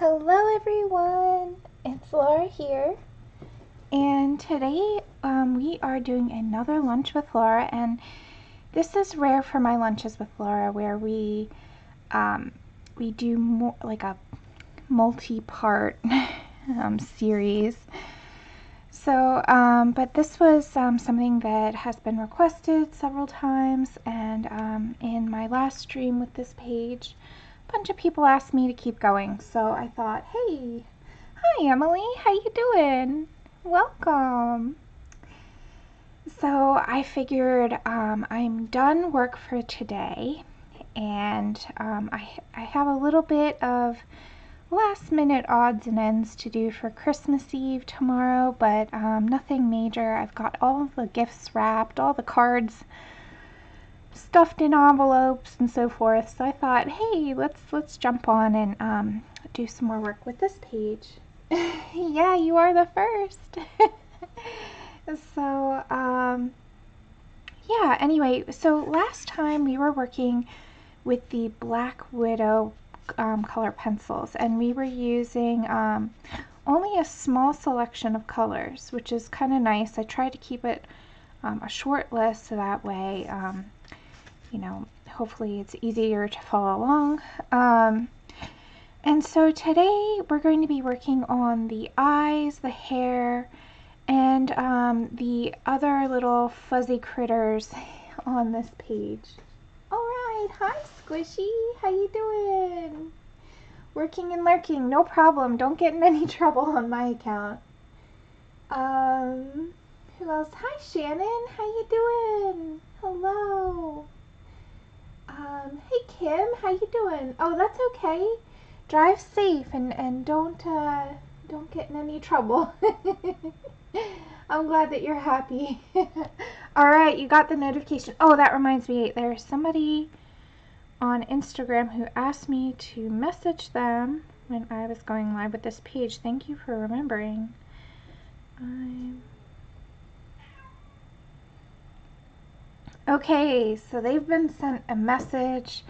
Hello everyone, it's Laura here. And today um, we are doing another lunch with Laura and this is rare for my lunches with Laura where we um, we do more like a multi-part um, series. So um, but this was um, something that has been requested several times and um, in my last stream with this page bunch of people asked me to keep going, so I thought, hey, hi Emily, how you doing? Welcome. So I figured um, I'm done work for today, and um, I, I have a little bit of last minute odds and ends to do for Christmas Eve tomorrow, but um, nothing major. I've got all the gifts wrapped, all the cards stuffed in envelopes and so forth. So I thought, hey, let's let's jump on and um, do some more work with this page. yeah, you are the first. so um, yeah. Anyway, so last time we were working with the Black Widow um, color pencils, and we were using um, only a small selection of colors, which is kind of nice. I tried to keep it um, a short list so that way um, you know, hopefully it's easier to follow along. Um, and so today we're going to be working on the eyes, the hair, and um, the other little fuzzy critters on this page. All right, hi Squishy, how you doing? Working and lurking, no problem. Don't get in any trouble on my account. Um, who else? Hi Shannon, how you doing? Hello. Um, hey Kim, how you doing? Oh, that's okay. Drive safe and, and don't uh, don't get in any trouble. I'm glad that you're happy. All right, you got the notification. Oh, that reminds me, there's somebody on Instagram who asked me to message them when I was going live with this page. Thank you for remembering. I'm Okay, so they've been sent a message.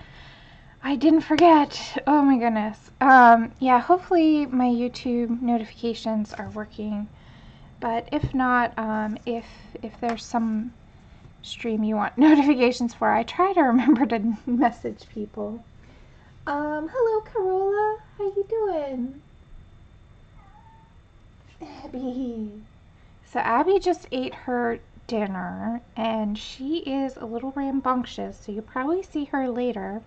I didn't forget. Oh my goodness. Um, yeah, hopefully my YouTube notifications are working. But if not, um, if if there's some stream you want notifications for, I try to remember to message people. Um, hello Carola, how you doing? Abby. So Abby just ate her dinner and she is a little rambunctious so you'll probably see her later.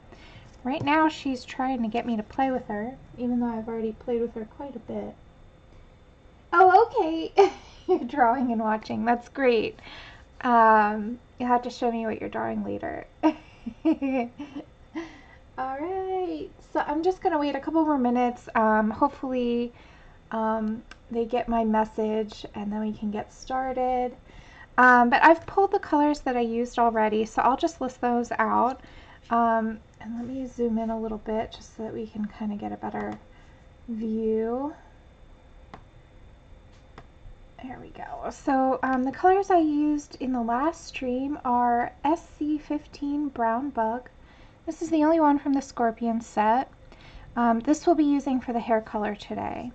Right now she's trying to get me to play with her even though I've already played with her quite a bit. Oh okay, you're drawing and watching, that's great. Um, you'll have to show me what you're drawing later. Alright, so I'm just going to wait a couple more minutes. Um, hopefully um, they get my message and then we can get started. Um, but I've pulled the colors that I used already, so I'll just list those out. Um, and let me zoom in a little bit just so that we can kind of get a better view. There we go. So um, the colors I used in the last stream are SC15 Brown Bug. This is the only one from the Scorpion set. Um, this we'll be using for the hair color today.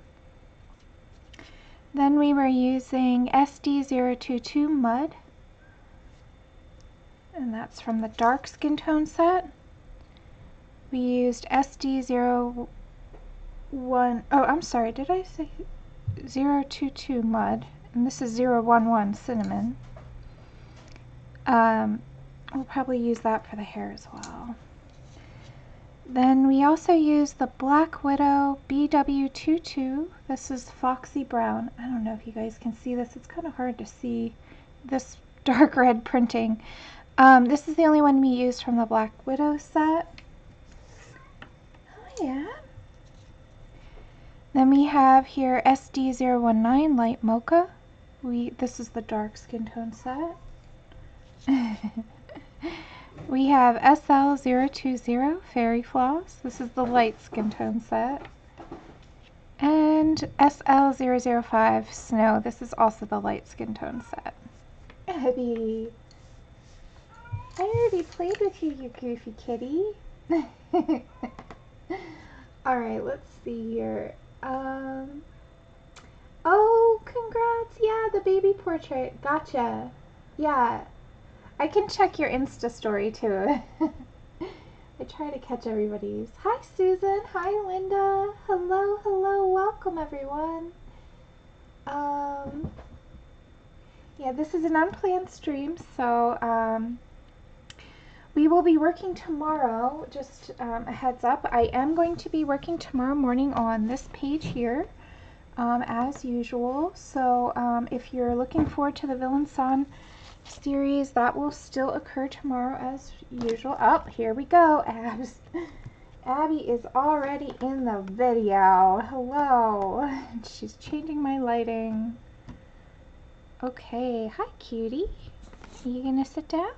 Then we were using SD022 Mud. And that's from the dark skin tone set. We used SD01, oh I'm sorry, did I say 022 Mud? And this is 011 Cinnamon. Um, we'll probably use that for the hair as well. Then we also use the Black Widow BW22. This is Foxy Brown. I don't know if you guys can see this. It's kind of hard to see this dark red printing. Um, this is the only one we used from the Black Widow set. Oh yeah. Then we have here SD019 Light Mocha. We This is the dark skin tone set. We have SL020 Fairy Floss. This is the light skin tone set. And SL005 Snow. This is also the light skin tone set. Abby. I already played with you, you goofy kitty. All right, let's see here. Um, oh, congrats. Yeah, the baby portrait. Gotcha. Yeah. I can check your Insta story too. I try to catch everybody's. Hi, Susan. Hi, Linda. Hello, hello. Welcome, everyone. Um, yeah, this is an unplanned stream, so um, we will be working tomorrow. Just um, a heads up, I am going to be working tomorrow morning on this page here, um, as usual. So um, if you're looking forward to the Villain Son series, that will still occur tomorrow as usual. Up oh, here we go, Abs. Abby is already in the video. Hello. She's changing my lighting. Okay. Hi, cutie. Are you going to sit down?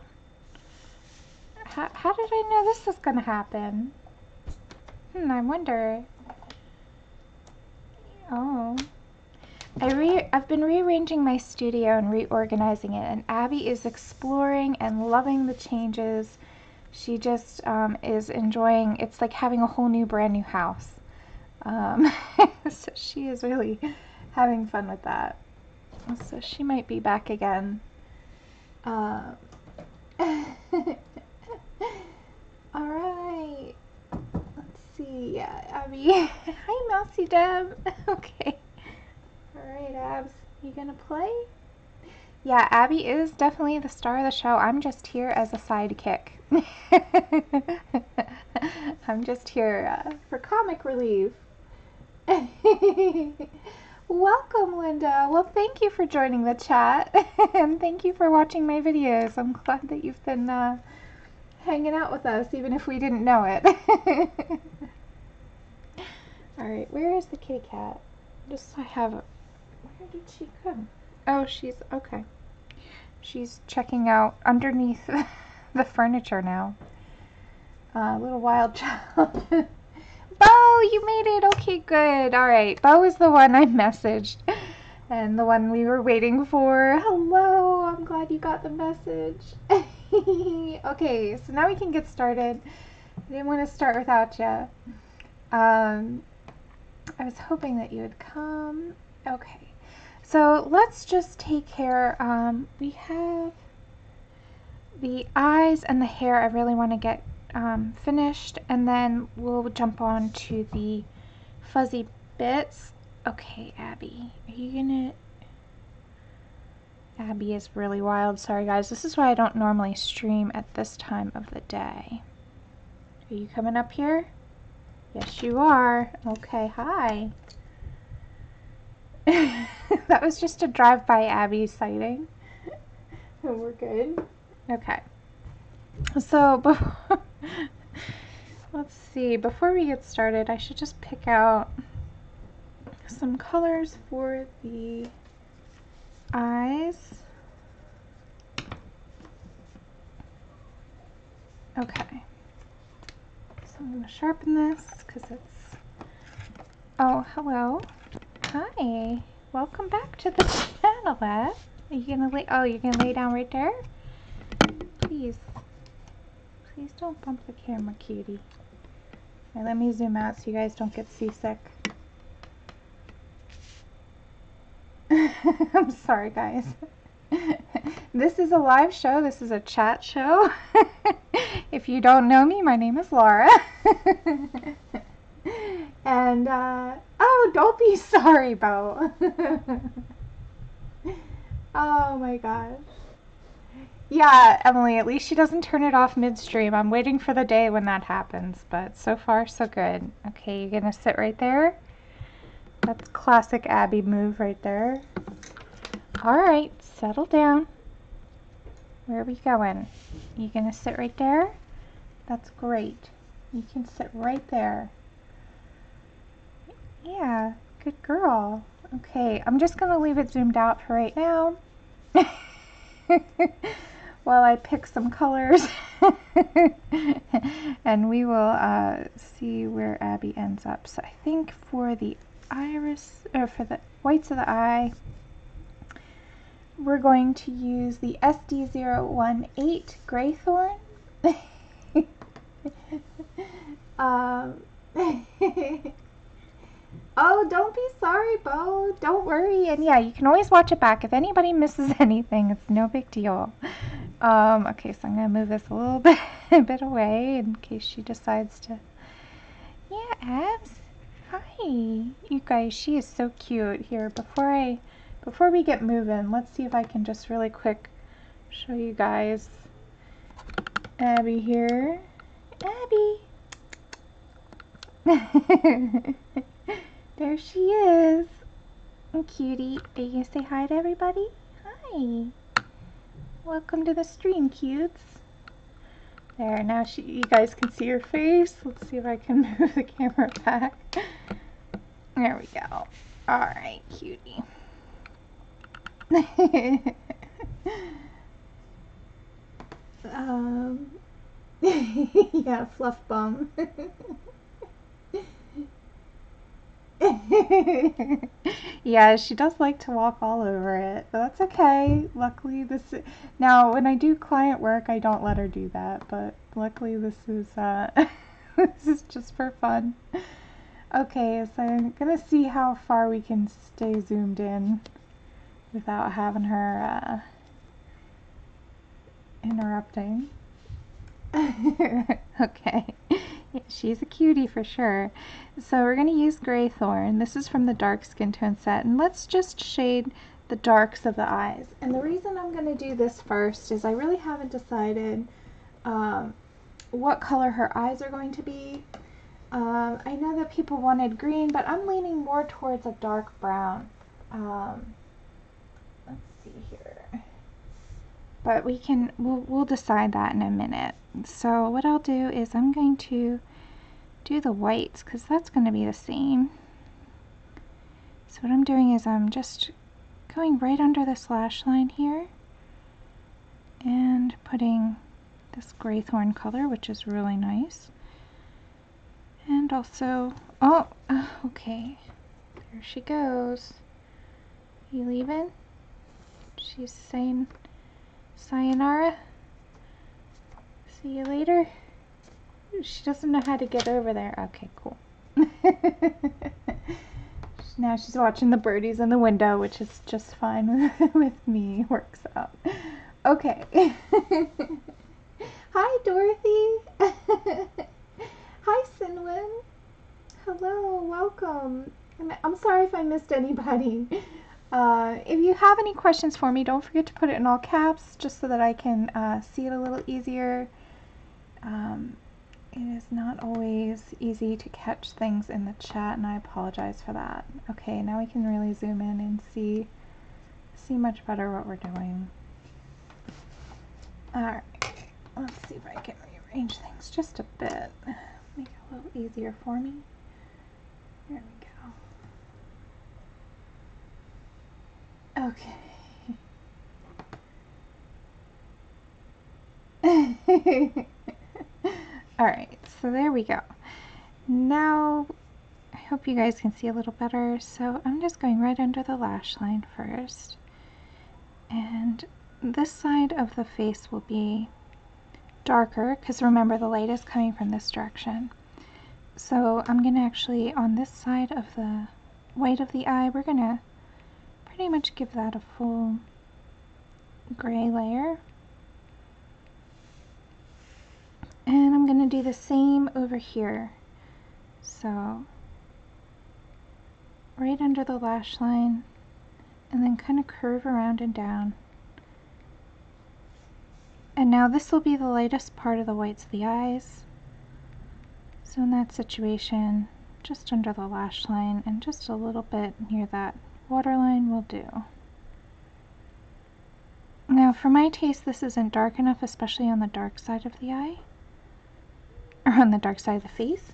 How, how did I know this was going to happen? Hmm, I wonder. Oh. I re I've been rearranging my studio and reorganizing it, and Abby is exploring and loving the changes. She just um, is enjoying, it's like having a whole new brand new house. Um, so she is really having fun with that. So she might be back again. Uh, all right. Let's see. Yeah, Abby. Hi, Mousy Deb. okay. All right, Abs. You gonna play? Yeah, Abby is definitely the star of the show. I'm just here as a sidekick. I'm just here uh, for comic relief. Welcome, Linda. Well, thank you for joining the chat, and thank you for watching my videos. I'm glad that you've been uh, hanging out with us, even if we didn't know it. All right, where is the kitty cat? Just I have. Where did she come? Oh, she's... Okay. She's checking out underneath the furniture now. Uh, little wild child. Bo, you made it. Okay, good. All right. Bo is the one I messaged and the one we were waiting for. Hello. I'm glad you got the message. okay, so now we can get started. I didn't want to start without you. Um, I was hoping that you would come. Okay. So let's just take care. Um, we have the eyes and the hair I really want to get um, finished and then we'll jump on to the fuzzy bits. Okay, Abby, are you gonna... Abby is really wild. Sorry, guys. This is why I don't normally stream at this time of the day. Are you coming up here? Yes, you are. Okay, hi. that was just a drive-by Abby sighting. And we're good. Okay. So, before, let's see. Before we get started, I should just pick out some colors for the eyes. Okay. So I'm going to sharpen this because it's... Oh, hello. Hi. Welcome back to the channel, Ed. Are you to lay... Oh, you're to lay down right there? Please. Please don't bump the camera, cutie. Right, let me zoom out so you guys don't get seasick. I'm sorry, guys. this is a live show. This is a chat show. if you don't know me, my name is Laura. And, uh, oh, don't be sorry, Bo. oh my gosh. Yeah, Emily, at least she doesn't turn it off midstream. I'm waiting for the day when that happens, but so far so good. Okay, you're gonna sit right there. That's classic Abby move right there. All right, settle down. Where are we going? You gonna sit right there? That's great. You can sit right there. Yeah, good girl. Okay, I'm just gonna leave it zoomed out for right now. while I pick some colors and we will uh, see where Abby ends up. So I think for the iris, or for the whites of the eye, we're going to use the SD018 Greythorn. um, oh, don't be sorry, Bo. Don't worry. And yeah, you can always watch it back. If anybody misses anything, it's no big deal. Um, okay, so I'm going to move this a little bit, a bit away in case she decides to... Yeah, Abs. Hi. You guys, she is so cute. Here, before I... Before we get moving, let's see if I can just really quick show you guys Abby here. Abby. there she is. Cutie. Are you gonna say hi to everybody? Hi. Welcome to the stream, cutes. There, now she, you guys can see her face. Let's see if I can move the camera back. There we go. Alright, cutie. um, yeah, fluff bum. yeah, she does like to walk all over it, but that's okay. Luckily, this now when I do client work, I don't let her do that. But luckily, this is uh, this is just for fun. Okay, so I'm gonna see how far we can stay zoomed in without having her uh, interrupting. okay. She's a cutie for sure. So we're going to use Greythorn. This is from the dark skin tone set. And let's just shade the darks of the eyes. And the reason I'm going to do this first is I really haven't decided um, what color her eyes are going to be. Um, I know that people wanted green, but I'm leaning more towards a dark brown. Um, let's see here. But we can, we'll, we'll decide that in a minute. So what I'll do is I'm going to do the whites because that's going to be the same. So what I'm doing is I'm just going right under this lash line here and putting this Greythorn color, which is really nice. And also, oh, uh, okay, there she goes. You leaving? She's saying sayonara. See you later. She doesn't know how to get over there. Okay, cool. now she's watching the birdies in the window, which is just fine with me. Works out. Okay. Hi, Dorothy. Hi, Sinwin. Hello, welcome. I'm sorry if I missed anybody. Uh, if you have any questions for me, don't forget to put it in all caps just so that I can uh, see it a little easier. Um, it is not always easy to catch things in the chat and I apologize for that. Okay, now we can really zoom in and see see much better what we're doing. Alright, let's see if I can rearrange things just a bit. Make it a little easier for me. There we go. Okay. Alright, so there we go. Now, I hope you guys can see a little better. So I'm just going right under the lash line first. And this side of the face will be darker because remember the light is coming from this direction. So I'm going to actually, on this side of the white of the eye, we're going to pretty much give that a full gray layer. And I'm going to do the same over here. So right under the lash line and then kind of curve around and down. And now this will be the lightest part of the whites of the eyes. So in that situation, just under the lash line and just a little bit near that waterline will do. Now for my taste this isn't dark enough, especially on the dark side of the eye or on the dark side of the face.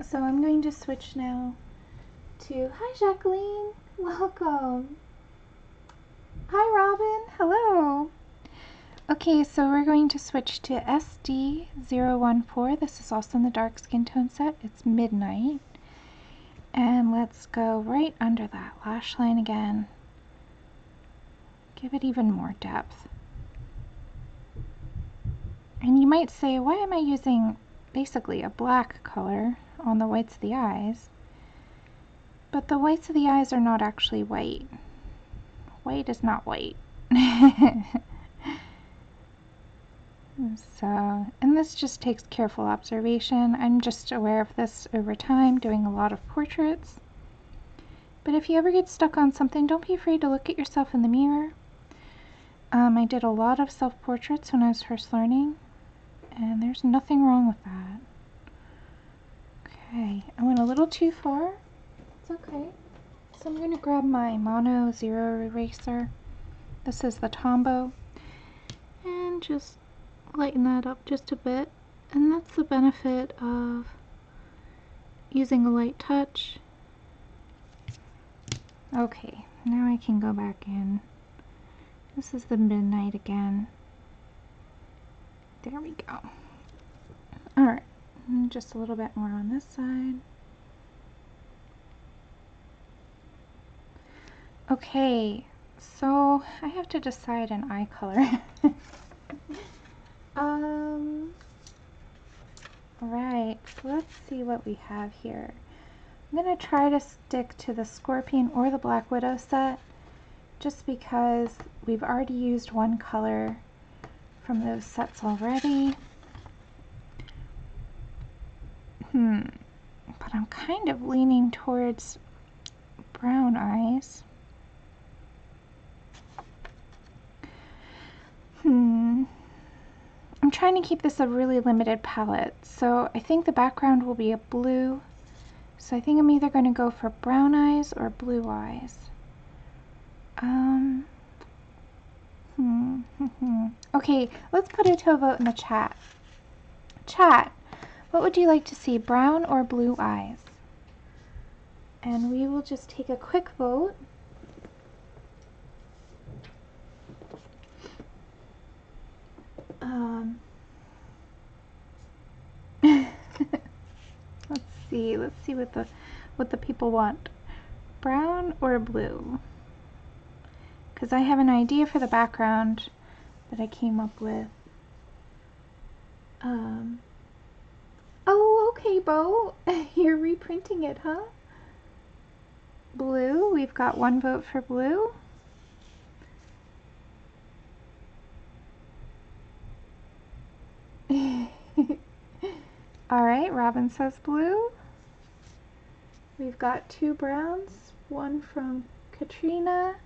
So I'm going to switch now to, hi Jacqueline, welcome. Hi Robin, hello. Okay, so we're going to switch to SD014. This is also in the dark skin tone set. It's Midnight. And let's go right under that lash line again. Give it even more depth. And you might say, why am I using basically a black color on the whites of the eyes. But the whites of the eyes are not actually white. White is not white. so, and this just takes careful observation. I'm just aware of this over time, doing a lot of portraits. But if you ever get stuck on something, don't be afraid to look at yourself in the mirror. Um, I did a lot of self-portraits when I was first learning, and there's nothing wrong with that. Okay, I went a little too far. It's okay. So I'm going to grab my Mono Zero Eraser. This is the Tombow. And just lighten that up just a bit. And that's the benefit of using a light touch Okay, now I can go back in. This is the midnight again. There we go. Alright, just a little bit more on this side. Okay, so I have to decide an eye color. um, alright, so let's see what we have here. I'm going to try to stick to the Scorpion or the Black Widow set just because we've already used one color from those sets already. Hmm, but I'm kind of leaning towards brown eyes. Hmm. I'm trying to keep this a really limited palette, so I think the background will be a blue so I think I'm either going to go for brown eyes or blue eyes. Um, hmm. Okay, let's put a vote in the chat. Chat, what would you like to see, brown or blue eyes? And we will just take a quick vote. Um, let's see. Let's see what the what the people want. Brown or blue? Because I have an idea for the background that I came up with. Um, oh, okay, Bo. You're reprinting it, huh? Blue. We've got one vote for blue. All right, Robin says blue. We've got two browns, one from Katrina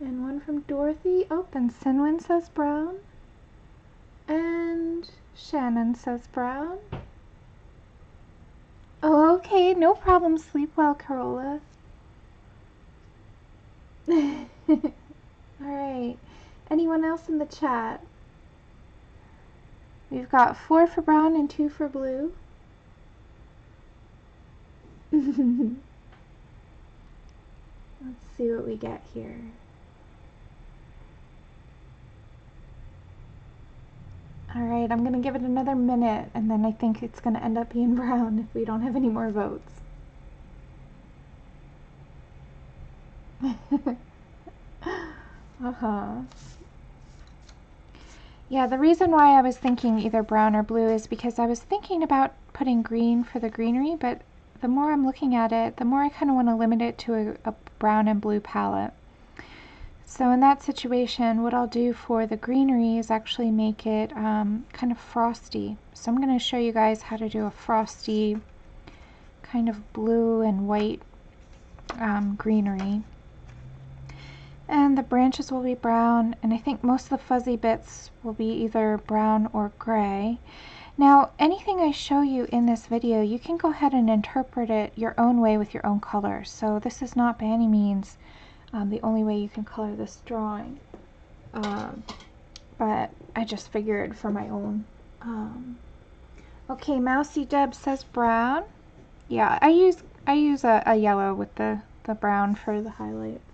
and one from Dorothy. Oh, and Sinwin says brown. And Shannon says brown. Oh, okay, no problem. Sleep well, Carola. Alright. Anyone else in the chat? We've got four for brown and two for blue. Let's see what we get here. Alright, I'm going to give it another minute and then I think it's going to end up being brown if we don't have any more votes. uh-huh. Yeah, the reason why I was thinking either brown or blue is because I was thinking about putting green for the greenery, but the more I'm looking at it, the more I kind of want to limit it to a, a brown and blue palette. So in that situation, what I'll do for the greenery is actually make it um, kind of frosty. So I'm going to show you guys how to do a frosty kind of blue and white um, greenery. And the branches will be brown, and I think most of the fuzzy bits will be either brown or gray. Now, anything I show you in this video, you can go ahead and interpret it your own way with your own colors. So this is not by any means um, the only way you can color this drawing. Um, but I just figured for my own. Um, okay, Mousy Deb says brown. Yeah, I use I use a, a yellow with the, the brown for the highlights.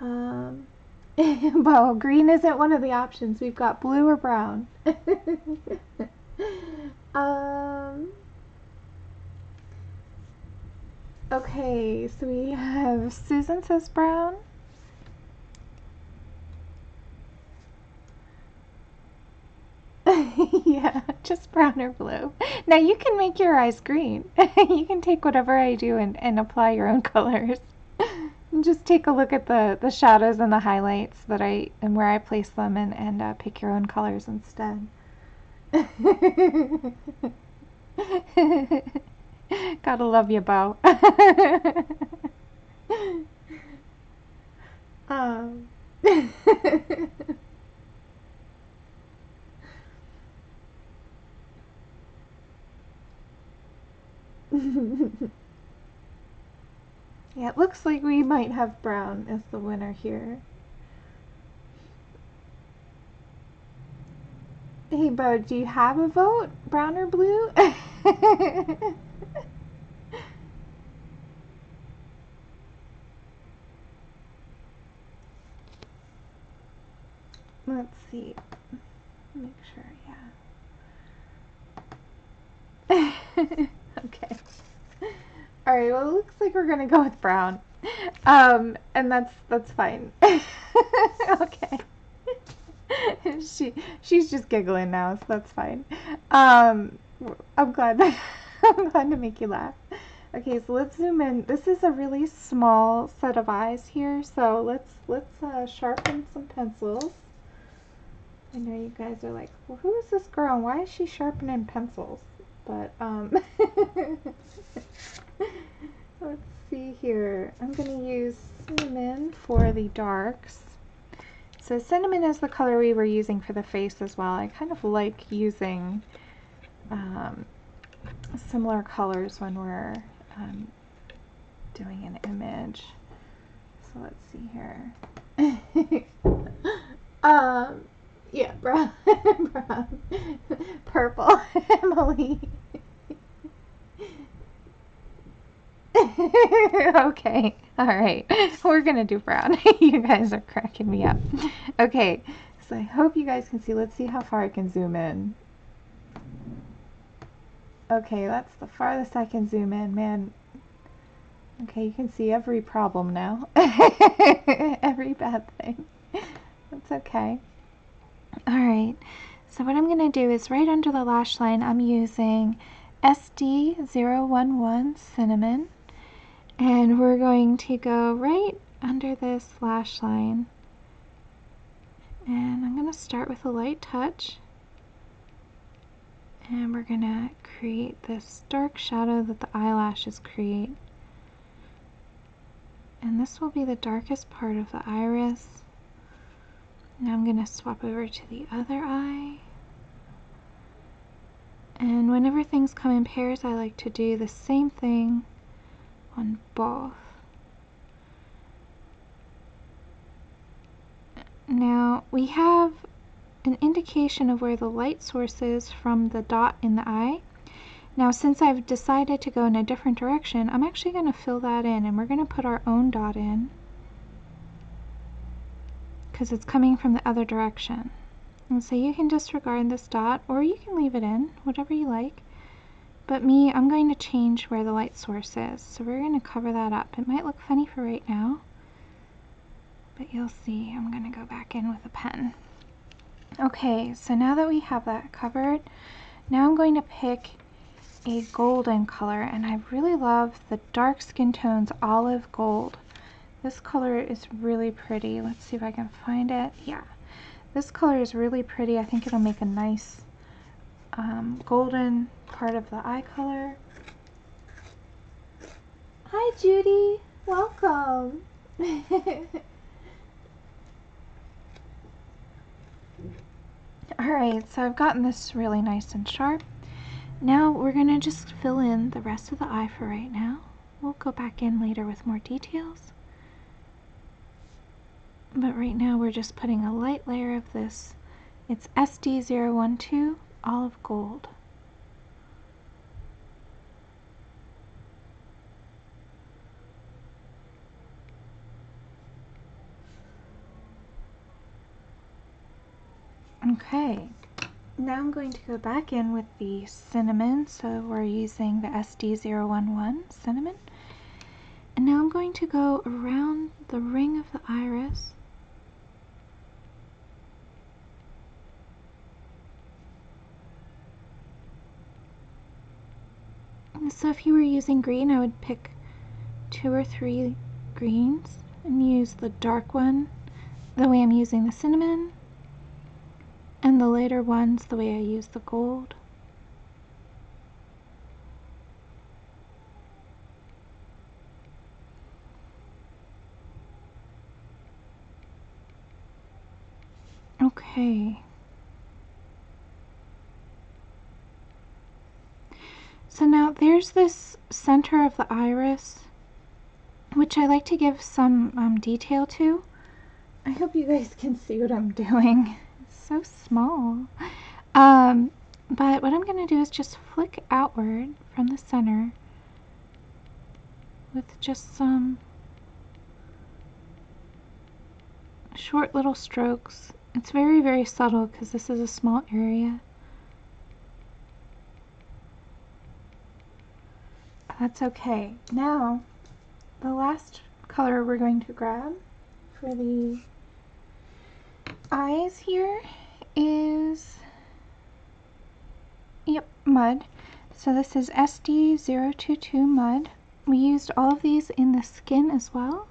Um, well, green isn't one of the options. We've got blue or brown. um. Okay, so we have Susan says brown. yeah, just brown or blue. Now you can make your eyes green. you can take whatever I do and, and apply your own colors. Just take a look at the, the shadows and the highlights that I and where I place them and, and uh, pick your own colors instead. Gotta love you, Bo. um. yeah, it looks like we might have brown as the winner here. Hey, Bo, do you have a vote? Brown or blue? Let's see. Make sure, yeah. okay. Alright, well it looks like we're gonna go with brown. Um, and that's that's fine. okay. she she's just giggling now, so that's fine. Um, I'm glad I'm glad to make you laugh. Okay, so let's zoom in. This is a really small set of eyes here, so let's let's uh, sharpen some pencils. I know you guys are like, well, who is this girl? Why is she sharpening pencils? But um, let's see here. I'm gonna use cinnamon for the darks. So cinnamon is the color we were using for the face as well. I kind of like using um, similar colors when we're um, doing an image. So let's see here. um, yeah, brown, brown, purple, Emily. okay, all right. We're gonna do brown. you guys are cracking me up. Okay, so I hope you guys can see. Let's see how far I can zoom in. Okay, that's the farthest I can zoom in. Man, okay, you can see every problem now. every bad thing. That's okay. Alright, so what I'm going to do is right under the lash line, I'm using SD011 Cinnamon. And we're going to go right under this lash line. And I'm going to start with a light touch. And we're going to create this dark shadow that the eyelashes create. And this will be the darkest part of the iris. Now I'm going to swap over to the other eye. And whenever things come in pairs, I like to do the same thing on both. Now we have an indication of where the light source is from the dot in the eye. Now since I've decided to go in a different direction, I'm actually going to fill that in and we're going to put our own dot in because it's coming from the other direction. And so you can disregard this dot or you can leave it in, whatever you like. But me, I'm going to change where the light source is. So we're going to cover that up. It might look funny for right now, but you'll see. I'm going to go back in with a pen. Okay, so now that we have that covered, now I'm going to pick a golden color and I really love the dark skin tones olive gold. This color is really pretty. Let's see if I can find it. Yeah, this color is really pretty. I think it'll make a nice um, golden part of the eye color. Hi Judy, welcome. Alright, so I've gotten this really nice and sharp. Now we're going to just fill in the rest of the eye for right now. We'll go back in later with more details. But right now we're just putting a light layer of this. It's SD012 olive gold. Okay, now I'm going to go back in with the cinnamon. So we're using the SD011 cinnamon. And now I'm going to go around the ring of the iris. So if you were using green, I would pick two or three greens and use the dark one the way I'm using the cinnamon and the lighter ones the way I use the gold. Okay. So now there's this center of the iris, which I like to give some um, detail to. I hope you guys can see what I'm doing. It's so small. Um, but what I'm going to do is just flick outward from the center with just some short little strokes it's very, very subtle because this is a small area. That's okay. Now, the last color we're going to grab for the eyes here is, yep, mud. So this is SD022 mud. We used all of these in the skin as well.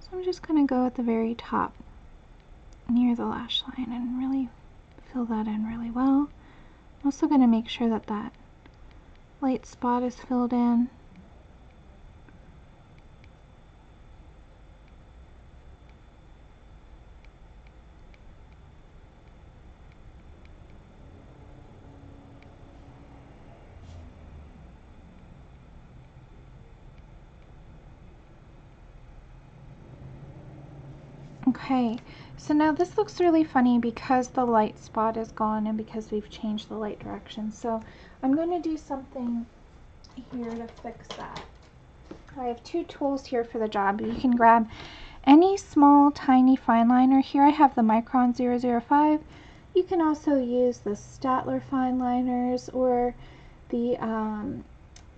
So I'm just going to go at the very top near the lash line and really fill that in really well. I'm also going to make sure that that light spot is filled in. Okay, so now this looks really funny because the light spot is gone and because we've changed the light direction. So I'm going to do something here to fix that. I have two tools here for the job. You can grab any small tiny fine liner. Here I have the Micron 005. You can also use the Staedtler fine liners or the um,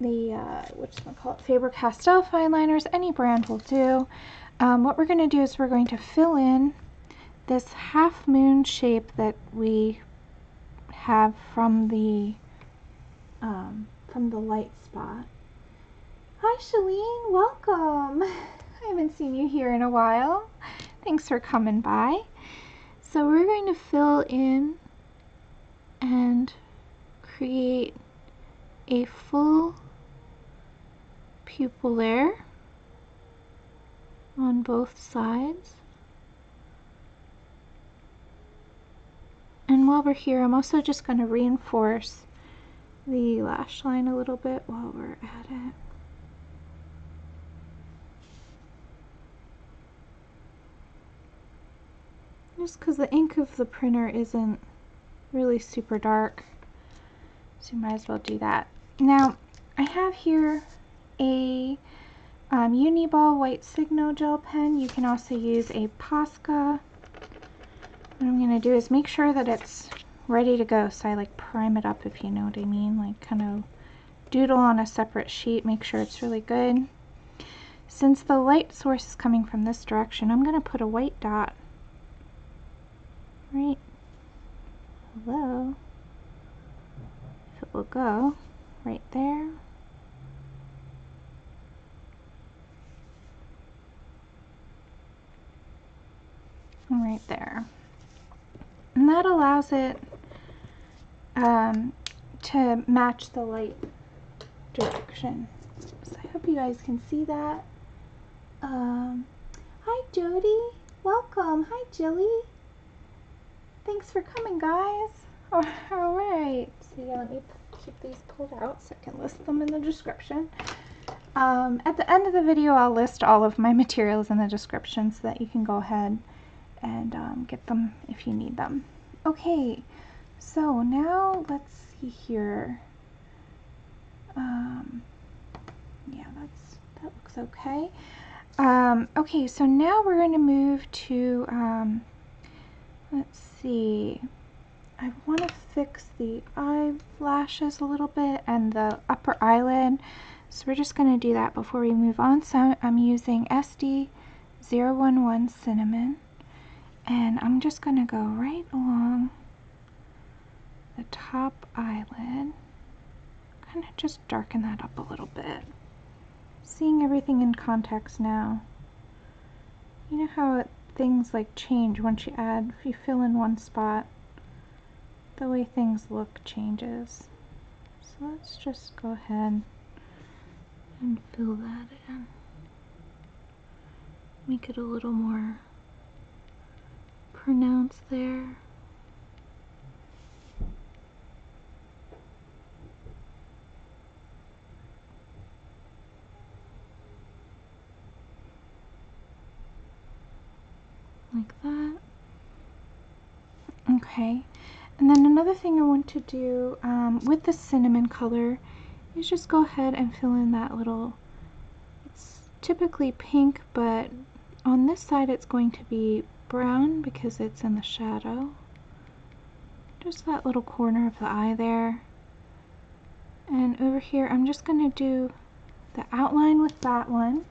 the uh, what's call it Faber-Castell fine liners. Any brand will do. Um, what we're going to do is we're going to fill in this half moon shape that we have from the um, from the light spot. Hi Shalene, welcome. I haven't seen you here in a while. Thanks for coming by. So we're going to fill in and create a full pupil there on both sides. While we're here, I'm also just going to reinforce the lash line a little bit while we're at it. Just because the ink of the printer isn't really super dark, so you might as well do that. Now, I have here a um, Uniball White Signo Gel Pen. You can also use a Posca. What I'm going to do is make sure that it's ready to go. So I like prime it up if you know what I mean. Like kind of doodle on a separate sheet. Make sure it's really good. Since the light source is coming from this direction, I'm going to put a white dot right hello if it will go right there right there. And that allows it um, to match the light direction. So I hope you guys can see that. Um, hi Jody, welcome. Hi Jilly. Thanks for coming guys. All right. So yeah, let me keep these pulled out so I can list them in the description. Um, at the end of the video, I'll list all of my materials in the description so that you can go ahead and um, get them if you need them. Okay, so now let's see here. Um, yeah, that's that looks okay. Um, okay, so now we're going to move to, um, let's see, I want to fix the eyelashes a little bit and the upper eyelid. So we're just going to do that before we move on. So I'm using SD011 Cinnamon and I'm just going to go right along the top eyelid, kind of just darken that up a little bit. Seeing everything in context now. You know how it, things like change once you add, if you fill in one spot, the way things look changes. So let's just go ahead and fill that in. Make it a little more pronounced there. like that. Okay, and then another thing I want to do um, with the cinnamon color is just go ahead and fill in that little, it's typically pink, but on this side it's going to be brown because it's in the shadow. Just that little corner of the eye there. And over here I'm just going to do the outline with that one.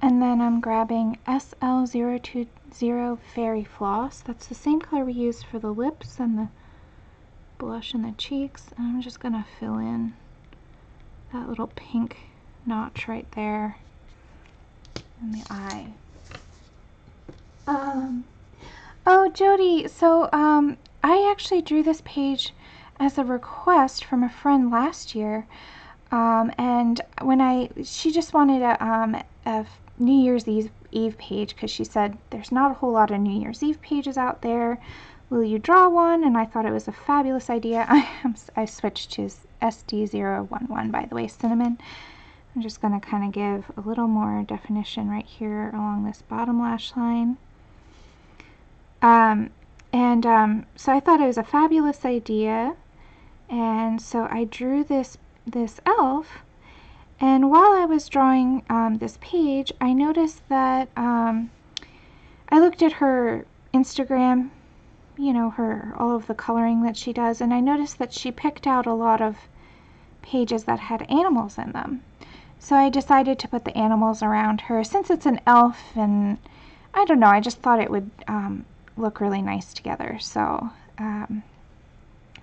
And then I'm grabbing SL020 Fairy Floss. That's the same color we used for the lips and the blush and the cheeks. And I'm just going to fill in that little pink notch right there in the eye. Um, oh, Jody, so um, I actually drew this page as a request from a friend last year. Um, and when I, she just wanted a, um, a New Year's Eve, Eve page because she said there's not a whole lot of New Year's Eve pages out there. Will you draw one? And I thought it was a fabulous idea. I, am, I switched to SD011 by the way, cinnamon. I'm just going to kind of give a little more definition right here along this bottom lash line. Um, and um, so I thought it was a fabulous idea. And so I drew this, this elf and while I was drawing um, this page, I noticed that um, I looked at her Instagram, you know, her all of the coloring that she does, and I noticed that she picked out a lot of pages that had animals in them. So I decided to put the animals around her. Since it's an elf, and I don't know, I just thought it would um, look really nice together. So um,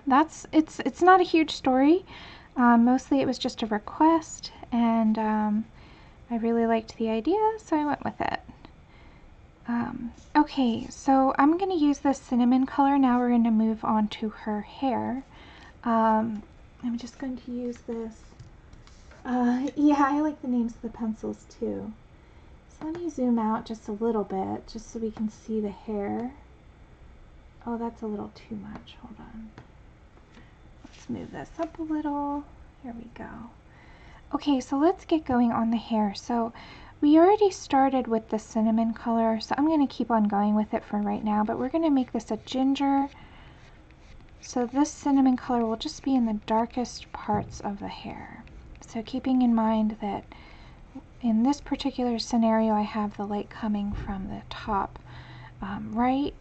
that's it's it's not a huge story. Um, mostly it was just a request, and um, I really liked the idea, so I went with it. Um, okay, so I'm going to use this cinnamon color. Now we're going to move on to her hair. Um, I'm just going to use this. Uh, yeah, I like the names of the pencils too. Let me zoom out just a little bit, just so we can see the hair. Oh, that's a little too much. Hold on. Let's move this up a little. Here we go. Okay, so let's get going on the hair. So we already started with the cinnamon color, so I'm going to keep on going with it for right now, but we're going to make this a ginger. So this cinnamon color will just be in the darkest parts of the hair. So keeping in mind that in this particular scenario, I have the light coming from the top um, right.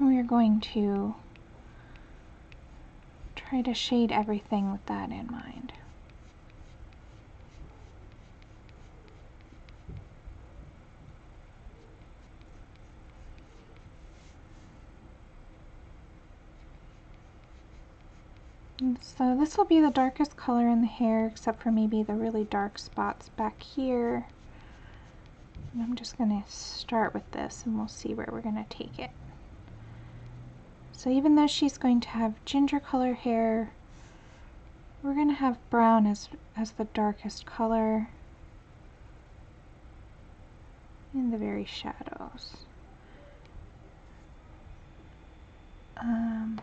We're going to try to shade everything with that in mind. So this will be the darkest color in the hair except for maybe the really dark spots back here. And I'm just going to start with this and we'll see where we're going to take it. So even though she's going to have ginger color hair, we're going to have brown as, as the darkest color in the very shadows. Um,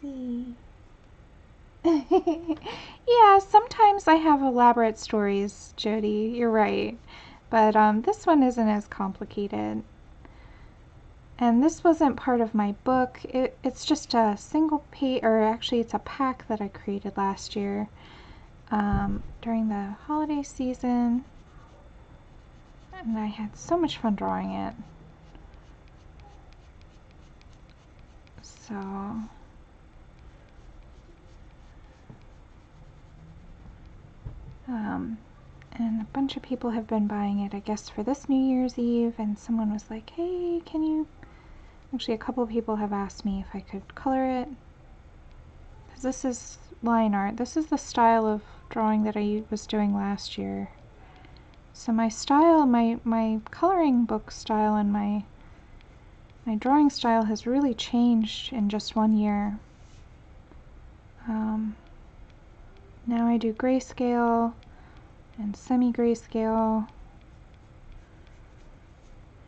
see. yeah, sometimes I have elaborate stories, Jody. You're right. But um, this one isn't as complicated. And this wasn't part of my book. It, it's just a single page, or actually it's a pack that I created last year um, during the holiday season. And I had so much fun drawing it. So... Um, and a bunch of people have been buying it, I guess, for this New Year's Eve. And someone was like, hey, can you. Actually, a couple people have asked me if I could color it. because this is line art. This is the style of drawing that I was doing last year. So my style, my, my coloring book style and my, my drawing style has really changed in just one year. Um, now I do grayscale and semi-grayscale.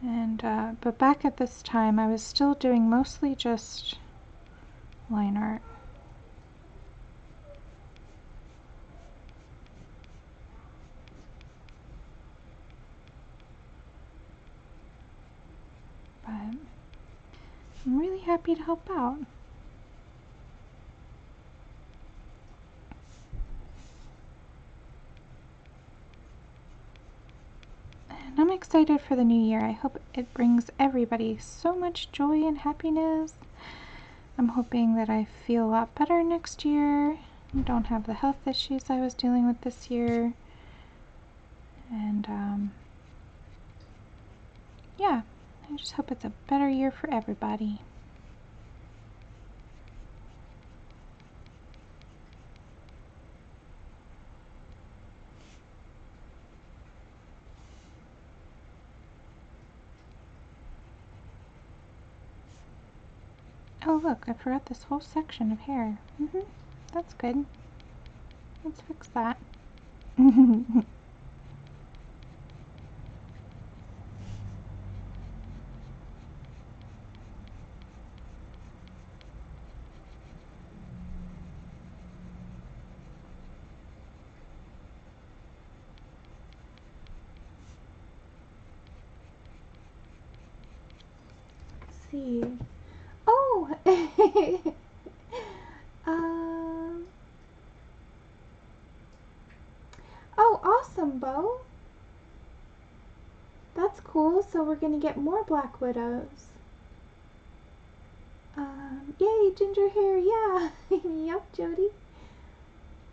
And, uh, but back at this time I was still doing mostly just line art. But I'm really happy to help out. And I'm excited for the new year. I hope it brings everybody so much joy and happiness. I'm hoping that I feel a lot better next year. Don't have the health issues I was dealing with this year. And um, yeah, I just hope it's a better year for everybody. Look, I forgot this whole section of hair. Mm hmm That's good. Let's fix that. see. Oh! um. Oh, awesome, Bo. That's cool. So we're going to get more Black Widows. Um, yay, ginger hair, yeah. yep, Jody.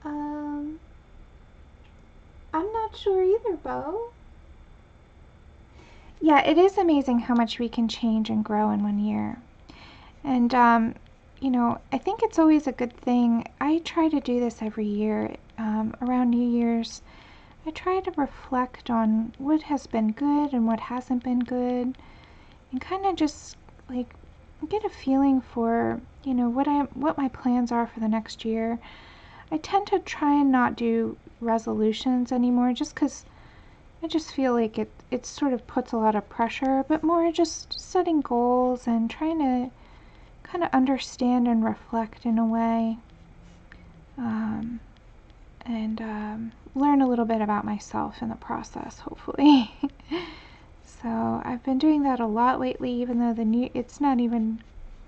Um, I'm not sure either, Bo. Yeah, it is amazing how much we can change and grow in one year. And, um, you know, I think it's always a good thing. I try to do this every year um, around New Year's. I try to reflect on what has been good and what hasn't been good, and kind of just like get a feeling for you know what I what my plans are for the next year. I tend to try and not do resolutions anymore, just because I just feel like it it sort of puts a lot of pressure, but more just setting goals and trying to kind of understand and reflect in a way. Um, and um, learn a little bit about myself in the process, hopefully. so I've been doing that a lot lately, even though the new it's not even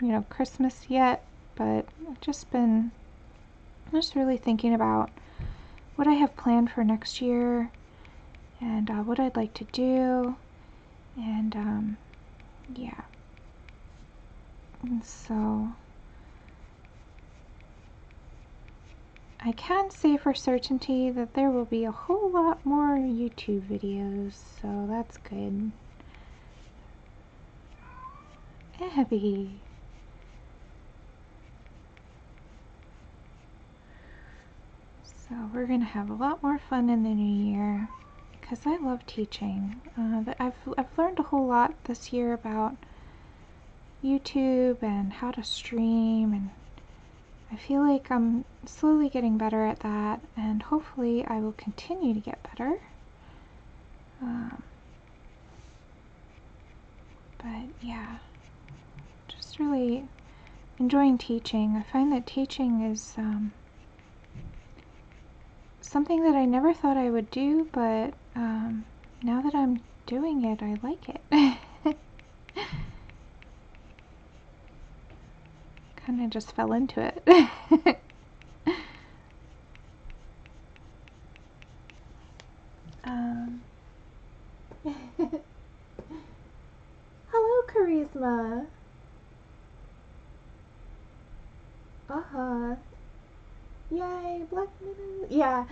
you know Christmas yet, but I've just been just really thinking about what I have planned for next year and uh, what I'd like to do, and um, yeah. And so I can say for certainty that there will be a whole lot more YouTube videos, so that's good. Abby. So we're going to have a lot more fun in the new year because I love teaching. Uh, I've, I've learned a whole lot this year about YouTube and how to stream and I feel like I'm slowly getting better at that, and hopefully I will continue to get better. Um, but yeah, just really enjoying teaching. I find that teaching is um, something that I never thought I would do, but um, now that I'm doing it, I like it. kind of just fell into it. um. Hello, Charisma. Uh-huh. Yay, Black Widows. Yeah,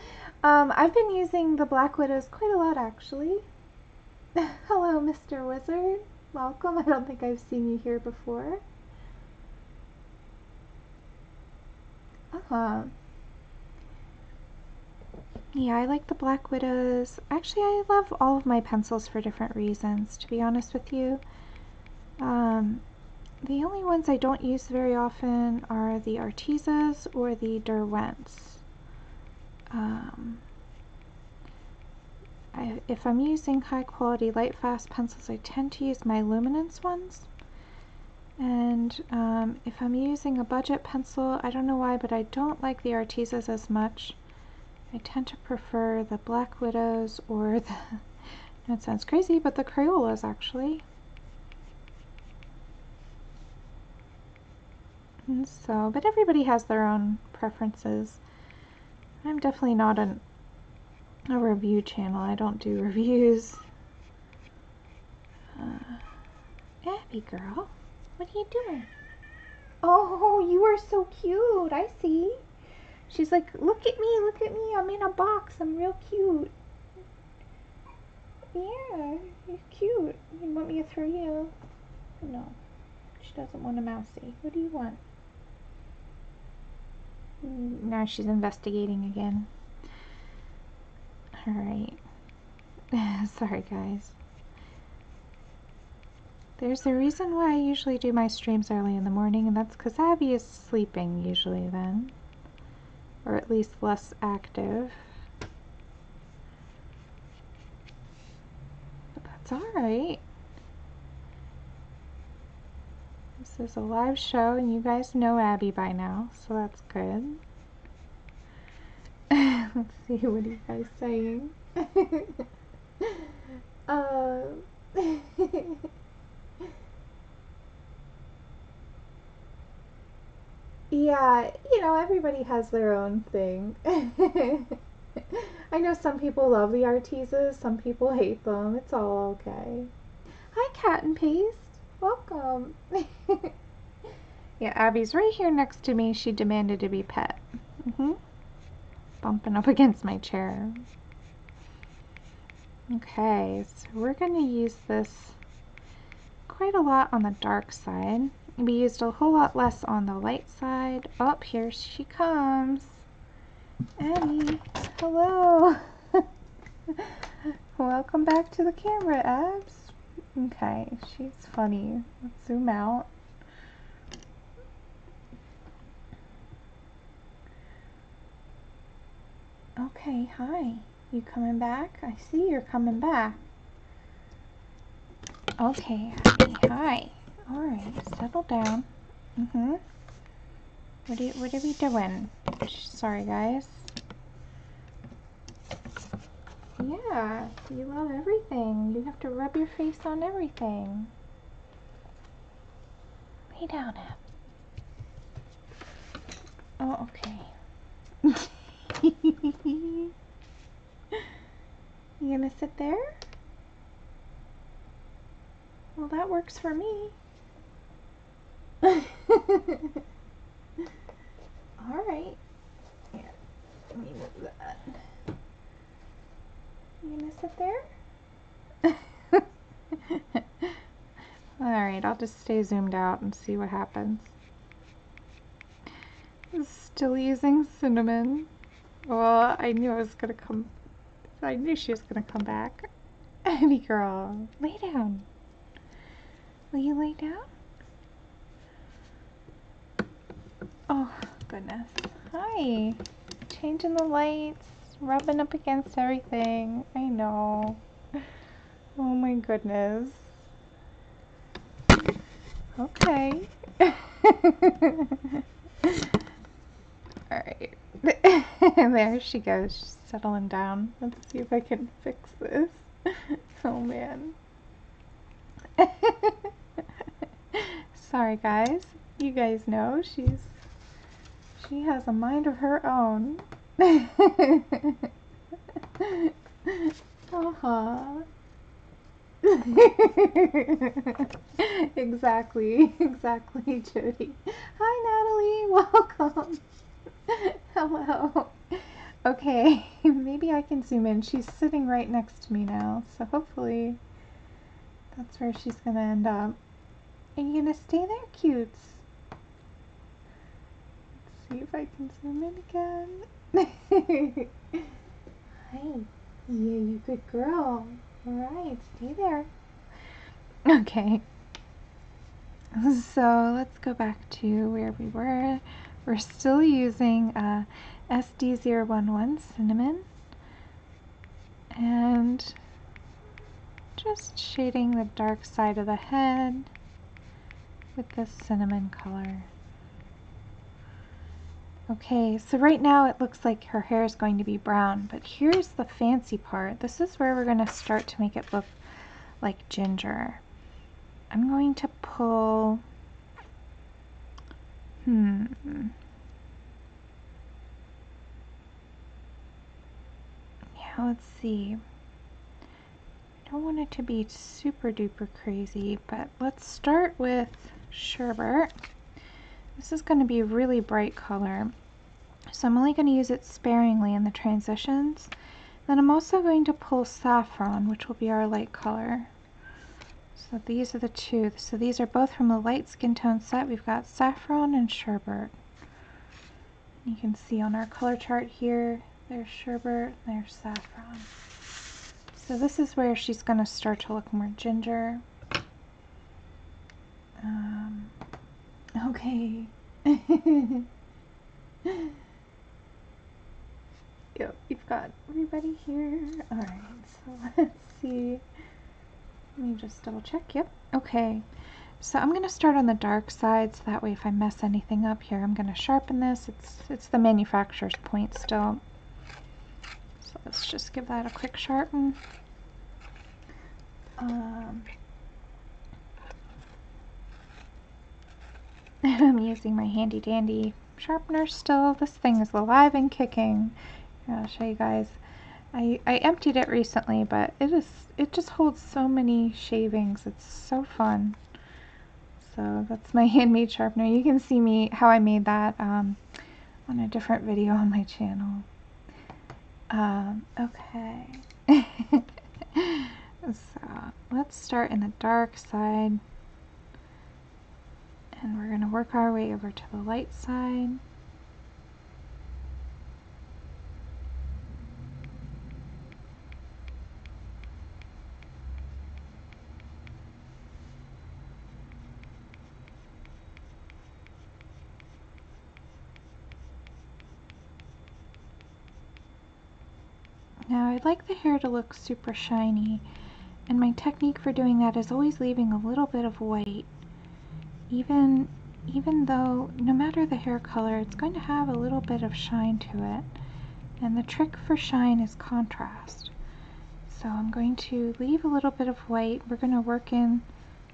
um, I've been using the Black Widows quite a lot, actually. Hello, Mr. Wizard. Welcome. I don't think I've seen you here before. Uh-huh. Yeah, I like the Black Widows. Actually, I love all of my pencils for different reasons, to be honest with you. Um, the only ones I don't use very often are the Artezas or the Derwents. Um, I, if I'm using high quality light fast pencils, I tend to use my luminance ones. And um, if I'm using a budget pencil, I don't know why, but I don't like the Artezas as much. I tend to prefer the Black Widows or the, it sounds crazy, but the Crayolas actually. And so, but everybody has their own preferences. I'm definitely not an, a review channel. I don't do reviews. Uh, Abby girl, what are you doing? Oh, you are so cute. I see. She's like, look at me, look at me. I'm in a box. I'm real cute. Yeah, you're cute. You want me to throw you? No. She doesn't want a mousy. What do you want? Mm, now she's investigating again. Alright. Sorry, guys. There's a reason why I usually do my streams early in the morning, and that's because Abby is sleeping usually then. Or at least less active. But that's alright. This is a live show, and you guys know Abby by now, so that's good. Let's see, what are you guys saying? uh, yeah, you know, everybody has their own thing. I know some people love the Artezas, some people hate them. It's all okay. Hi, Cat and Paste. Welcome. yeah, Abby's right here next to me. She demanded to be pet. Mm -hmm. Bumping up against my chair. Okay, so we're going to use this quite a lot on the dark side. We used a whole lot less on the light side. Oh, here she comes. Abby, hello. Welcome back to the camera, Abs. Okay, she's funny. Let's zoom out. Okay, hi. You coming back? I see you're coming back. Okay, hi. Alright, settle down. Mm-hmm. What are, you, what are we doing? Sorry, guys. Yeah, you love everything. You have to rub your face on everything. Lay down, Ab. Oh, okay. you gonna sit there? Well, that works for me. Alright. Here, let me move that. You gonna sit there? Alright, I'll just stay zoomed out and see what happens. Still using cinnamon. Well, I knew I was gonna come. I knew she was gonna come back. Abby girl, lay down. Will you lay down? Oh, goodness. Hi. Changing the lights rubbing up against everything. I know. Oh my goodness. Okay. Alright. there she goes. She's settling down. Let's see if I can fix this. oh man. Sorry guys. You guys know she's she has a mind of her own. uh-huh. exactly, exactly, Jody. Hi, Natalie. Welcome. Hello. Okay, maybe I can zoom in. She's sitting right next to me now, so hopefully that's where she's to end up. Are you to stay there, cutes? See if I can zoom in again. Hi. Yeah, you good girl. Alright, stay there. Okay. So let's go back to where we were. We're still using uh, SD011 cinnamon and just shading the dark side of the head with this cinnamon color. Okay, so right now it looks like her hair is going to be brown, but here's the fancy part. This is where we're going to start to make it look like ginger. I'm going to pull, hmm, yeah, let's see. I don't want it to be super duper crazy, but let's start with sherbet. This is going to be a really bright color, so I'm only going to use it sparingly in the transitions. Then I'm also going to pull saffron, which will be our light color. So these are the two. So these are both from the light skin tone set. We've got saffron and sherbet. You can see on our color chart here, there's sherbet, there's saffron. So this is where she's going to start to look more ginger. Um, okay. yep, we've got everybody here. Alright, so let's see. Let me just double check. Yep. Okay. So I'm going to start on the dark side so that way if I mess anything up here I'm going to sharpen this. It's, it's the manufacturer's point still. So let's just give that a quick sharpen. Um, I'm using my handy dandy sharpener still. This thing is alive and kicking. Here, I'll show you guys. I, I emptied it recently, but it is it just holds so many shavings. It's so fun. So that's my handmade sharpener. You can see me how I made that um, on a different video on my channel. Um, okay. so let's start in the dark side. And we're going to work our way over to the light side. Now I'd like the hair to look super shiny and my technique for doing that is always leaving a little bit of white even even though no matter the hair color it's going to have a little bit of shine to it. And the trick for shine is contrast. So I'm going to leave a little bit of white. We're going to work in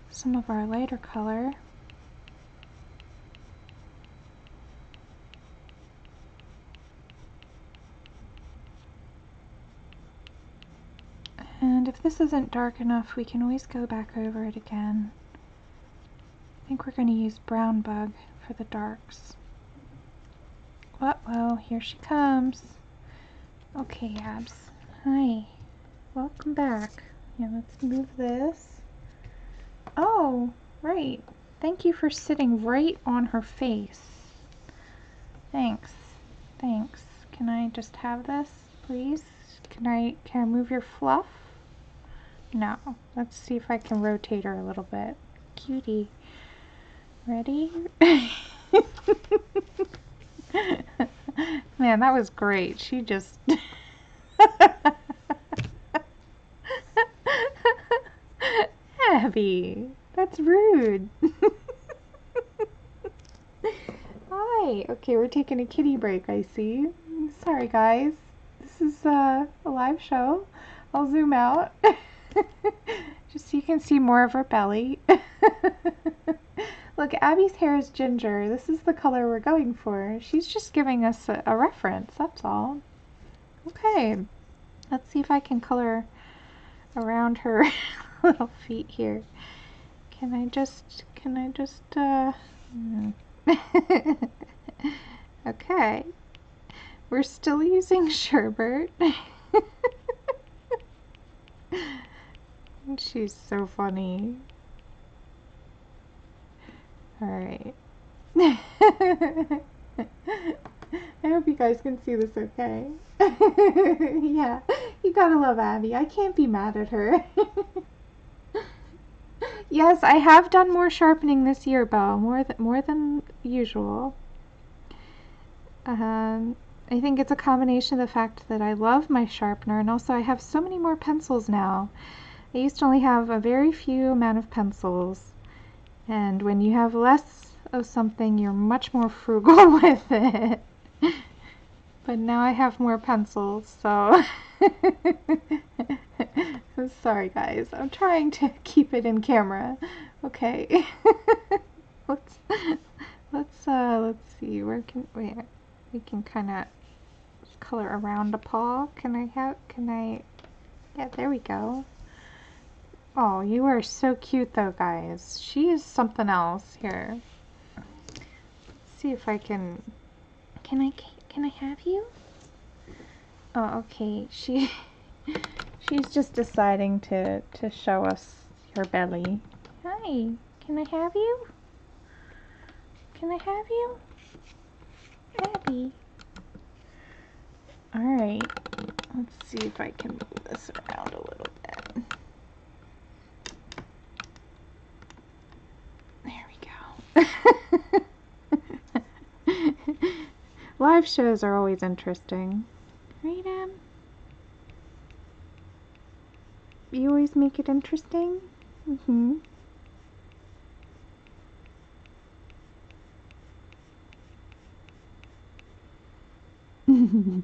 some of our lighter color. And if this isn't dark enough, we can always go back over it again. I think we're going to use brown bug for the darks. Uh oh, here she comes. Okay, Abs. Hi. Welcome back. Yeah, let's move this. Oh, right. Thank you for sitting right on her face. Thanks. Thanks. Can I just have this, please? Can I, can I move your fluff? No. Let's see if I can rotate her a little bit. Cutie. Ready? Man, that was great. She just... Abby, that's rude. Hi. Okay, we're taking a kitty break, I see. Sorry, guys. This is uh, a live show. I'll zoom out. Just so you can see more of her belly. Look, Abby's hair is ginger. This is the color we're going for. She's just giving us a, a reference, that's all. Okay, let's see if I can color around her little feet here. Can I just, can I just, uh... okay. We're still using sherbet. She's so funny. Alright. I hope you guys can see this okay. yeah, you gotta love Abby. I can't be mad at her. yes, I have done more sharpening this year, Bo, more than more than usual. Um, I think it's a combination of the fact that I love my sharpener and also I have so many more pencils now. I used to only have a very few amount of pencils and when you have less of something you're much more frugal with it. But now I have more pencils so sorry guys. I'm trying to keep it in camera. Okay. let's let's uh let's see where can wait we can kind of color around a paw. Can I have, can I, yeah, there we go. Oh, you are so cute though, guys. She is something else here. Let's see if I can, can I, can I have you? Oh, okay. She, she's just deciding to, to show us her belly. Hi, can I have you? Can I have you? Abby. Alright, let's see if I can move this around a little bit. There we go. Live shows are always interesting. Em? You always make it interesting? Mm-hmm.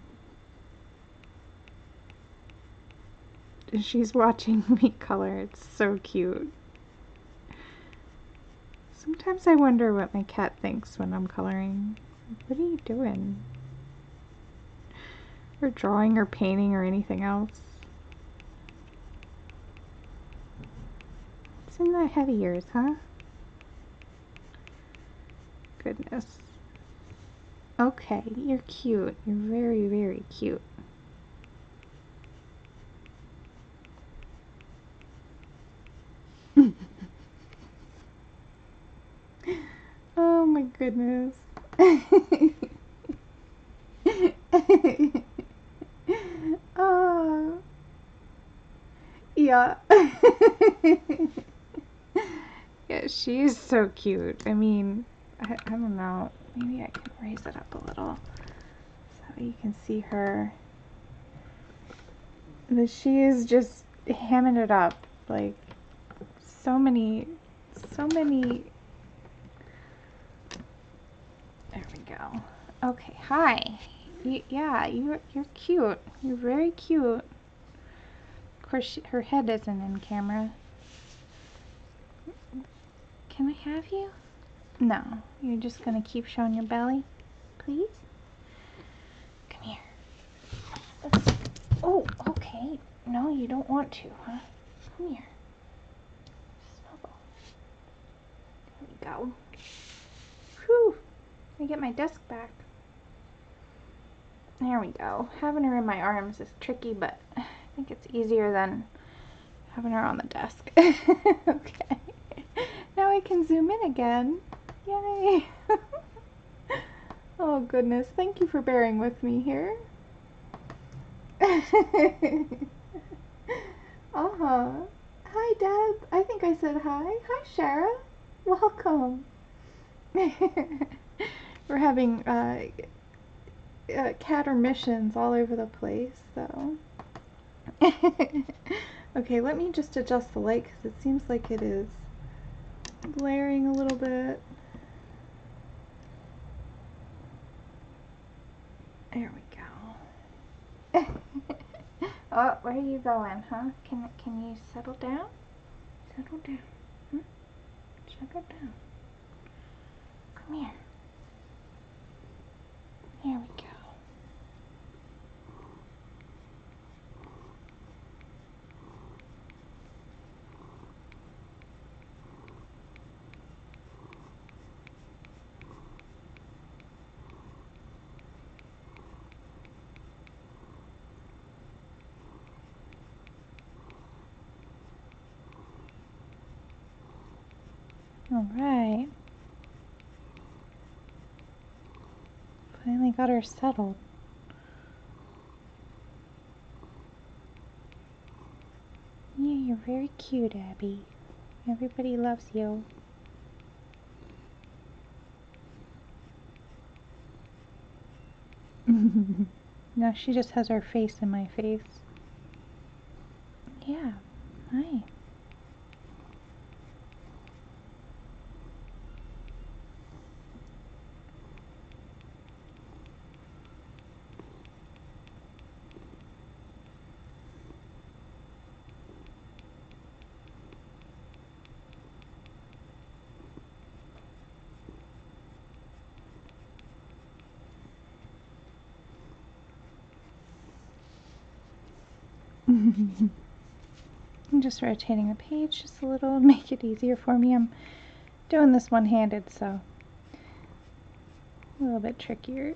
She's watching me color. It's so cute. Sometimes I wonder what my cat thinks when I'm coloring. What are you doing? Or drawing or painting or anything else. It's in the heavy years, huh? Goodness. Okay, you're cute. You're very, very cute. Oh my goodness. oh. Yeah. yeah, she is so cute. I mean, I, I don't know. Maybe I can raise it up a little so you can see her. But she is just hamming it up. Like, so many, so many. There we go. Okay, hi. Yeah, you're, you're cute. You're very cute. Of course, she, her head isn't in camera. Can I have you? No, you're just gonna keep showing your belly, please? Come here. Oh, okay. No, you don't want to, huh? Come here. There we go. Get my desk back. There we go. Having her in my arms is tricky, but I think it's easier than having her on the desk. okay. Now I can zoom in again. Yay! oh goodness, thank you for bearing with me here. uh-huh. Hi Deb. I think I said hi. Hi Shara. Welcome. We're having uh, uh, catermissions all over the place, so. okay, let me just adjust the light because it seems like it is glaring a little bit. There we go. oh, where are you going, huh? Can can you settle down? Settle down. Hmm? Settle down. Come here. Here we go. All right. Finally got her settled. Yeah, you're very cute, Abby. Everybody loves you. now she just has her face in my face. Yeah, hi. I'm just rotating the page just a little make it easier for me. I'm doing this one-handed, so a little bit trickier.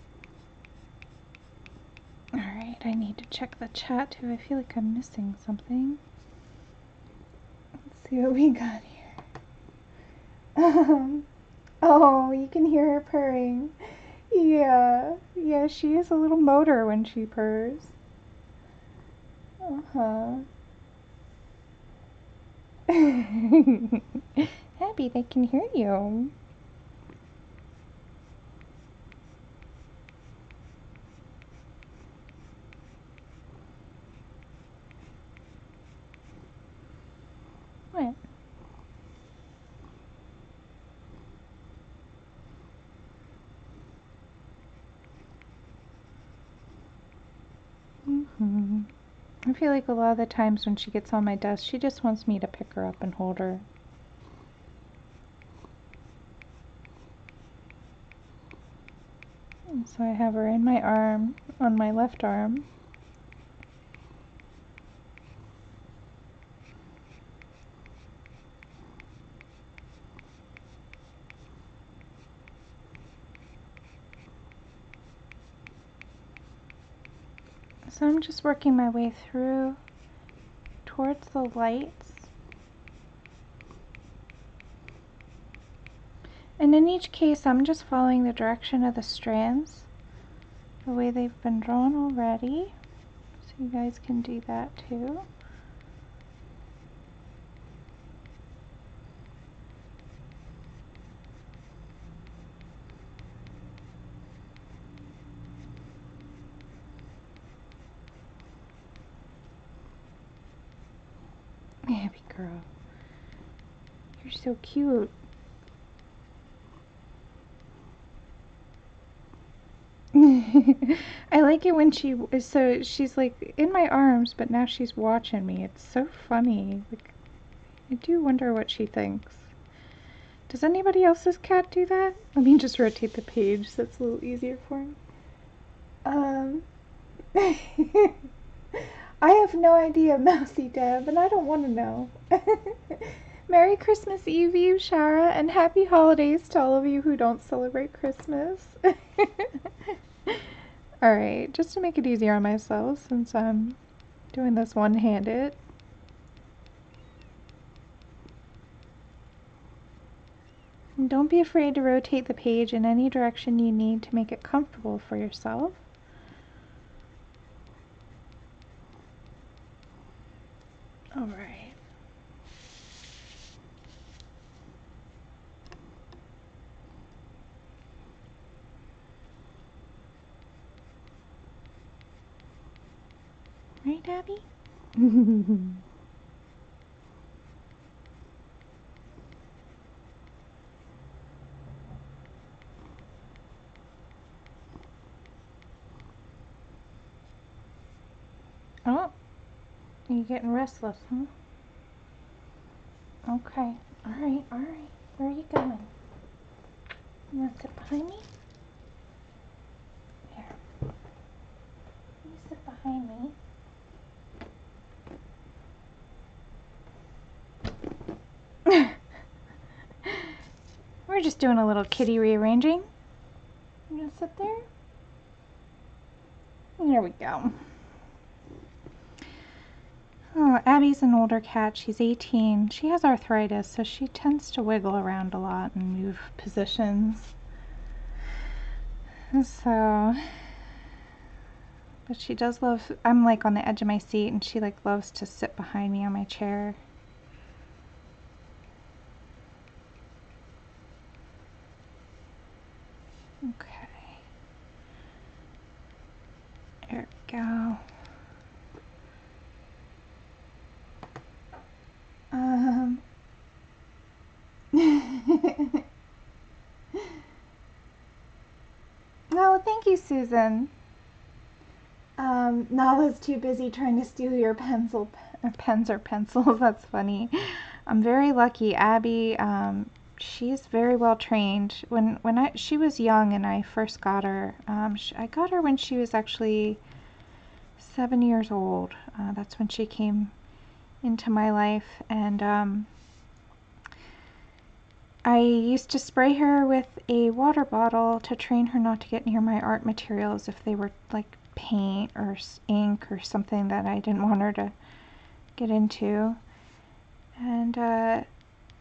Alright, I need to check the chat too. I feel like I'm missing something. Let's see what we got here. Um, oh, you can hear her purring. Yeah, yeah, she is a little motor when she purrs. Uh-huh. Happy they can hear you. What? Mm-hmm. I feel like a lot of the times when she gets on my desk, she just wants me to pick her up and hold her. And so I have her in my arm, on my left arm. So I'm just working my way through towards the lights. And in each case, I'm just following the direction of the strands, the way they've been drawn already. So you guys can do that too. Happy girl. You're so cute. I like it when she so she's like in my arms, but now she's watching me. It's so funny. Like, I do wonder what she thinks. Does anybody else's cat do that? Let me just rotate the page so it's a little easier for me. Um. I have no idea, Mousy Deb, and I don't want to know. Merry Christmas Eve, Eve, Shara, and happy holidays to all of you who don't celebrate Christmas. Alright, just to make it easier on myself since I'm doing this one-handed. Don't be afraid to rotate the page in any direction you need to make it comfortable for yourself. All right. Right, Abby? oh. You're getting restless, huh? Okay. Alright, alright. Where are you going? You want to sit behind me? Here. You sit behind me. We're just doing a little kitty rearranging. You gonna sit there? There we go. Oh, Abby's an older cat. She's 18. She has arthritis, so she tends to wiggle around a lot and move positions. So, but she does love, I'm like on the edge of my seat and she like loves to sit behind me on my chair. Okay. There we go. Um. oh, thank you, Susan. Um, Nala's too busy trying to steal your pencil, pens or pencils. That's funny. I'm very lucky. Abby, um, she's very well trained. When when I she was young and I first got her, um, she, I got her when she was actually seven years old. Uh, that's when she came into my life, and um, I used to spray her with a water bottle to train her not to get near my art materials if they were like paint or ink or something that I didn't want her to get into. And uh,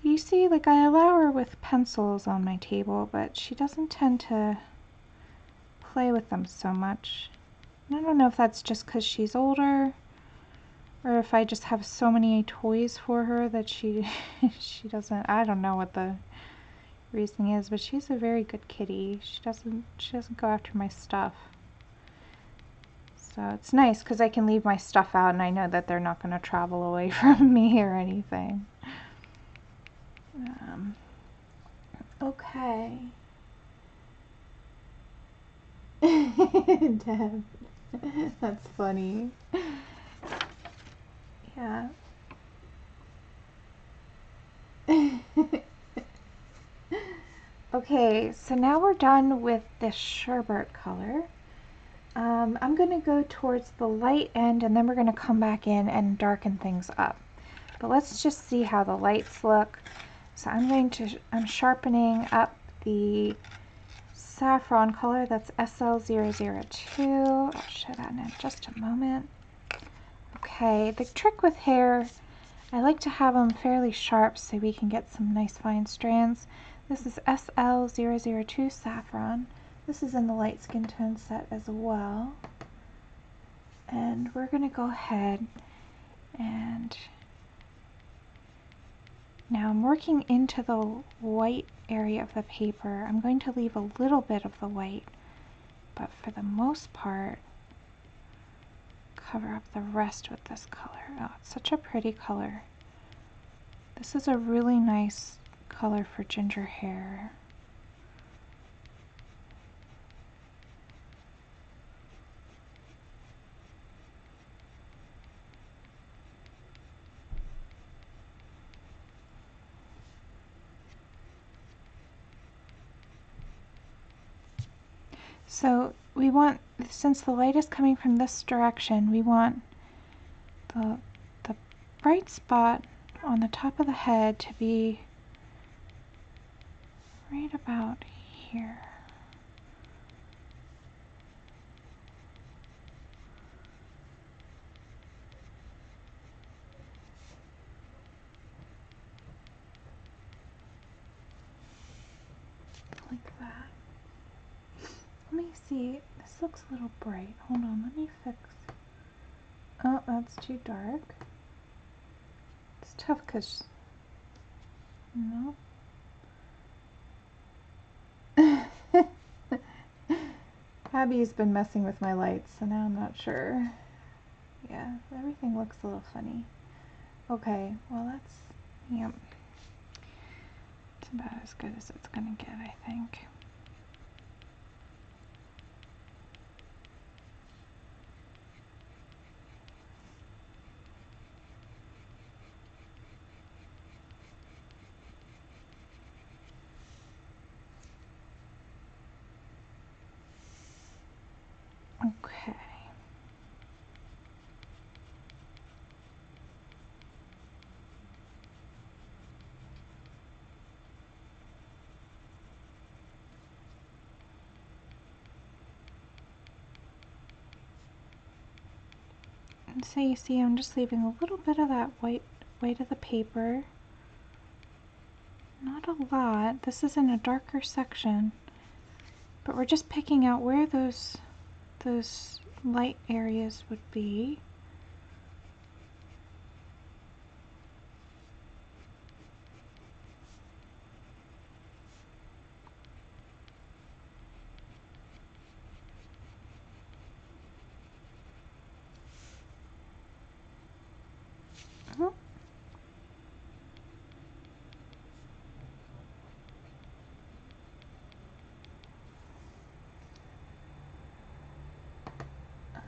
you see, like I allow her with pencils on my table, but she doesn't tend to play with them so much. And I don't know if that's just because she's older or if I just have so many toys for her that she she doesn't I don't know what the reasoning is, but she's a very good kitty. She doesn't she doesn't go after my stuff. So it's nice because I can leave my stuff out and I know that they're not going to travel away from me or anything. Um, okay. Deb. That's funny. Yeah. okay, so now we're done with the sherbet color. Um, I'm going to go towards the light end and then we're going to come back in and darken things up. But let's just see how the lights look. So I'm going to, I'm sharpening up the saffron color, that's SL002. I'll show that in just a moment. Okay, the trick with hair, I like to have them fairly sharp so we can get some nice fine strands. This is SL002 saffron. This is in the light skin tone set as well. And we're going to go ahead and now I'm working into the white area of the paper. I'm going to leave a little bit of the white, but for the most part, cover up the rest with this color. Oh, it's such a pretty color. This is a really nice color for ginger hair. So we want, since the light is coming from this direction, we want the, the bright spot on the top of the head to be right about here. Like that. Let me see. This looks a little bright. Hold on, let me fix. Oh, that's too dark. It's tough because. No. Abby's been messing with my lights, so now I'm not sure. Yeah, everything looks a little funny. Okay, well that's, yep. It's about as good as it's gonna get, I think. Okay. And so you see I'm just leaving a little bit of that white white of the paper. Not a lot. This is in a darker section. But we're just picking out where those those light areas would be.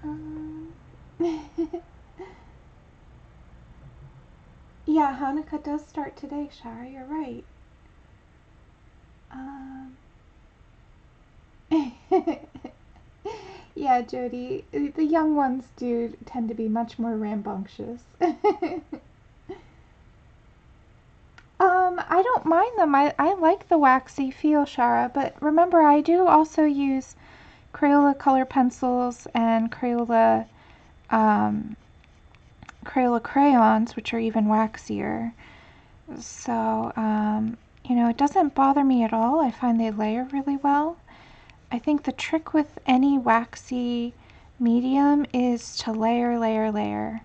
Um, yeah, Hanukkah does start today, Shara. You're right. Um, yeah, Jody, the young ones do tend to be much more rambunctious. Um, I don't mind them. I, I like the waxy feel, Shara, but remember I do also use Crayola color pencils and Crayola um, Crayola crayons, which are even waxier. So, um, you know, it doesn't bother me at all. I find they layer really well. I think the trick with any waxy medium is to layer, layer, layer.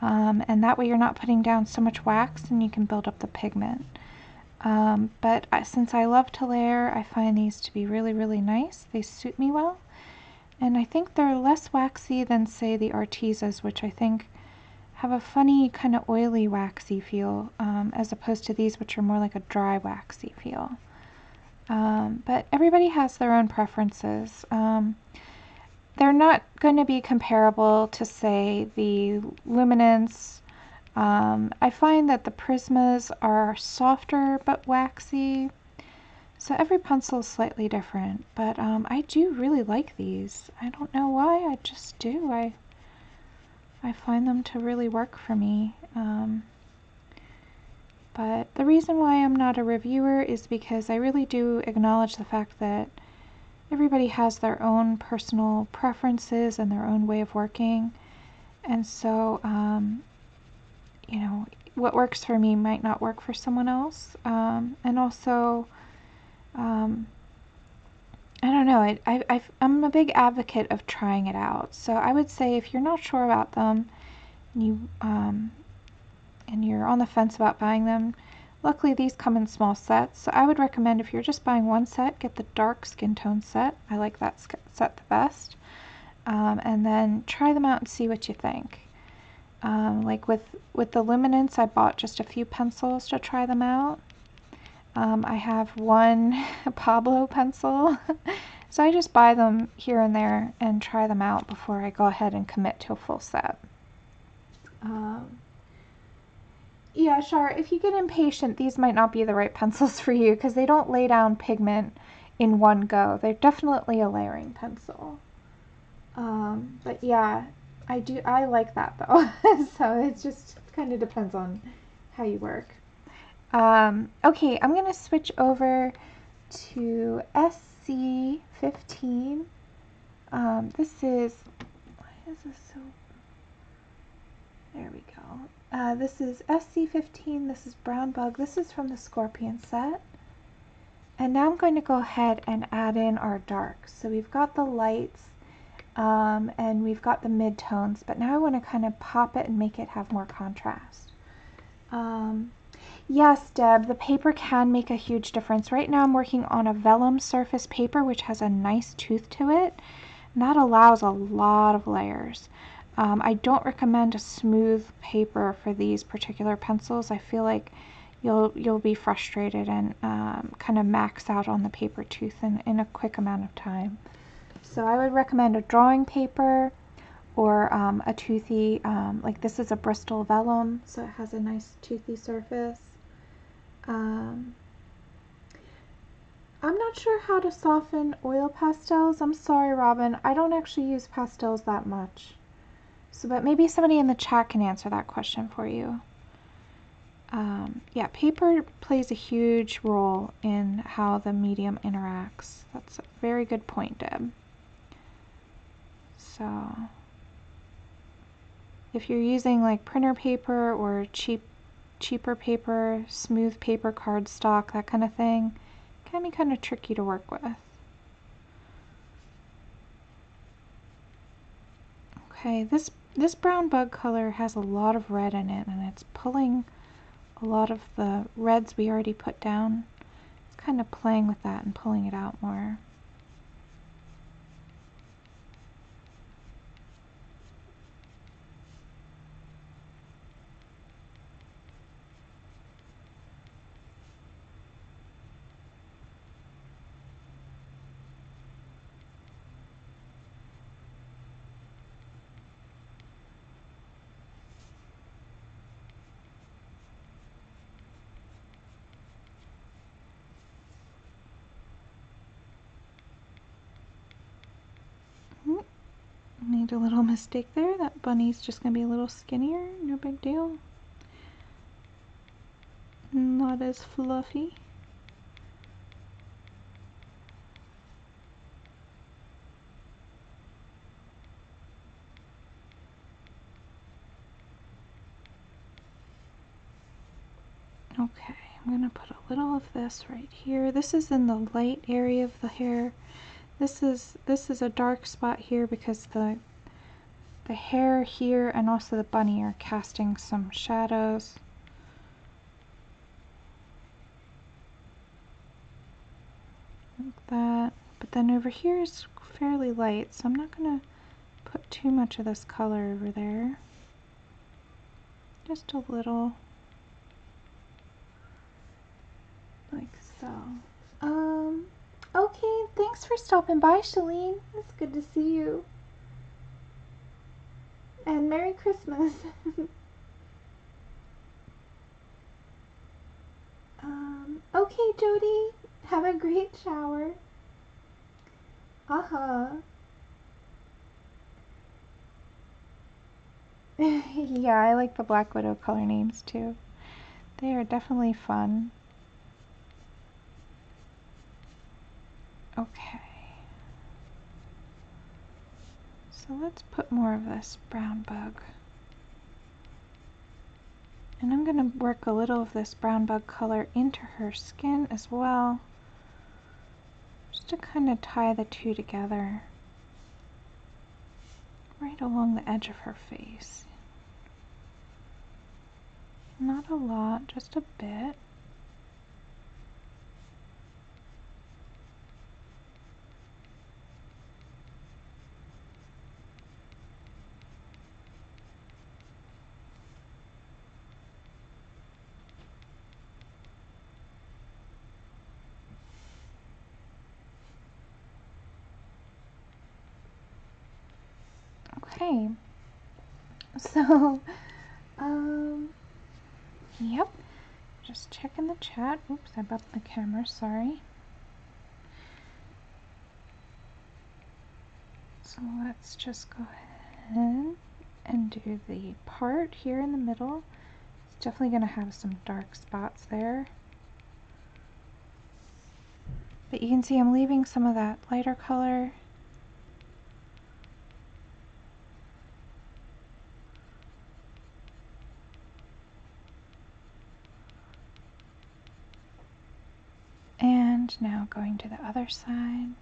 Um, and that way you're not putting down so much wax and you can build up the pigment. Um, but I, since I love to layer, I find these to be really, really nice. They suit me well. And I think they're less waxy than, say, the Artezas, which I think have a funny kind of oily waxy feel, um, as opposed to these, which are more like a dry waxy feel. Um, but everybody has their own preferences. Um, they're not going to be comparable to, say, the Luminance. Um, I find that the Prismas are softer but waxy. So every pencil is slightly different, but um, I do really like these. I don't know why, I just do. I I find them to really work for me. Um, but the reason why I'm not a reviewer is because I really do acknowledge the fact that everybody has their own personal preferences and their own way of working. And so, um, you know, what works for me might not work for someone else. Um, and also, um, I don't know. I, I, I'm a big advocate of trying it out. So I would say if you're not sure about them, and you um, and you're on the fence about buying them, Luckily these come in small sets, so I would recommend if you're just buying one set, get the dark skin tone set. I like that set the best. Um, and then try them out and see what you think. Um, like with, with the Luminance, I bought just a few pencils to try them out. Um, I have one Pablo pencil, so I just buy them here and there and try them out before I go ahead and commit to a full set. Um, yeah, sure. If you get impatient, these might not be the right pencils for you because they don't lay down pigment in one go. They're definitely a layering pencil. Um, but yeah, I do. I like that though. so it just kind of depends on how you work. Um, okay, I'm gonna switch over to SC15. Um, this is. Why is this so? There we go. Uh, this is SC15, this is Brown Bug, this is from the Scorpion set. And now I'm going to go ahead and add in our darks. So we've got the lights um, and we've got the midtones, but now I want to kind of pop it and make it have more contrast. Um, yes, Deb, the paper can make a huge difference. Right now I'm working on a vellum surface paper which has a nice tooth to it. And that allows a lot of layers. Um, I don't recommend a smooth paper for these particular pencils. I feel like you'll you'll be frustrated and um, kind of max out on the paper tooth in, in a quick amount of time. So I would recommend a drawing paper or um, a toothy, um, like this is a Bristol vellum, so it has a nice toothy surface. Um, I'm not sure how to soften oil pastels. I'm sorry, Robin. I don't actually use pastels that much. So, but maybe somebody in the chat can answer that question for you. Um, yeah, paper plays a huge role in how the medium interacts. That's a very good point, Deb. So, if you're using like printer paper or cheap, cheaper paper, smooth paper cardstock, that kind of thing, can be kind of tricky to work with. Okay, this, this brown bug color has a lot of red in it and it's pulling a lot of the reds we already put down. It's kind of playing with that and pulling it out more. A little mistake there. That bunny's just going to be a little skinnier. No big deal. Not as fluffy. Okay, I'm going to put a little of this right here. This is in the light area of the hair. This is this is a dark spot here because the the hair here and also the bunny are casting some shadows. Like that. But then over here is fairly light, so I'm not going to put too much of this color over there. Just a little. Like so. Um, okay, thanks for stopping by, Shalene. It's good to see you. And Merry Christmas. um, okay, Jody. Have a great shower. Uh-huh. yeah, I like the Black Widow color names too. They are definitely fun. Okay. So let's put more of this brown bug. And I'm going to work a little of this brown bug color into her skin as well. Just to kind of tie the two together. Right along the edge of her face. Not a lot, just a bit. Okay. So, um, yep. Just checking the chat. Oops, I bumped the camera, sorry. So let's just go ahead and do the part here in the middle. It's definitely going to have some dark spots there. But you can see I'm leaving some of that lighter color And now going to the other side.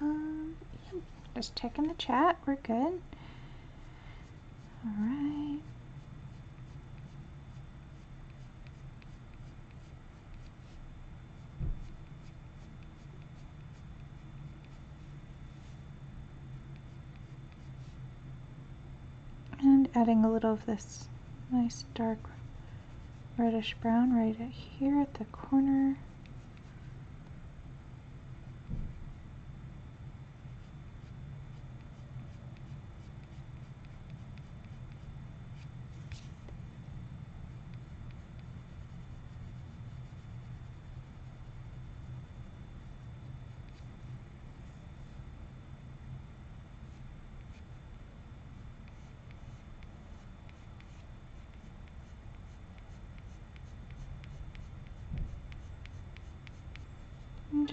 Um, just checking the chat. We're good. All right. And adding a little of this nice dark reddish brown right here at the corner.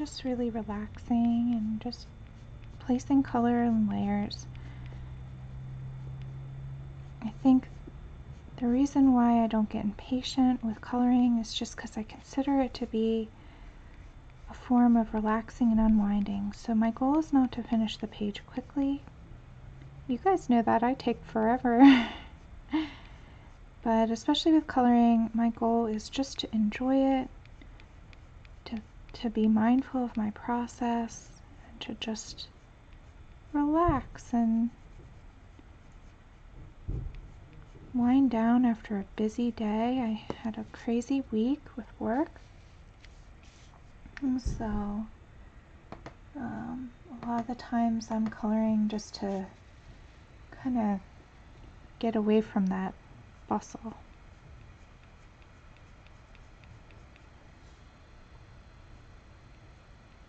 Just really relaxing and just placing color in layers. I think the reason why I don't get impatient with coloring is just because I consider it to be a form of relaxing and unwinding. So my goal is not to finish the page quickly. You guys know that I take forever. but especially with coloring, my goal is just to enjoy it, to, be mindful of my process, and to just relax and wind down after a busy day. I had a crazy week with work. And so um, a lot of the times I'm coloring just to kind of get away from that bustle.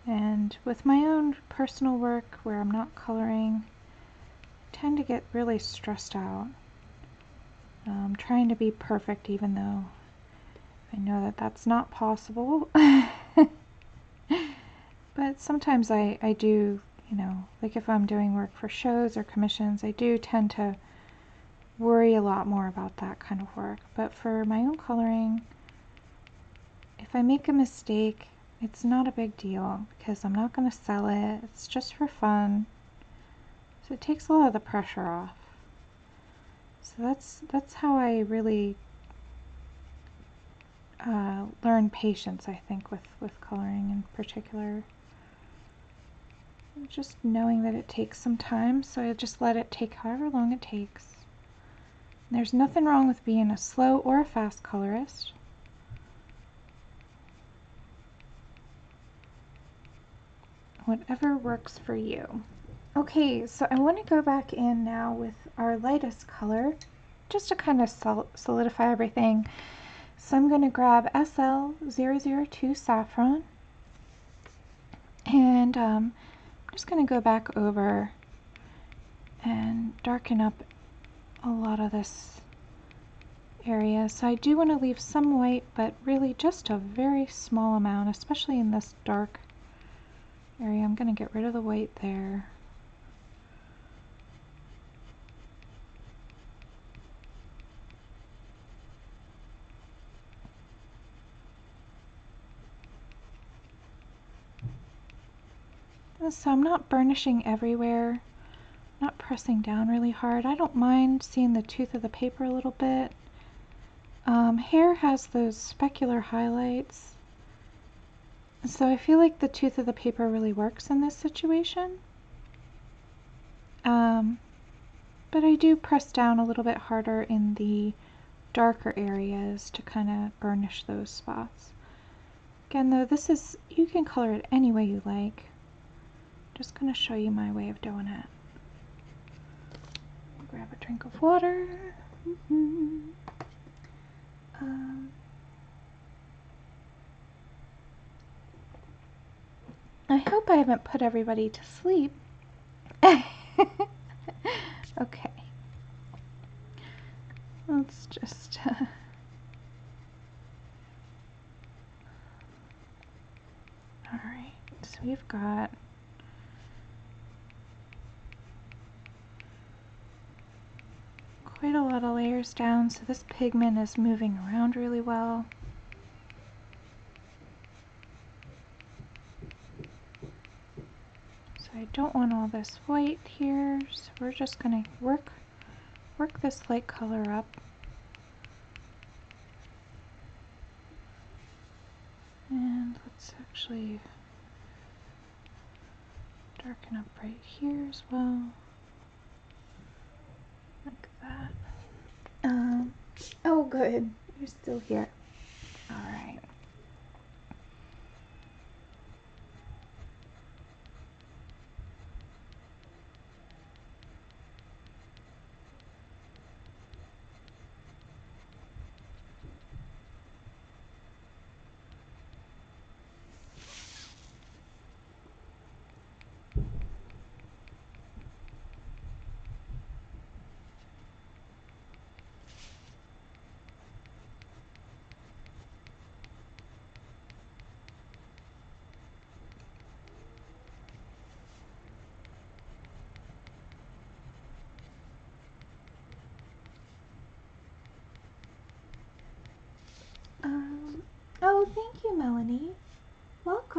And with my own personal work where I'm not coloring, I tend to get really stressed out. Um, trying to be perfect even though I know that that's not possible. but sometimes I, I do, you know, like if I'm doing work for shows or commissions, I do tend to worry a lot more about that kind of work. But for my own coloring, if I make a mistake, it's not a big deal because I'm not going to sell it. It's just for fun. So it takes a lot of the pressure off. So that's that's how I really uh, learn patience, I think, with, with coloring in particular. Just knowing that it takes some time, so I just let it take however long it takes. There's nothing wrong with being a slow or a fast colorist. Whatever works for you. Okay, so I want to go back in now with our lightest color just to kind of solidify everything. So I'm going to grab SL002 Saffron and um, I'm just going to go back over and darken up a lot of this area. So I do want to leave some white, but really just a very small amount, especially in this dark area. I'm going to get rid of the white there. So I'm not burnishing everywhere, not pressing down really hard. I don't mind seeing the tooth of the paper a little bit. Um, hair has those specular highlights so I feel like the tooth of the paper really works in this situation. Um, but I do press down a little bit harder in the darker areas to kind of burnish those spots. Again though, this is, you can color it any way you like. Just going to show you my way of doing it. Grab a drink of water. Mm -hmm. um, I hope I haven't put everybody to sleep. okay. Let's just... Uh... Alright, so we've got... quite a lot of layers down, so this pigment is moving around really well. I don't want all this white here, so we're just going to work, work this light color up. And let's actually darken up right here as well. Like that. Um, oh good, you're still here. Alright.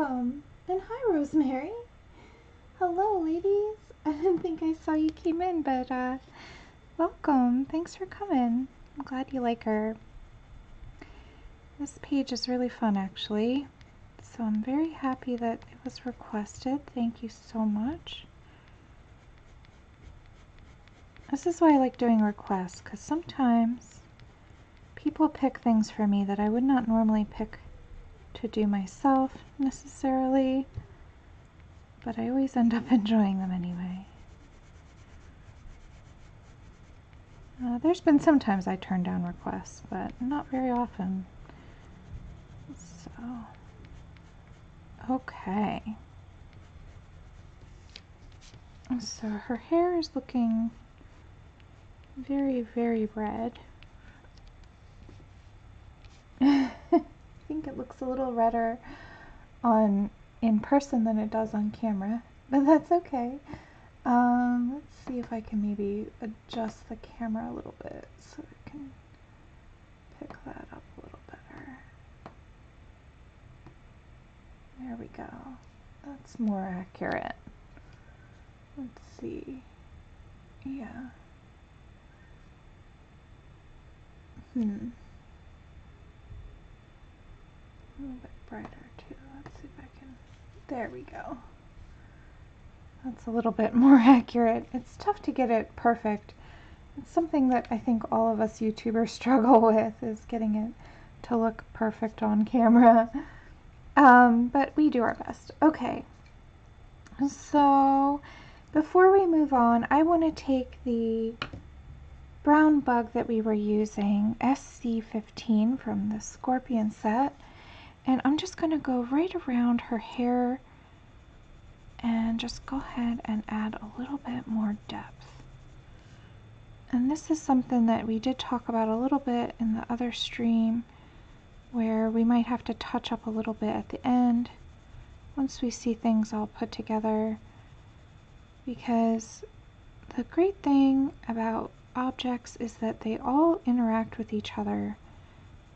Welcome. And hi, Rosemary. Hello, ladies. I didn't think I saw you came in, but uh, welcome. Thanks for coming. I'm glad you like her. This page is really fun, actually. So I'm very happy that it was requested. Thank you so much. This is why I like doing requests, because sometimes people pick things for me that I would not normally pick to do myself necessarily, but I always end up enjoying them anyway. Uh, there's been some times I turn down requests, but not very often. So, okay. So her hair is looking very, very red. I think it looks a little redder on in person than it does on camera, but that's okay. Um, let's see if I can maybe adjust the camera a little bit so I can pick that up a little better. There we go. That's more accurate. Let's see. Yeah. Hmm. A little bit brighter too. Let's see if I can. There we go. That's a little bit more accurate. It's tough to get it perfect. It's something that I think all of us YouTubers struggle with is getting it to look perfect on camera. Um, but we do our best. Okay. So before we move on, I want to take the brown bug that we were using, SC15 from the Scorpion set, and I'm just going to go right around her hair and just go ahead and add a little bit more depth. And this is something that we did talk about a little bit in the other stream where we might have to touch up a little bit at the end once we see things all put together because the great thing about objects is that they all interact with each other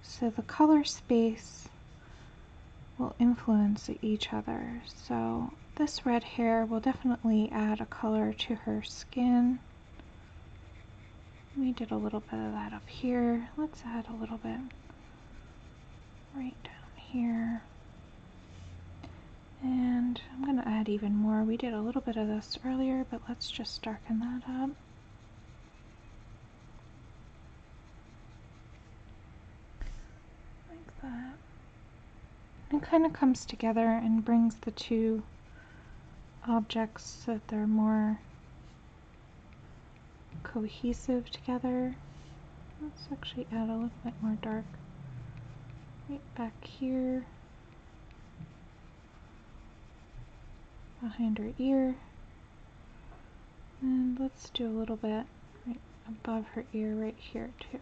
so the color space will influence each other so this red hair will definitely add a color to her skin. We did a little bit of that up here. Let's add a little bit right down here. And I'm going to add even more. We did a little bit of this earlier, but let's just darken that up. Like that. It kind of comes together and brings the two objects so that they're more cohesive together. Let's actually add a little bit more dark right back here. Behind her ear. And let's do a little bit right above her ear right here too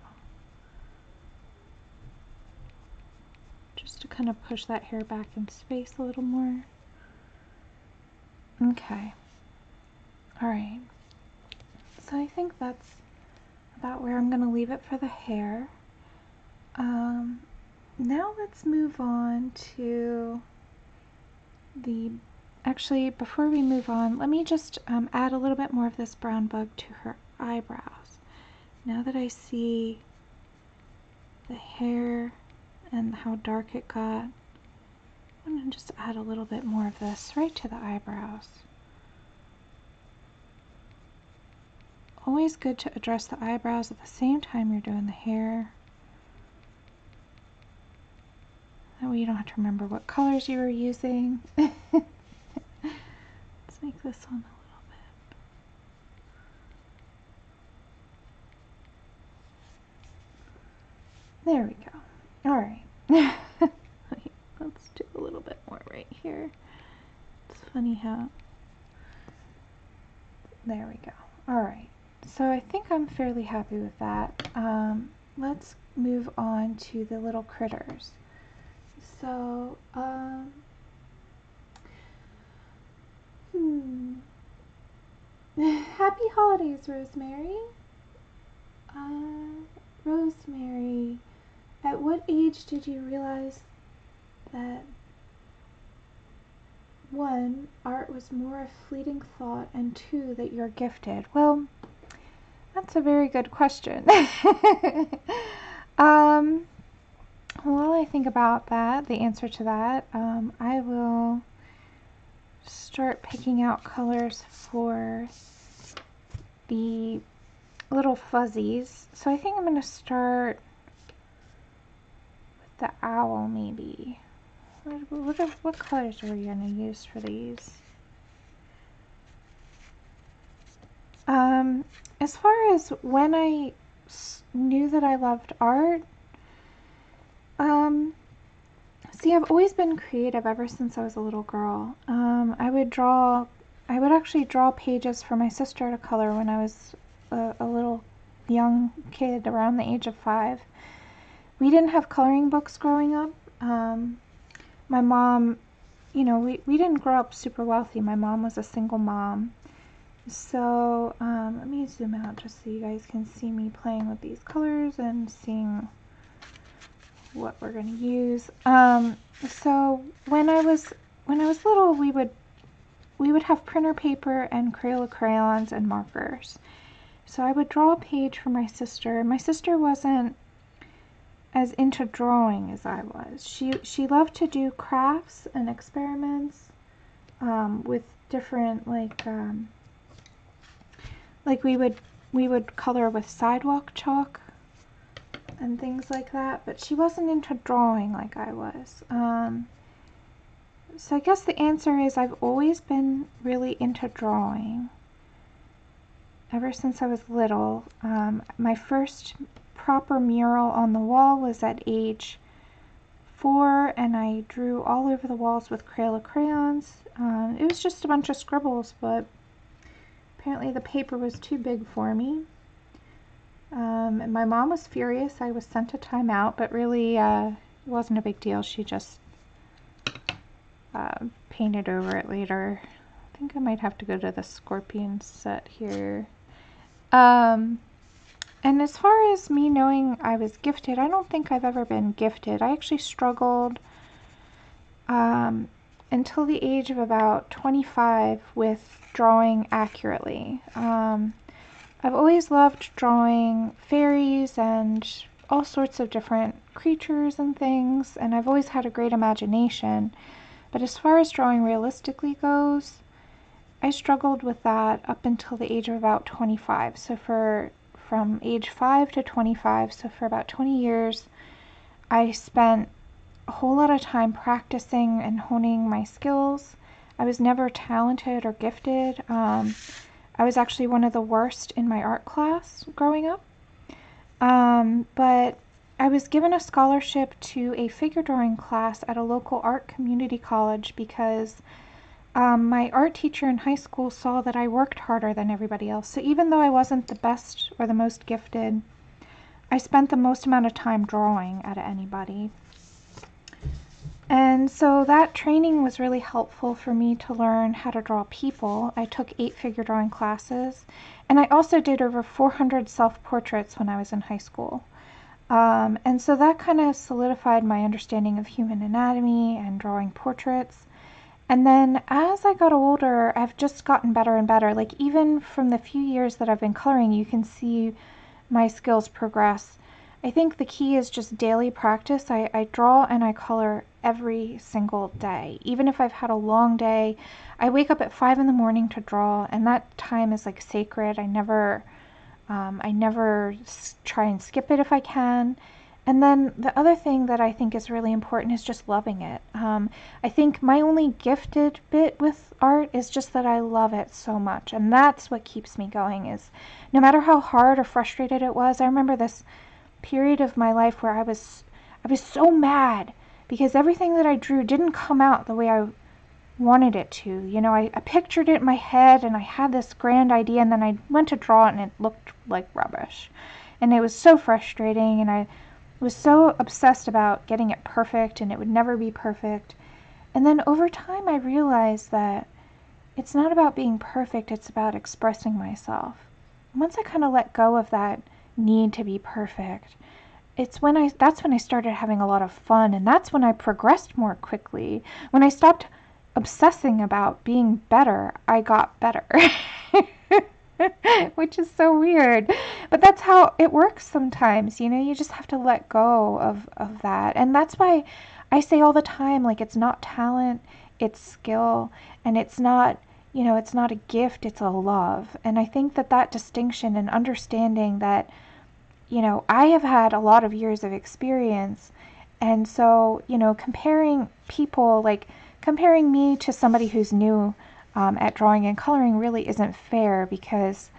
to kind of push that hair back in space a little more Okay. Alright. So I think that's about where I'm going to leave it for the hair. Um, now let's move on to the... Actually, before we move on, let me just um, add a little bit more of this brown bug to her eyebrows. Now that I see the hair and how dark it got, I'm going to just add a little bit more of this right to the eyebrows. Always good to address the eyebrows at the same time you're doing the hair. That way you don't have to remember what colors you were using. Let's make this one a little bit. There we go. Alright. Let's do a little bit more right here. It's funny how... There we go. Alright, so I think I'm fairly happy with that. Um, let's move on to the little critters. So, um, hmm. Happy holidays, Rosemary. Uh, Rosemary, at what age did you realize that one, art was more a fleeting thought, and two, that you're gifted? Well, that's a very good question. um, while I think about that, the answer to that, um, I will start picking out colors for the little fuzzies. So I think I'm going to start the owl maybe. What, what, what colors are we going to use for these? Um, as far as when I knew that I loved art, um, see, I've always been creative ever since I was a little girl. Um, I would draw, I would actually draw pages for my sister to color when I was a, a little young kid around the age of five. We didn't have coloring books growing up. Um, my mom, you know, we, we didn't grow up super wealthy. My mom was a single mom. So um, let me zoom out just so you guys can see me playing with these colors and seeing what we're going to use. Um, so when I was when I was little, we would we would have printer paper and Crayola crayons and markers. So I would draw a page for my sister. My sister wasn't as into drawing as I was. She she loved to do crafts and experiments um, with different like um, like we would we would color with sidewalk chalk and things like that, but she wasn't into drawing like I was. Um, so I guess the answer is I've always been really into drawing ever since I was little. Um, my first proper mural on the wall was at age four, and I drew all over the walls with Crayola crayons. Um, it was just a bunch of scribbles, but apparently the paper was too big for me. Um, and my mom was furious. I was sent to timeout, but really uh, it wasn't a big deal. She just uh, painted over it later. I think I might have to go to the scorpion set here. Um, and as far as me knowing I was gifted, I don't think I've ever been gifted. I actually struggled um, until the age of about 25 with drawing accurately. Um, I've always loved drawing fairies and all sorts of different creatures and things, and I've always had a great imagination. But as far as drawing realistically goes, I struggled with that up until the age of about 25. So for from age 5 to 25, so for about 20 years, I spent a whole lot of time practicing and honing my skills. I was never talented or gifted. Um, I was actually one of the worst in my art class growing up. Um, but I was given a scholarship to a figure drawing class at a local art community college because um, my art teacher in high school saw that I worked harder than everybody else. So even though I wasn't the best or the most gifted, I spent the most amount of time drawing out of anybody. And so that training was really helpful for me to learn how to draw people. I took eight figure drawing classes, and I also did over 400 self portraits when I was in high school. Um, and so that kind of solidified my understanding of human anatomy and drawing portraits. And then as I got older, I've just gotten better and better. Like even from the few years that I've been coloring, you can see my skills progress. I think the key is just daily practice. I, I draw and I color every single day. Even if I've had a long day, I wake up at five in the morning to draw, and that time is like sacred. I never, um, I never try and skip it if I can. And then the other thing that I think is really important is just loving it. Um, I think my only gifted bit with art is just that I love it so much. And that's what keeps me going is no matter how hard or frustrated it was, I remember this period of my life where I was I was so mad because everything that I drew didn't come out the way I wanted it to. You know, I, I pictured it in my head and I had this grand idea and then I went to draw it and it looked like rubbish. And it was so frustrating and I was so obsessed about getting it perfect and it would never be perfect. And then over time, I realized that it's not about being perfect, it's about expressing myself. Once I kind of let go of that need to be perfect, it's when I that's when I started having a lot of fun and that's when I progressed more quickly. When I stopped obsessing about being better, I got better. Which is so weird. But that's how it works sometimes. You know, you just have to let go of, of that. And that's why I say all the time like, it's not talent, it's skill, and it's not, you know, it's not a gift, it's a love. And I think that that distinction and understanding that, you know, I have had a lot of years of experience. And so, you know, comparing people, like comparing me to somebody who's new um, at drawing and coloring really isn't fair because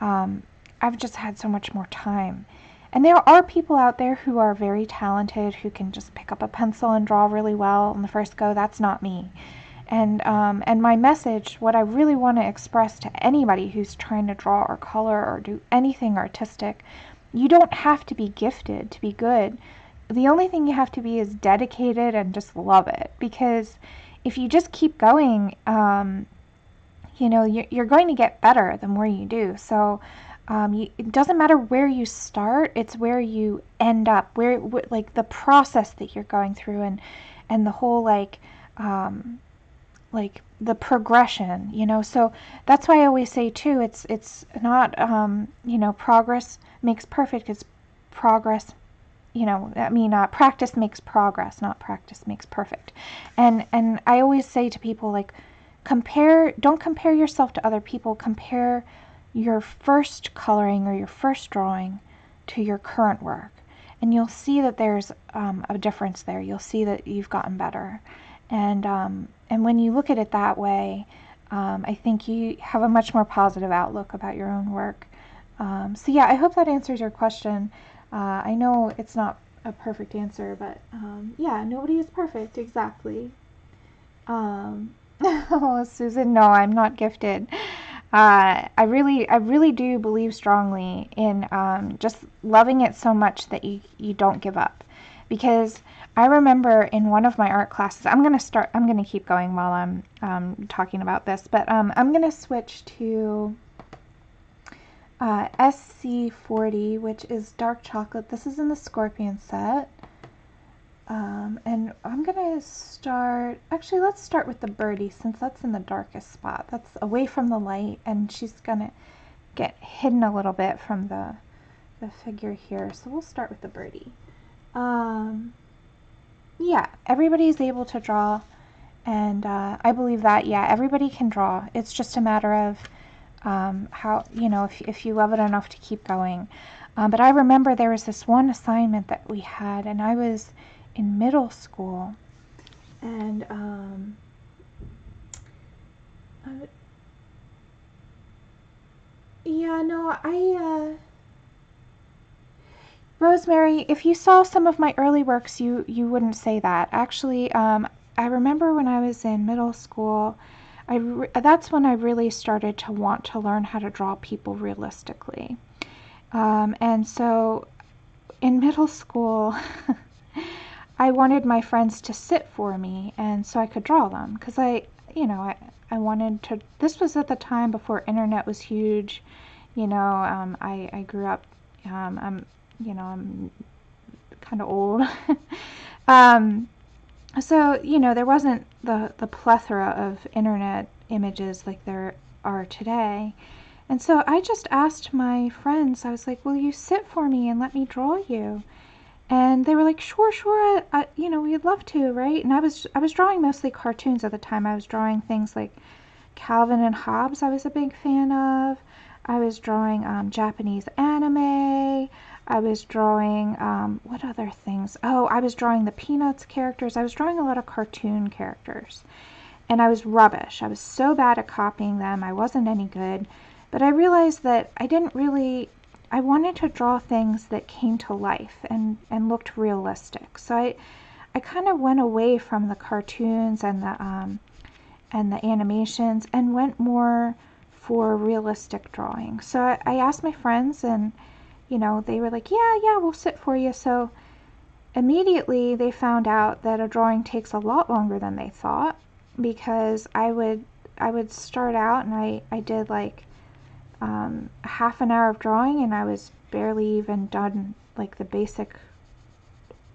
um, I've just had so much more time. And there are people out there who are very talented who can just pick up a pencil and draw really well on the first go. That's not me. And um, and my message, what I really want to express to anybody who's trying to draw or color or do anything artistic, you don't have to be gifted to be good. The only thing you have to be is dedicated and just love it. Because if you just keep going, um, you know, you're, going to get better the more you do. So um, you, it doesn't matter where you start; it's where you end up, where wh- like the process that you're going through, and and the whole like um, like the progression. You know, so that's why I always say too. It's it's not um, you know progress makes perfect. It's progress you know i mean uh, practice makes progress not practice makes perfect and and i always say to people like compare don't compare yourself to other people. Compare your first coloring or your first drawing to your current work. And you'll see that there's um, a difference there. You'll see that you've gotten better. And um, and when you look at it that way um, i think you have a much more positive outlook about your own work. Um, so yeah i hope that answers your question. Uh, i know it's not a perfect answer but um, yeah nobody is perfect. Exactly. Um, oh, Susan, no, I'm not gifted. Uh, I really, I really do believe strongly in um, just loving it so much that you, you don't give up. Because I remember in one of my art classes, I'm going to start, I'm to keep going while I'm um, talking about this, but um, I'm going to switch to uh, SC40, which is dark chocolate. This is in the Scorpion set. Um, and I'm gonna start, actually let's start with the birdie since that's in the darkest spot. That's away from the light and she's gonna get hidden a little bit from the, the figure here. So we'll start with the birdie. Um, yeah, everybody's able to draw and uh, I believe that, yeah, everybody can draw. It's just a matter of um, how, you know, if, if you love it enough to keep going. Um, but I remember there was this one assignment that we had and I was in middle school, and um, uh, yeah, no, I. Uh, Rosemary, if you saw some of my early works, you you wouldn't say that. Actually, um, I remember when I was in middle school, I re- that's when I really started to want to learn how to draw people realistically. Um, and so, in middle school, I wanted my friends to sit for me and so I could draw them because I, you know, I, I wanted to. This was at the time before internet was huge. You know, um, I, I grew up, um, I'm, you know, I'm kind of old. um, so, you know, there wasn't the, the plethora of internet images like there are today. And so I just asked my friends, I was like, will you sit for me and let me draw you? And they were like sure sure I, I, you know we'd love to right? And i was i was drawing mostly cartoons at the time. I was drawing things like calvin and hobbes i was a big fan of. I was drawing um, japanese anime. I was drawing um, what other things? Oh i was drawing the peanuts characters. I was drawing a lot of cartoon characters. And i was rubbish. I was so bad at copying them. I wasn't any good. But i realized that i didn't really I wanted to draw things that came to life and, and looked realistic. So I, I kind of went away from the cartoons and the um, and the animations and went more for realistic drawing. So I, I asked my friends and you know they were like, yeah, yeah, we'll sit for you. So immediately they found out that a drawing takes a lot longer than they thought because I would I would start out and I, I did like um, half an hour of drawing and I was barely even done like the basic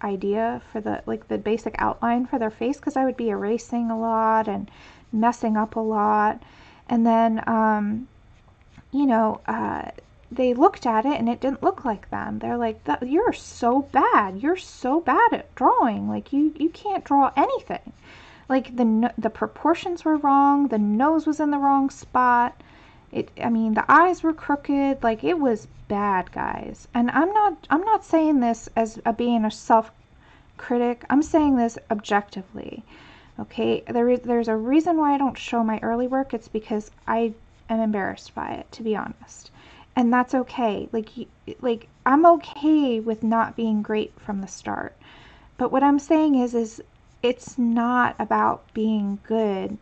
idea for the like the basic outline for their face because I would be erasing a lot and messing up a lot. And then, um, you know, uh, they looked at it and it didn't look like them. They're like, "You're so bad. You're so bad at drawing. Like you you can't draw anything." Like the the proportions were wrong. The nose was in the wrong spot. It I mean, the eyes were crooked. Like it was bad, guys. And I'm not I'm not saying this as a being a self critic. I'm saying this objectively. Okay? There is there's a reason why I don't show my early work. It's because I am embarrassed by it, to be honest and that's okay. Like like I'm okay with not being great from the start. But what I'm saying is is it's not about being good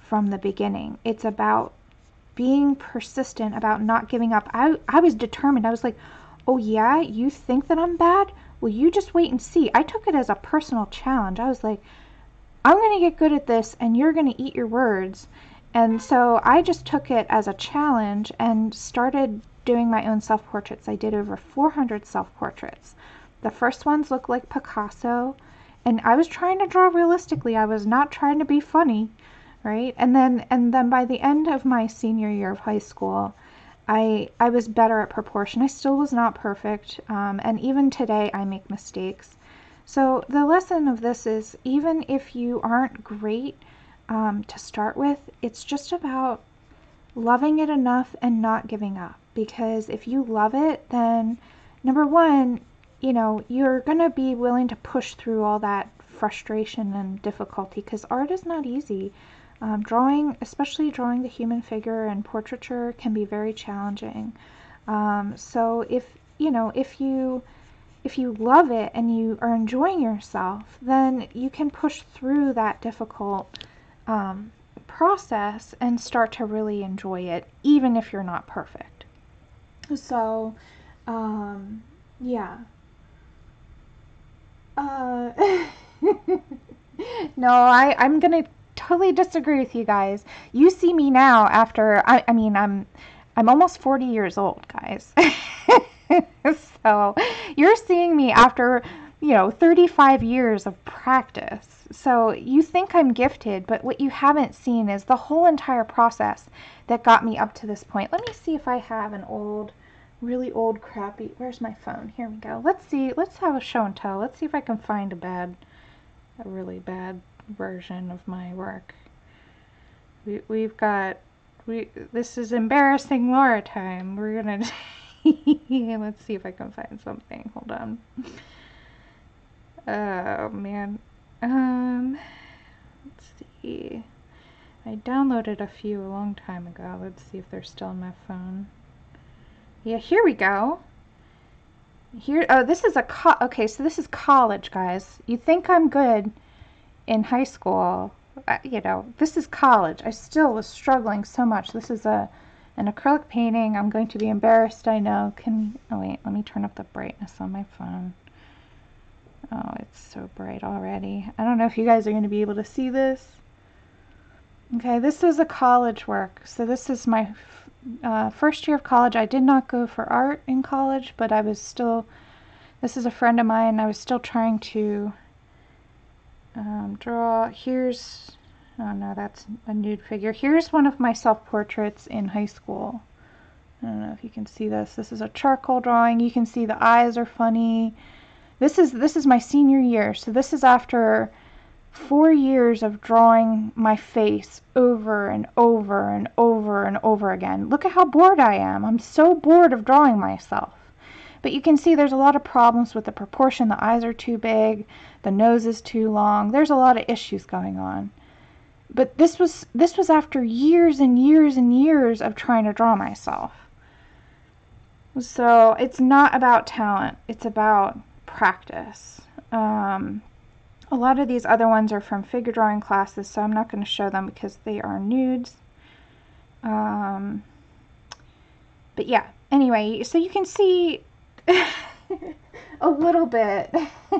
from the beginning. It's about being persistent, about not giving up. I I was determined. I was like, "Oh yeah, you think that I'm bad? Well, you just wait and see." I took it as a personal challenge. I was like, "I'm going to get good at this and you're going to eat your words." And so I just took it as a challenge and started doing my own self portraits. I did over 400 self portraits. The first ones looked like Picasso, and I was trying to draw realistically. I was not trying to be funny, right? And then and then by the end of my senior year of high school, I I was better at proportion. I still was not perfect, um, and even today I make mistakes. So the lesson of this is even if you aren't great um, to start with, it's just about loving it enough and not giving up because if you love it, then number one, you know, you're going to be willing to push through all that frustration and difficulty because art is not easy. Um, drawing, especially drawing the human figure and portraiture, can be very challenging. Um, so if you know if you if you love it and you are enjoying yourself, then you can push through that difficult um, process and start to really enjoy it, even if you're not perfect. So, um, yeah. Uh, no, I, I'm gonna totally disagree with you guys. You see me now after, I, I mean, I'm, I'm almost 40 years old, guys. so you're seeing me after, you know, 35 years of practice. So you think I'm gifted, but what you haven't seen is the whole entire process that got me up to this point. Let me see if I have an old, really old crappy, where's my phone? Here we go. Let's see, let's have a show and tell. Let's see if I can find a bad, a really bad version of my work. We, we've got, we, this is embarrassing Laura time. We're gonna, let's see if I can find something. Hold on. Oh man. Um, let's see. I downloaded a few a long time ago. Let's see if they're still on my phone. Yeah, here we go. Here, oh, this is a co okay, so this is college, guys. You think I'm good in high school, you know, this is college. I still was struggling so much. This is a an acrylic painting. I'm going to be embarrassed, I know. Can, oh wait, let me turn up the brightness on my phone. Oh, it's so bright already. I don't know if you guys are going to be able to see this. Okay, this is a college work. So this is my uh, first year of college. I did not go for art in college, but I was still, this is a friend of mine. I was still trying to um, draw. Here's, oh no, that's a nude figure. Here's one of my self-portraits in high school. I don't know if you can see this. This is a charcoal drawing. You can see the eyes are funny. This is this is my senior year, so this is after four years of drawing my face over and over and over and over again. Look at how bored I am. I'm so bored of drawing myself. But you can see there's a lot of problems with the proportion. The eyes are too big, the nose is too long. There's a lot of issues going on. But this was this was after years and years and years of trying to draw myself. So it's not about talent. It's about practice. Um, a lot of these other ones are from figure drawing classes, so I'm not going to show them because they are nudes. Um, but yeah, anyway, so you can see a little bit.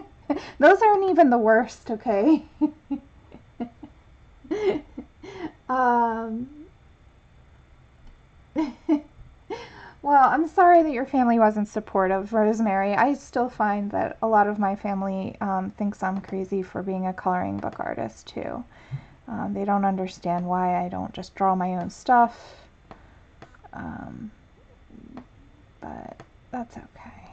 Those aren't even the worst, okay? um, Well, I'm sorry that your family wasn't supportive, Rosemary. I still find that a lot of my family um, thinks I'm crazy for being a coloring book artist, too. Um, they don't understand why I don't just draw my own stuff. Um, but that's okay.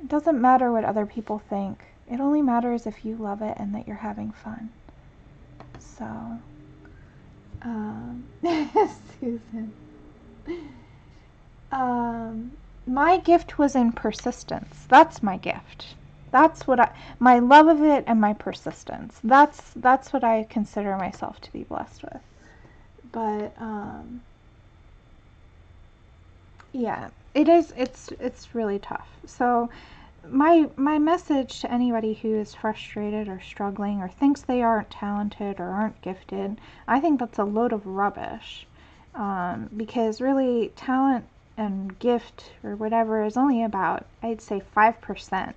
It doesn't matter what other people think. It only matters if you love it and that you're having fun. So, um, Susan. Um, my gift was in persistence. That's my gift. That's what I my love of it and my persistence. That's that's what I consider myself to be blessed with. But um, yeah, it is it's it's really tough. So my my message to anybody who is frustrated or struggling or thinks they aren't talented or aren't gifted, I think that's a load of rubbish. Um, because really talent and gift or whatever is only about I'd say five percent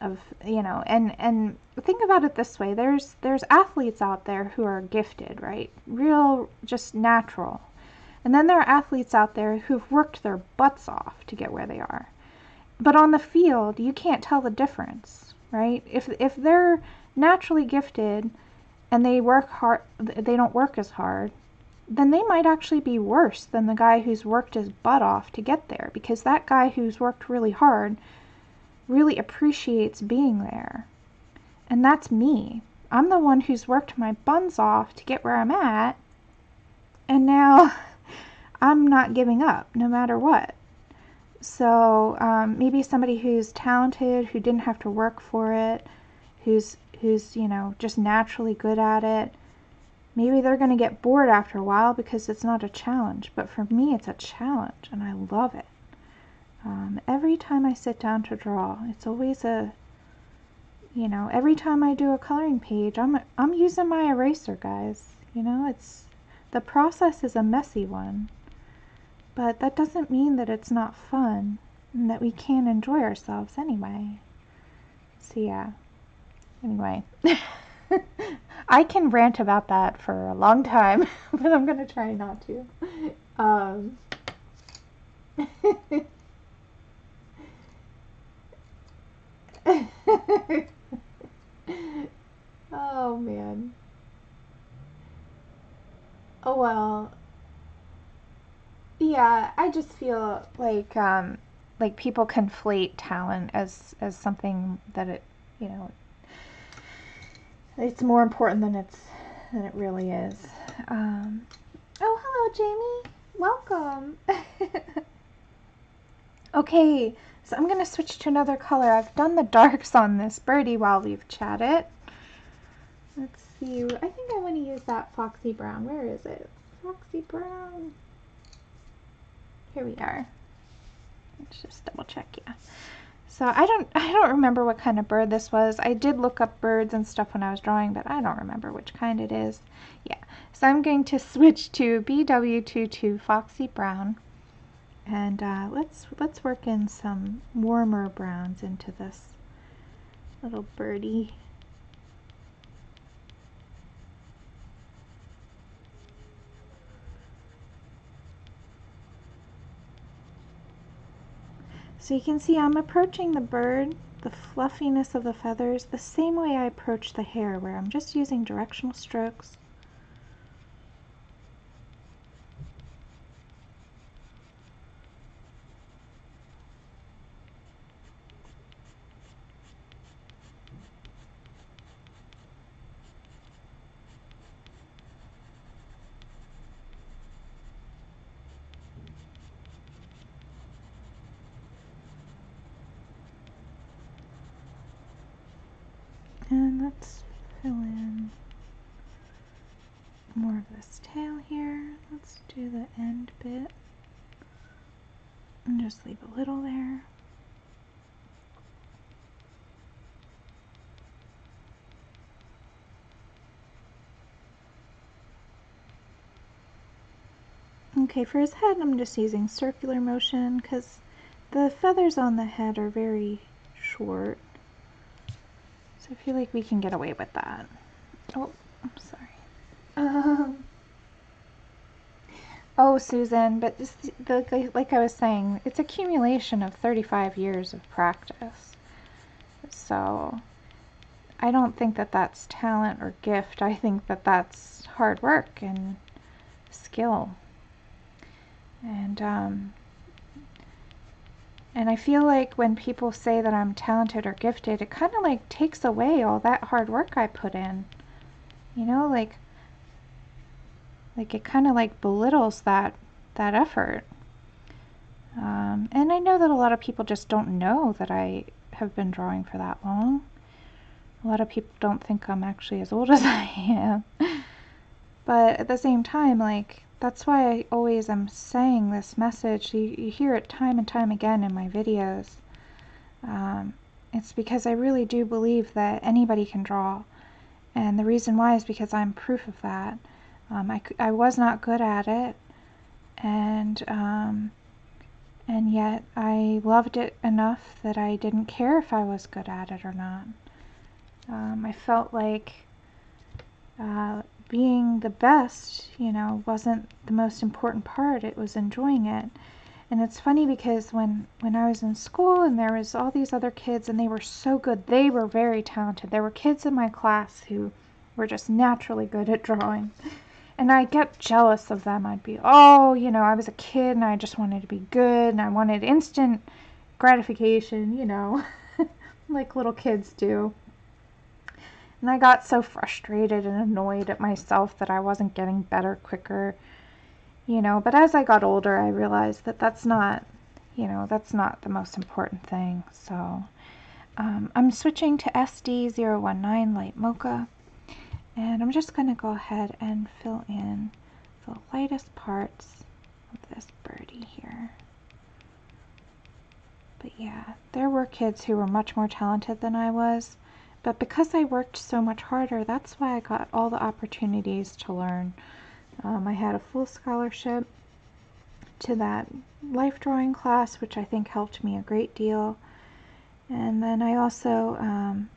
of you know and and think about it this way there's there's athletes out there who are gifted right real just natural and then there are athletes out there who've worked their butts off to get where they are but on the field you can't tell the difference right if if they're naturally gifted and they work hard they don't work as hard then they might actually be worse than the guy who's worked his butt off to get there because that guy who's worked really hard really appreciates being there. And that's me. I'm the one who's worked my buns off to get where I'm at, and now I'm not giving up no matter what. So um, maybe somebody who's talented, who didn't have to work for it, who's who's you know just naturally good at it, maybe they're going to get bored after a while because it's not a challenge. But for me, it's a challenge, and I love it. Um, every time I sit down to draw, it's always a, you know, every time I do a coloring page, I'm I'm using my eraser, guys. You know, it's the process is a messy one, but that doesn't mean that it's not fun and that we can't enjoy ourselves anyway. So yeah. Anyway. I can rant about that for a long time, but I'm going to try not to. Um, oh man. Oh well. Yeah, I just feel like um like people conflate talent as as something that it, you know, it's more important than it's than it really is. Um, oh, hello, Jamie. Welcome. okay, so I'm gonna switch to another color. I've done the darks on this birdie while we've chatted. Let's see. I think I want to use that Foxy Brown. Where is it? Foxy Brown. Here we are. Let's just double check. Yeah. So I don't I don't remember what kind of bird this was. I did look up birds and stuff when I was drawing, but I don't remember which kind it is. Yeah. So I'm going to switch to BW22 Foxy Brown. And uh, let's let's work in some warmer browns into this little birdie. So you can see I'm approaching the bird, the fluffiness of the feathers, the same way I approach the hair, where I'm just using directional strokes And let's fill in more of this tail here. Let's do the end bit and just leave a little there. Okay, for his head, I'm just using circular motion because the feathers on the head are very short. So I feel like we can get away with that. Oh, I'm sorry. Um, Oh, Susan, but this, the, like I was saying, it's accumulation of 35 years of practice. So I don't think that that's talent or gift. I think that that's hard work and skill. And um, and I feel like when people say that I'm talented or gifted, it kind of like takes away all that hard work I put in. You know, like like it kind of like belittles that that effort. Um, and I know that a lot of people just don't know that I have been drawing for that long. A lot of people don't think I'm actually as old as I am. but at the same time, like, that's why I always am saying this message. You, you hear it time and time again in my videos. Um, it's because I really do believe that anybody can draw. And the reason why is because I'm proof of that. Um, I, I was not good at it, and um, and yet I loved it enough that I didn't care if I was good at it or not. Um, I felt like uh, being the best, you know, wasn't the most important part. It was enjoying it. And it's funny because when, when I was in school and there was all these other kids and they were so good, they were very talented. There were kids in my class who were just naturally good at drawing and I get jealous of them. I'd be, oh, you know, I was a kid and I just wanted to be good and I wanted instant gratification, you know, like little kids do. And I got so frustrated and annoyed at myself that I wasn't getting better quicker, you know. But as I got older, I realized that that's not, you know, that's not the most important thing. So um, I'm switching to SD019 Light Mocha. And I'm just going to go ahead and fill in the lightest parts of this birdie here. But yeah, there were kids who were much more talented than I was. But because I worked so much harder, that's why I got all the opportunities to learn. Um, I had a full scholarship to that life drawing class, which I think helped me a great deal. And then I also, um,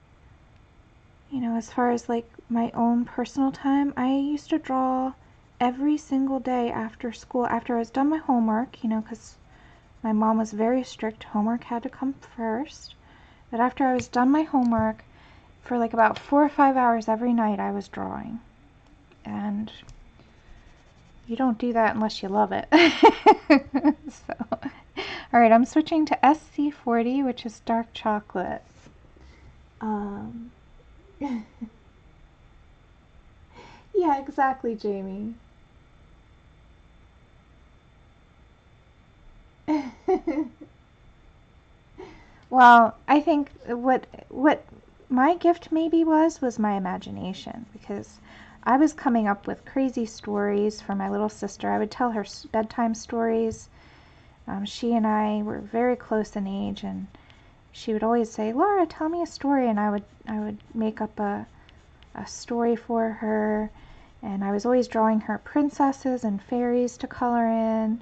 you know, as far as like my own personal time, I used to draw every single day after school, after I was done my homework, you know, because my mom was very strict. Homework had to come first. But after I was done my homework, for like about four or five hours every night, I was drawing. And you don't do that unless you love it. so, all right, I'm switching to SC40, which is dark chocolate. Um, Yeah, exactly, Jamie. well, I think what what my gift maybe was was my imagination because I was coming up with crazy stories for my little sister. I would tell her bedtime stories. Um, she and I were very close in age, and she would always say, "Laura, tell me a story," and I would I would make up a a story for her and I was always drawing her princesses and fairies to color in.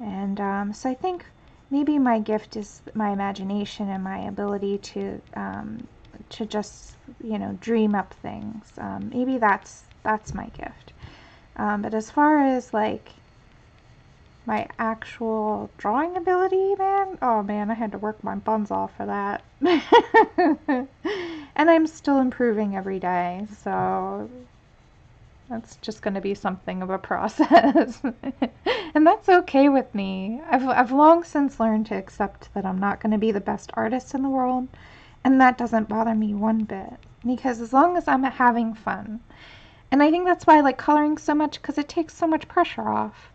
And um, so I think maybe my gift is my imagination and my ability to um, to just you know dream up things. Um, maybe that's that's my gift. Um, but as far as like my actual drawing ability, man, oh man, I had to work my buns off for that. and I'm still improving every day, so that's just going to be something of a process. and that's okay with me. I've, I've long since learned to accept that I'm not going to be the best artist in the world. And that doesn't bother me one bit. Because as long as I'm having fun. And I think that's why I like coloring so much because it takes so much pressure off.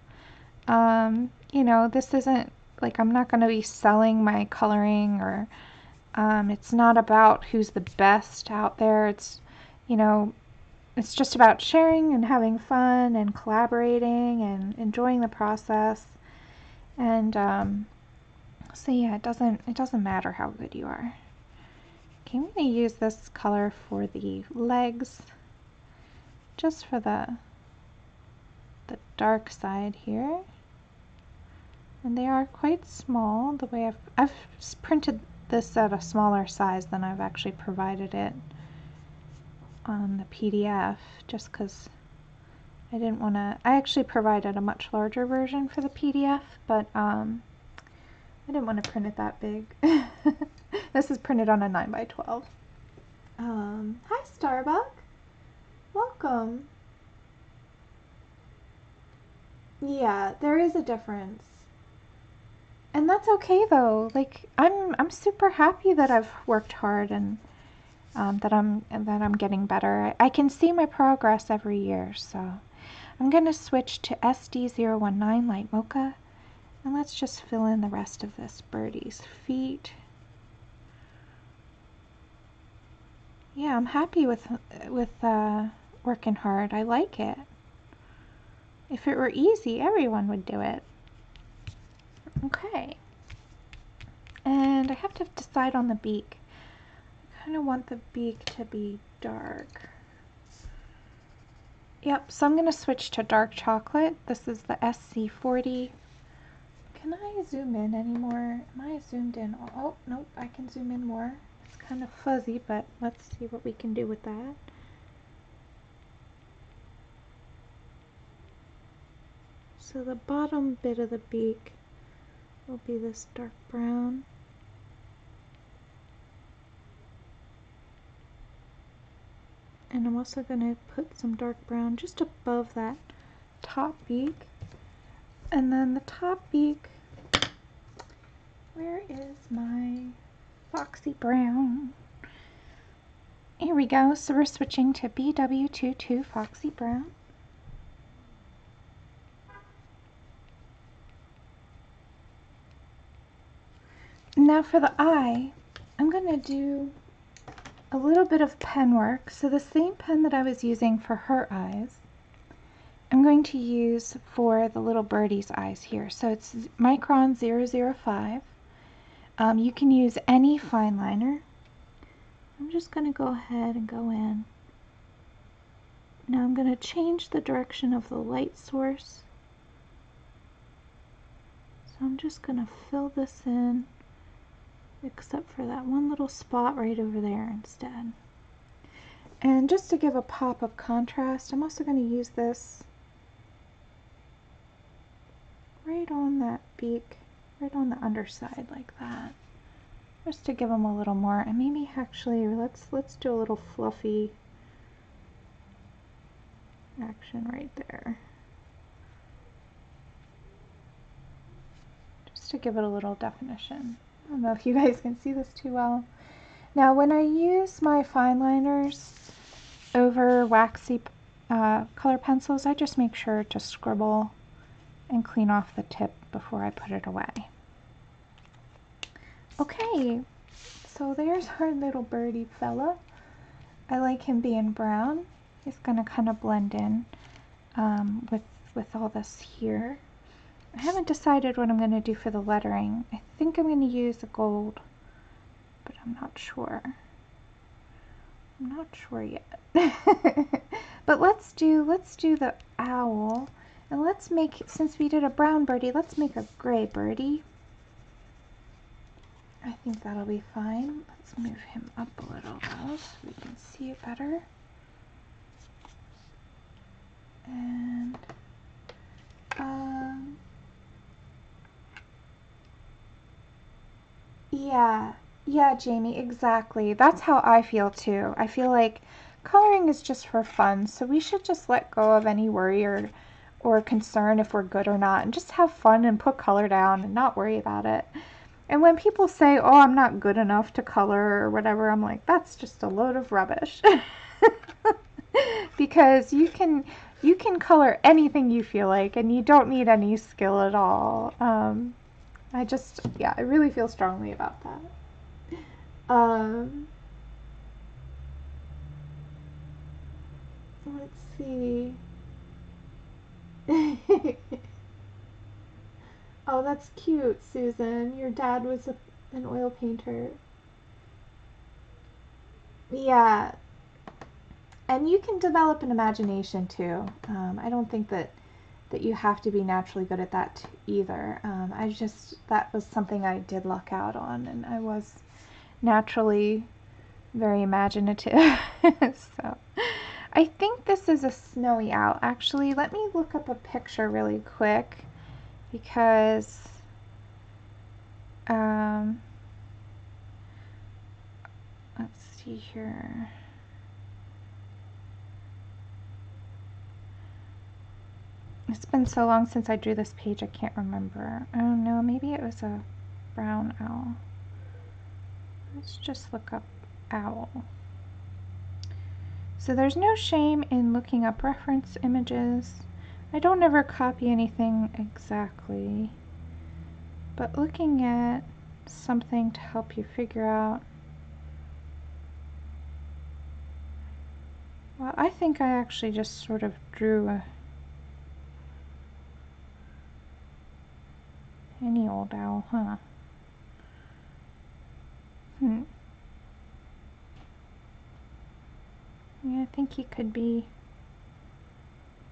Um, you know, this isn't like I'm not going to be selling my coloring or um, it's not about who's the best out there. It's, you know, it's just about sharing and having fun and collaborating and enjoying the process. And um, so yeah, it doesn't it doesn't matter how good you are. Okay, I'm going to use this color for the legs, just for the the dark side here. And they are quite small. The way I've I've printed this at a smaller size than I've actually provided it on the PDF just because I didn't want to, I actually provided a much larger version for the PDF, but um, I didn't want to print it that big. this is printed on a 9 by 12 um, Hi Starbuck, welcome. Yeah, there is a difference. And that's okay though. Like I'm I'm super happy that I've worked hard and um, that I'm that I'm getting better. I, I can see my progress every year, so I'm going to switch to SD019 Light Mocha. And let's just fill in the rest of this birdie's feet. Yeah, I'm happy with with uh, working hard. I like it. If it were easy, everyone would do it. Okay. And I have to decide on the beak. I kind of want the beak to be dark. Yep, so I'm going to switch to dark chocolate. This is the SC40. Can I zoom in anymore? Am I zoomed in? Oh, oh nope, I can zoom in more. It's kind of fuzzy, but let's see what we can do with that. So the bottom bit of the beak will be this dark brown. And I'm also going to put some dark brown just above that top beak. And then the top beak, where is my Foxy Brown? Here we go. So we're switching to BW22 Foxy Brown. Now for the eye, I'm going to do a little bit of pen work. So the same pen that I was using for her eyes, I'm going to use for the little birdie's eyes here. So it's Micron 005. Um, you can use any fine liner. I'm just going to go ahead and go in. Now I'm going to change the direction of the light source. So I'm just going to fill this in except for that one little spot right over there instead. And just to give a pop of contrast, I'm also going to use this right on that beak, right on the underside like that. Just to give them a little more, and maybe actually let's let's do a little fluffy action right there. Just to give it a little definition. I don't know if you guys can see this too well. Now when I use my fine liners over waxy uh, color pencils, I just make sure to scribble and clean off the tip before I put it away. Okay, so there's our little birdie fella. I like him being brown. He's gonna kind of blend in um, with, with all this here. I haven't decided what I'm going to do for the lettering. I think I'm going to use the gold, but I'm not sure. I'm not sure yet. but let's do let's do the owl, and let's make since we did a brown birdie, let's make a gray birdie. I think that'll be fine. Let's move him up a little though so we can see it better. And um, Yeah, yeah, Jamie, exactly. That's how I feel too. I feel like coloring is just for fun, so we should just let go of any worry or or concern if we're good or not and just have fun and put color down and not worry about it. And when people say, "Oh, I'm not good enough to color" or whatever, I'm like, that's just a load of rubbish. because you can you can color anything you feel like and you don't need any skill at all. Um, I just, yeah, I really feel strongly about that. Um, let's see. oh, that's cute, Susan. Your dad was a, an oil painter. Yeah. And you can develop an imagination too. Um, I don't think that that you have to be naturally good at that either. Um, I just, that was something I did luck out on, and I was naturally very imaginative. so I think this is a snowy owl. Actually, let me look up a picture really quick because um, let's see here. It's been so long since I drew this page, I can't remember. Oh no, maybe it was a brown owl. Let's just look up owl. So there's no shame in looking up reference images. I don't ever copy anything exactly, but looking at something to help you figure out Well, I think I actually just sort of drew a Any old owl, huh? Hmm. Yeah, I think he could be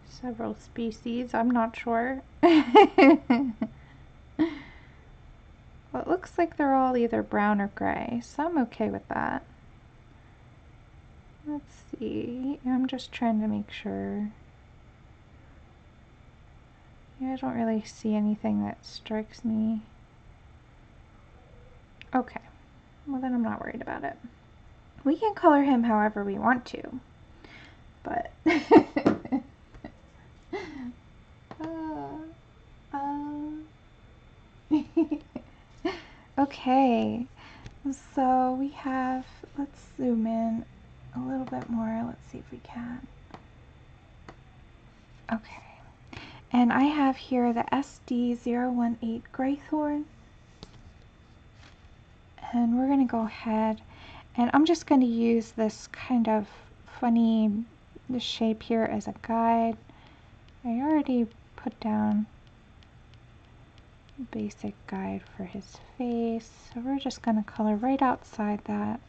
several species. I'm not sure. well, it looks like they're all either brown or gray, so I'm okay with that. Let's see. I'm just trying to make sure. I don't really see anything that strikes me. Okay, well then I'm not worried about it. We can color him however we want to, but... uh, um... okay, so we have, let's zoom in a little bit more. Let's see if we can. Okay. And I have here the SD018 Greythorn. And we're going to go ahead and I'm just going to use this kind of funny shape here as a guide. I already put down basic guide for his face. So we're just going to color right outside that.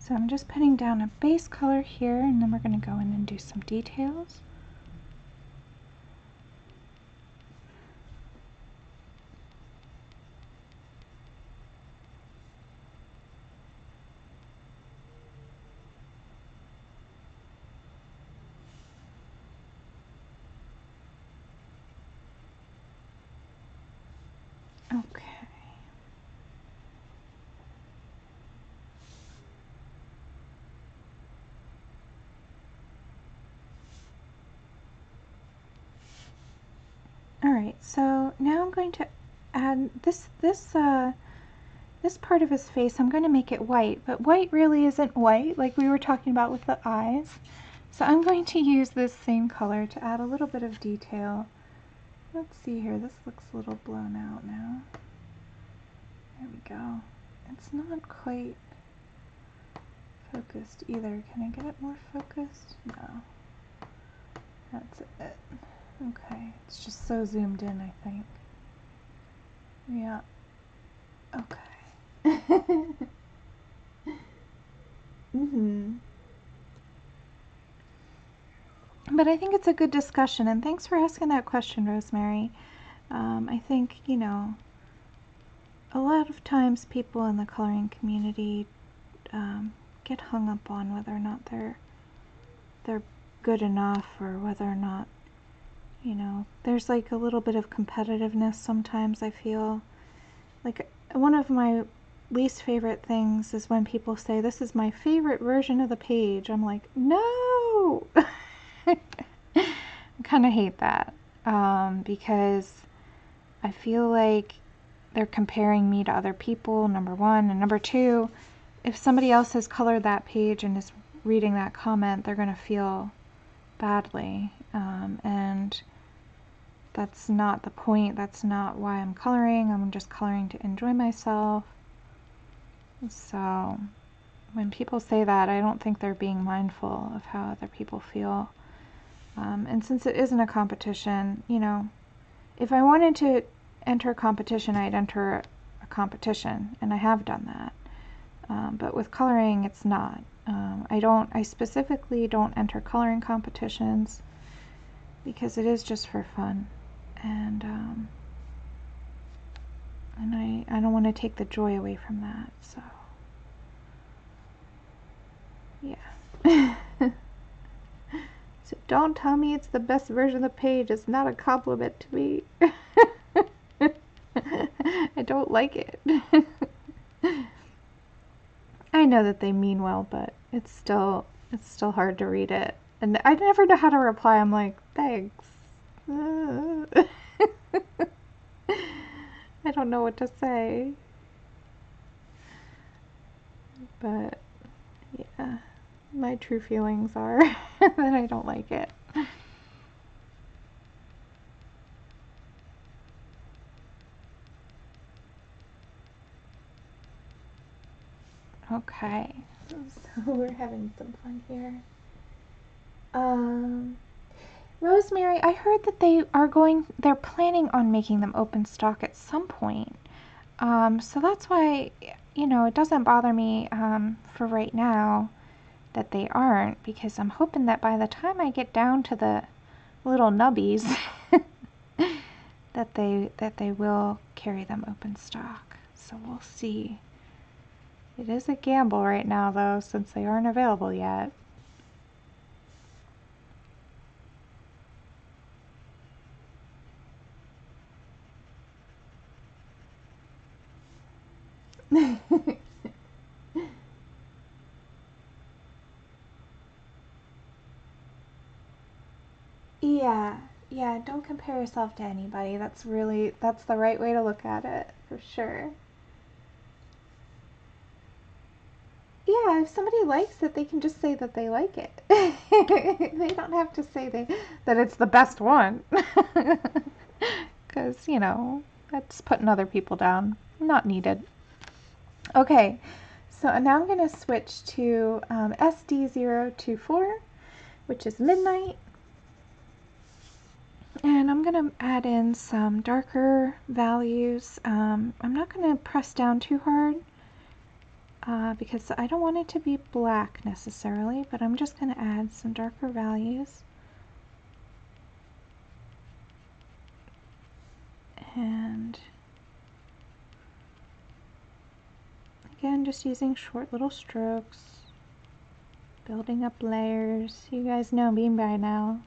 So I'm just putting down a base color here and then we're going to go in and do some details. Alright, so now I'm going to add this, this, uh, this part of his face, I'm going to make it white, but white really isn't white like we were talking about with the eyes. So I'm going to use this same color to add a little bit of detail. Let's see here, this looks a little blown out now. There we go. It's not quite focused either. Can I get it more focused? No. That's it. Okay, it's just so zoomed in, I think. Yeah. Okay. mm-hmm. But I think it's a good discussion, and thanks for asking that question, Rosemary. Um, I think, you know, a lot of times people in the coloring community um, get hung up on whether or not they're they're good enough or whether or not you know, there's like a little bit of competitiveness sometimes, I feel. Like, one of my least favorite things is when people say, This is my favorite version of the page. I'm like, No! I kind of hate that um, because I feel like they're comparing me to other people, number one. And number two, if somebody else has colored that page and is reading that comment, they're going to feel badly. Um, and that's not the point. That's not why I'm coloring. I'm just coloring to enjoy myself. So when people say that, I don't think they're being mindful of how other people feel. Um, and since it isn't a competition, you know, if I wanted to enter a competition, I'd enter a competition, and I have done that. Um, but with coloring, it's not. Um, I don't. I specifically don't enter coloring competitions because it is just for fun, and um, and I I don't want to take the joy away from that. So yeah. so don't tell me it's the best version of the page. It's not a compliment to me. I don't like it. I know that they mean well, but it's still it's still hard to read it. And I never know how to reply. I'm like, thanks. I don't know what to say. But yeah, my true feelings are that I don't like it. Okay, so we're having some fun here. Um, Rosemary, I heard that they are going, they're planning on making them open stock at some point. Um, so that's why, you know, it doesn't bother me um, for right now that they aren't because I'm hoping that by the time I get down to the little nubbies that they that they will carry them open stock. So we'll see. It is a gamble right now though since they aren't available yet. yeah, yeah, don't compare yourself to anybody. That's really that's the right way to look at it, for sure. Yeah, if somebody likes it, they can just say that they like it. they don't have to say they, that it's the best one. Because, you know, that's putting other people down. Not needed. Okay, so now I'm going to switch to um, SD024, which is midnight. And I'm going to add in some darker values. Um, I'm not going to press down too hard uh, because I don't want it to be black necessarily, but I'm just going to add some darker values. And Again, just using short little strokes, building up layers. You guys know me by now.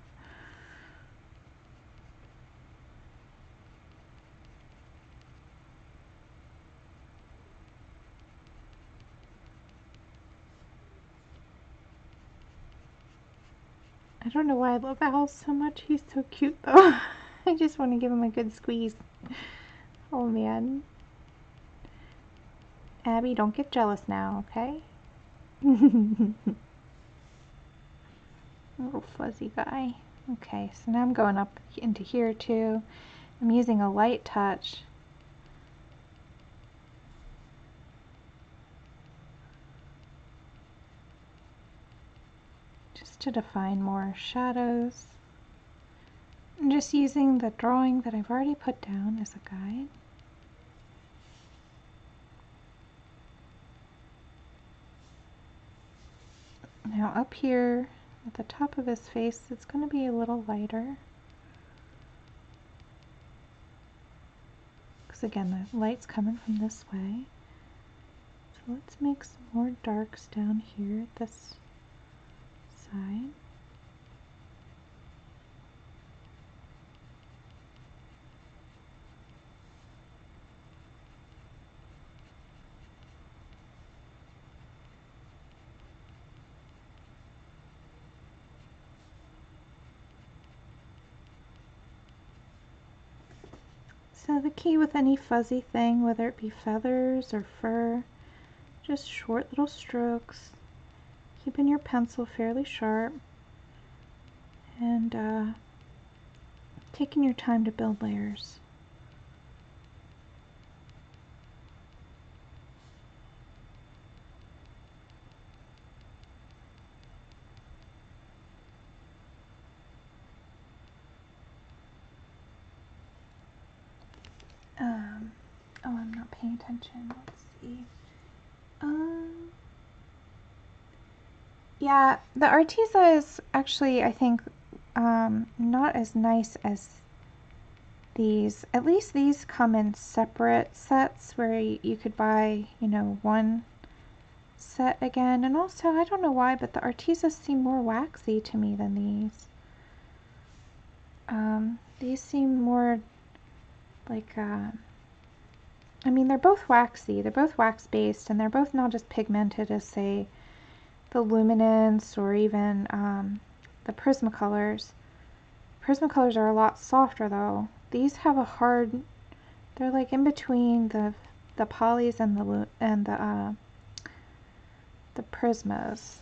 Don't know why I love Al so much. He's so cute though. I just want to give him a good squeeze. Oh man. Abby, don't get jealous now, okay? Little fuzzy guy. Okay, so now I'm going up into here too. I'm using a light touch. Just to define more shadows. I'm just using the drawing that I've already put down as a guide. Now up here at the top of his face, it's going to be a little lighter. Because again, the light's coming from this way. So let's make some more darks down here at this side. So the key with any fuzzy thing, whether it be feathers or fur, just short little strokes, keeping your pencil fairly sharp, and uh, taking your time to build layers. Um, oh, I'm not paying attention. Let's see. Um, yeah, the Arteza is actually, I think, um, not as nice as these. At least these come in separate sets where you could buy, you know, one set again. And also, I don't know why, but the Artezas seem more waxy to me than these. Um, these seem more like, uh, I mean, they're both waxy. They're both wax based, and they're both not as pigmented as, say, the Luminance or even um, the Prismacolors. Prismacolors are a lot softer though. These have a hard, they're like in between the the polys and the and the uh, the Prismas.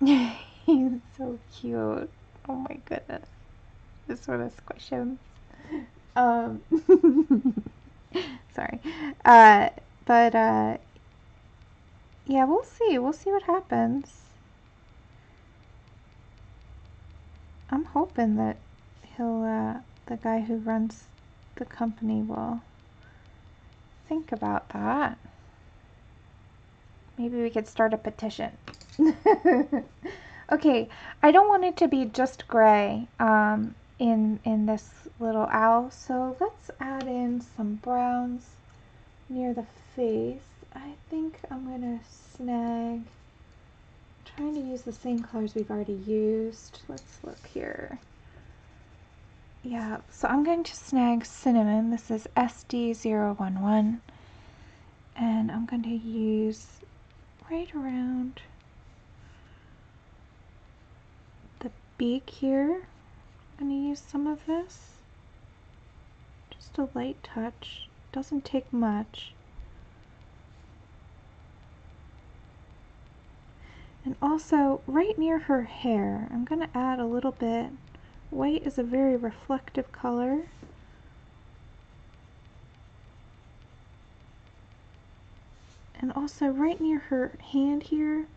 He's so cute. Oh my goodness. This one is squish him. Um, sorry. Uh, but uh, yeah, we'll see. We'll see what happens. I'm hoping that he'll, uh, the guy who runs the company will think about that. Maybe we could start a petition. okay, I don't want it to be just gray um, in, in this little owl, so let's add in some browns near the face. I think I'm going to snag, trying to use the same colors we've already used. Let's look here. Yeah, so I'm going to snag cinnamon. This is SD011. And I'm going to use right around the beak here. I'm going to use some of this. Just a light touch. Doesn't take much. And also, right near her hair, I'm going to add a little bit. White is a very reflective color. And also right near her hand here,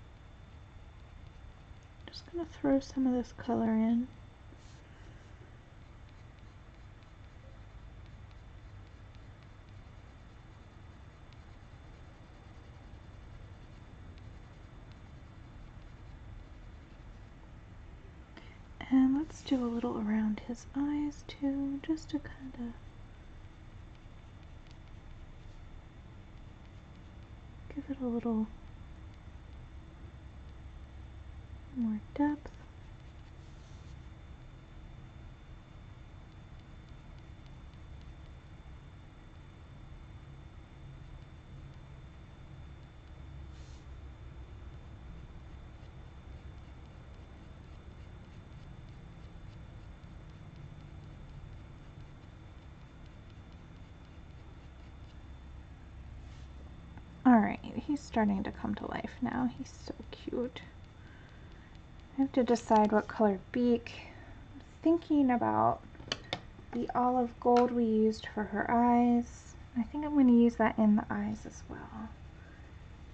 I'm just going to throw some of this color in. And let's do a little around his eyes too, just to kind of give it a little more depth. Alright, he's starting to come to life now. He's so cute. I have to decide what color beak. I'm thinking about the olive gold we used for her eyes. I think I'm going to use that in the eyes as well.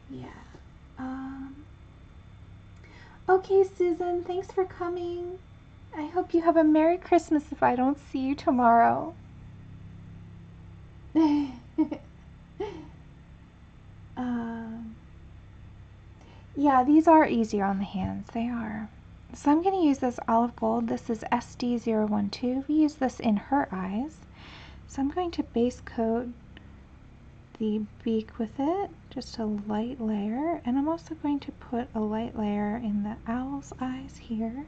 Yeah. Um, okay, Susan, thanks for coming. I hope you have a Merry Christmas if I don't see you tomorrow. Um, yeah, these are easier on the hands. They are. So I'm going to use this olive gold. This is SD012. We use this in her eyes. So I'm going to base coat the beak with it, just a light layer. And I'm also going to put a light layer in the owl's eyes here.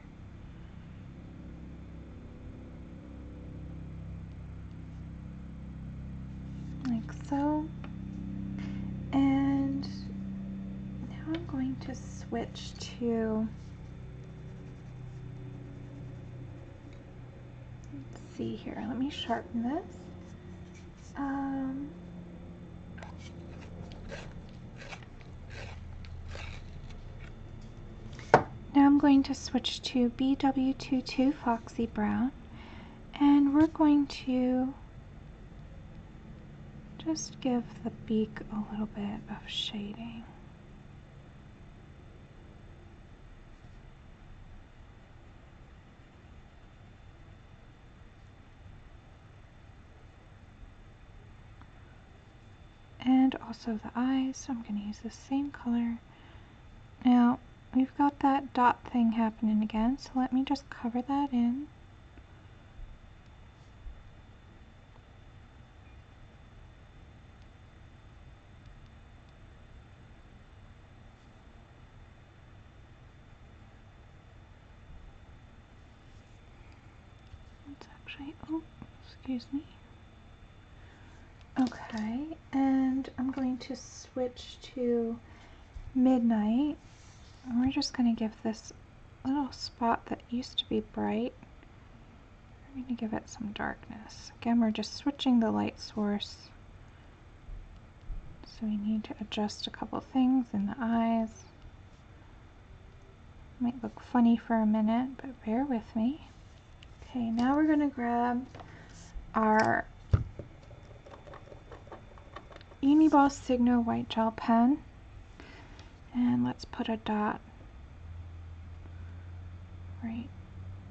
Like so. To switch to, let's see here, let me sharpen this. Um, now I'm I'm going to switch to BW22 Foxy Brown and we're going to just give the beak a little bit of shading. and also the eyes. So I'm going to use the same color. Now, we've got that dot thing happening again, so let me just cover that in. Let's actually, oh, excuse me. Okay, and I'm going to switch to midnight. And we're just going to give this little spot that used to be bright, we're going to give it some darkness. Again, we're just switching the light source. So we need to adjust a couple things in the eyes. Might look funny for a minute, but bear with me. Okay, now we're going to grab our UniBall Signo white gel pen. And let's put a dot right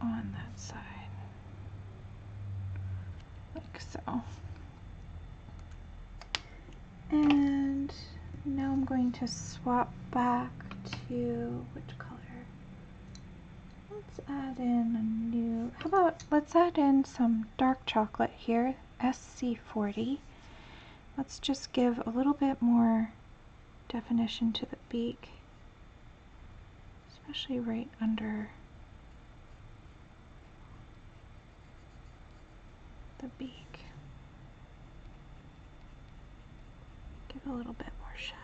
on that side. Like so. And now I'm going to swap back to which color? Let's add in a new how about let's add in some dark chocolate here SC40 Let's just give a little bit more definition to the beak, especially right under the beak. Give a little bit more shadow.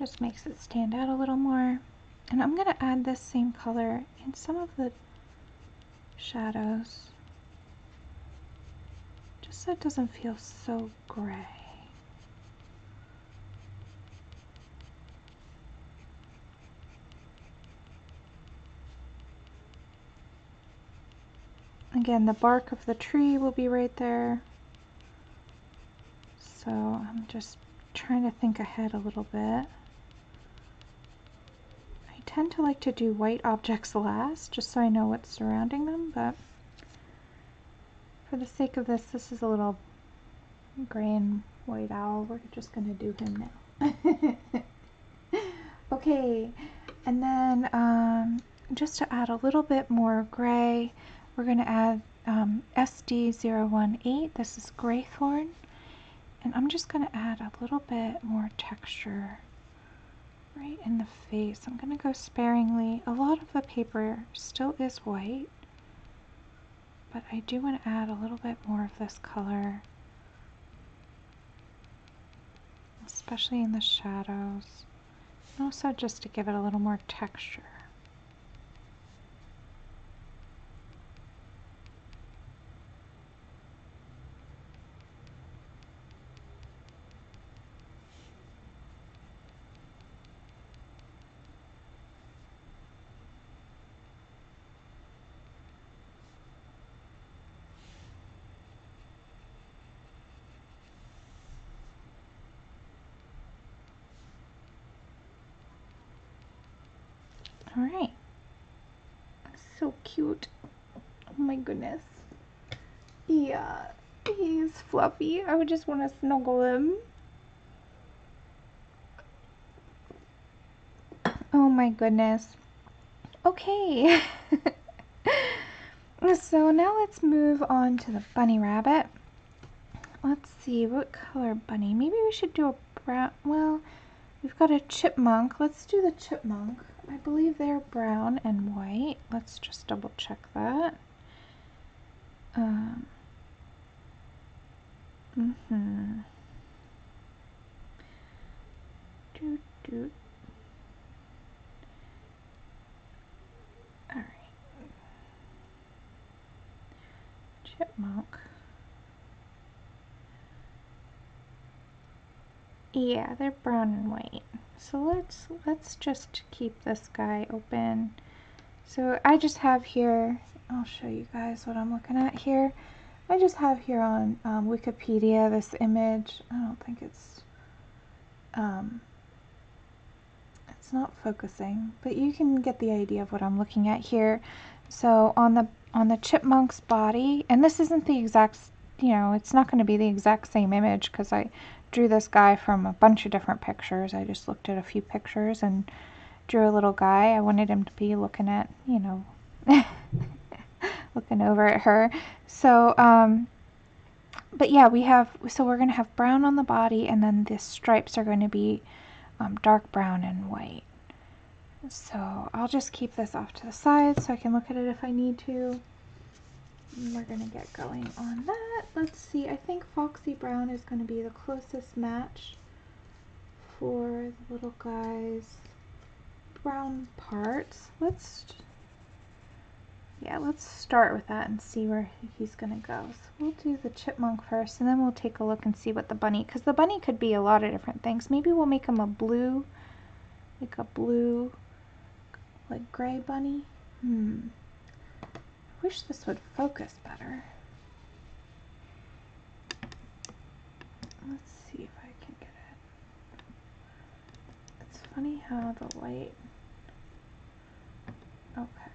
Just makes it stand out a little more. And I'm going to add this same color in some of the shadows, just so it doesn't feel so gray. Again, the bark of the tree will be right there. So I'm just trying to think ahead a little bit tend to like to do white objects last, just so I know what's surrounding them, but for the sake of this, this is a little gray and white owl. We're just going to do him now. okay, and then um, just to add a little bit more gray, we're going to add um, SD018. This is Greythorn. And I'm just going to add a little bit more texture right in the face. I'm going to go sparingly. A lot of the paper still is white, but I do want to add a little bit more of this color, especially in the shadows, and also just to give it a little more texture. All right. So cute. Oh my goodness. Yeah, he's fluffy. I would just want to snuggle him. Oh my goodness. Okay. so now let's move on to the bunny rabbit. Let's see, what color bunny? Maybe we should do a brown, well, we've got a chipmunk. Let's do the chipmunk. I believe they're brown and white. Let's just double check that. Um, mm hmm All right. Chipmunk. Yeah, they're brown and white. So let's let's just keep this guy open. So I just have here, I'll show you guys what I'm looking at here. I just have here on um, Wikipedia this image. I don't think it's, um, it's not focusing, but you can get the idea of what I'm looking at here. So on the on the chipmunk's body, and this isn't the exact, you know, it's not going to be the exact same image because I drew this guy from a bunch of different pictures. I just looked at a few pictures and drew a little guy. I wanted him to be looking at, you know, looking over at her. So, um, but yeah, we have, so we're going to have brown on the body and then the stripes are going to be um, dark brown and white. So I'll just keep this off to the side so I can look at it if I need to. We're going to get going on that. Let's see, I think Foxy Brown is going to be the closest match for the little guy's brown parts. Let's yeah, let's start with that and see where he's going to go. So we'll do the chipmunk first, and then we'll take a look and see what the bunny, because the bunny could be a lot of different things. Maybe we'll make him a blue, like a blue, like gray bunny. Hmm. Wish this would focus better. Let's see if I can get it. It's funny how the light Okay,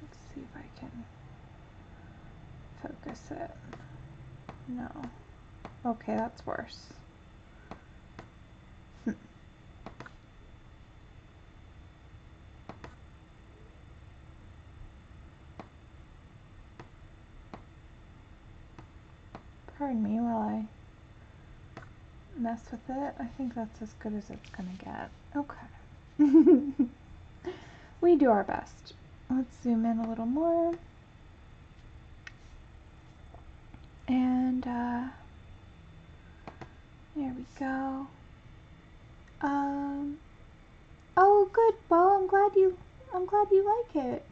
let's see if I can focus it. No. Okay, that's worse. Pardon me while I mess with it. I think that's as good as it's gonna get. Okay. we do our best. Let's zoom in a little more. And uh, there we go. Um, oh, good, Bo. I'm glad you. I'm glad you like it.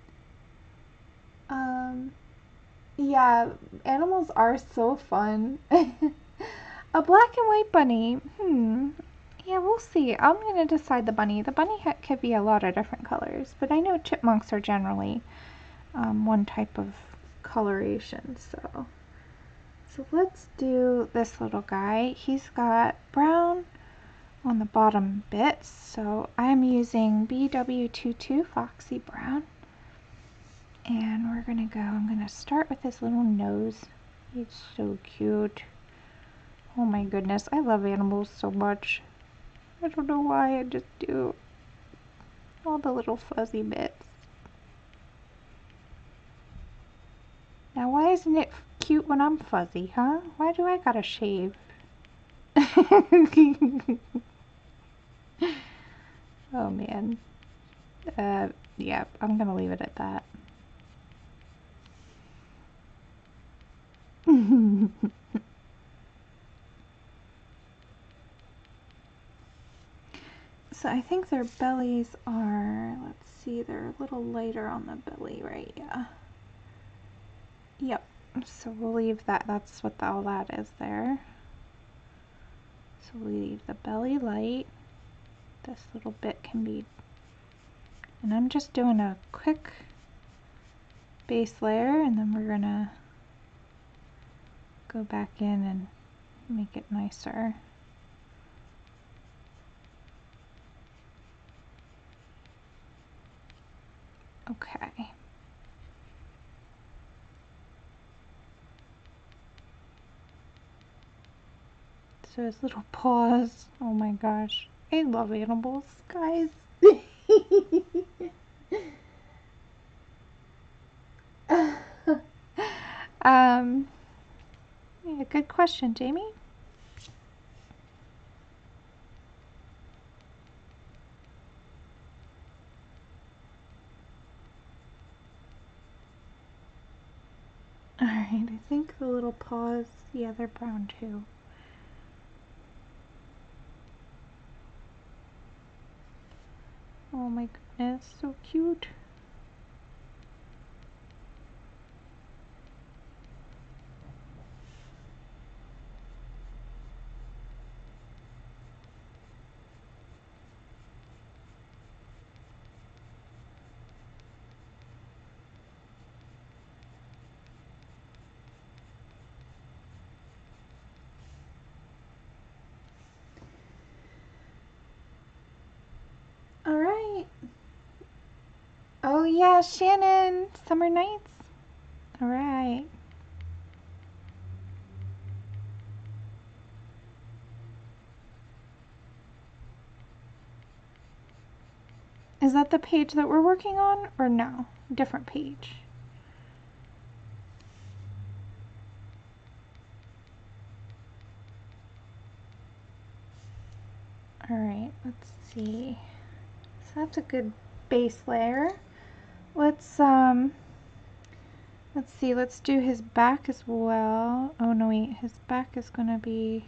Um, yeah, animals are so fun. a black and white bunny. Hmm. Yeah, we'll see. I'm going to decide the bunny. The bunny could be a lot of different colors, but I know chipmunks are generally um, one type of coloration, so... So let's do this little guy. He's got brown on the bottom bits, so I'm using BW22 Foxy Brown. And we're to go, I'm to start with his little nose. He's so cute. Oh my goodness, I love animals so much. I don't know why I just do all the little fuzzy bits. Now why isn't it cute when I'm fuzzy, huh? Why do I gotta shave? oh man. Uh, yeah, I'm gonna leave it at that. So I think their bellies are, let's see, they're a little lighter on the belly, right? Yeah. Yep. So we'll leave that, that's what all that is there. So we leave the belly light. This little bit can be, and I'm just doing a quick base layer and then we're gonna go back in and make it nicer. Okay. So his little paws. Oh my gosh. I love animals, guys. um, yeah, good question, Jamie. Alright, I think the little paws, yeah, they're brown too. Oh my goodness, so cute. Yeah, Shannon. Summer nights. All right. Is that the page that we're working on or no? Different page. All right, let's see. So that's a good base layer. Let's um let's see, let's do his back as well. Oh no wait, his back is gonna be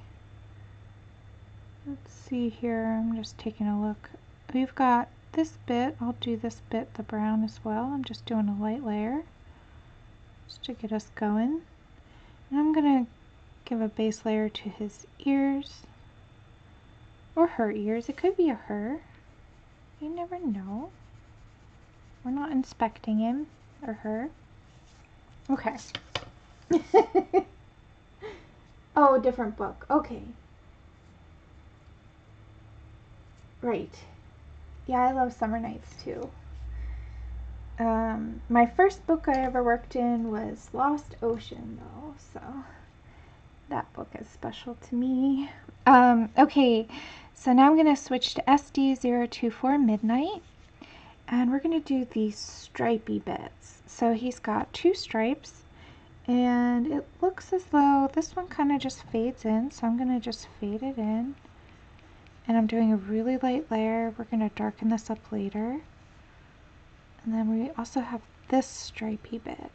let's see here, I'm just taking a look. We've got this bit, I'll do this bit the brown as well. I'm just doing a light layer just to get us going. And I'm gonna give a base layer to his ears or her ears. It could be a her. You never know. We're not inspecting him or her. Okay. oh, different book. Okay. Right. Yeah, I love Summer Nights too. Um, my first book I ever worked in was Lost Ocean, though, so that book is special to me. Um, okay, so now I'm going to switch to SD024 Midnight. And we're going to do these stripy bits. So he's got two stripes. And it looks as though this one kind of just fades in. So I'm going to just fade it in. And I'm doing a really light layer. We're going to darken this up later. And then we also have this stripy bit.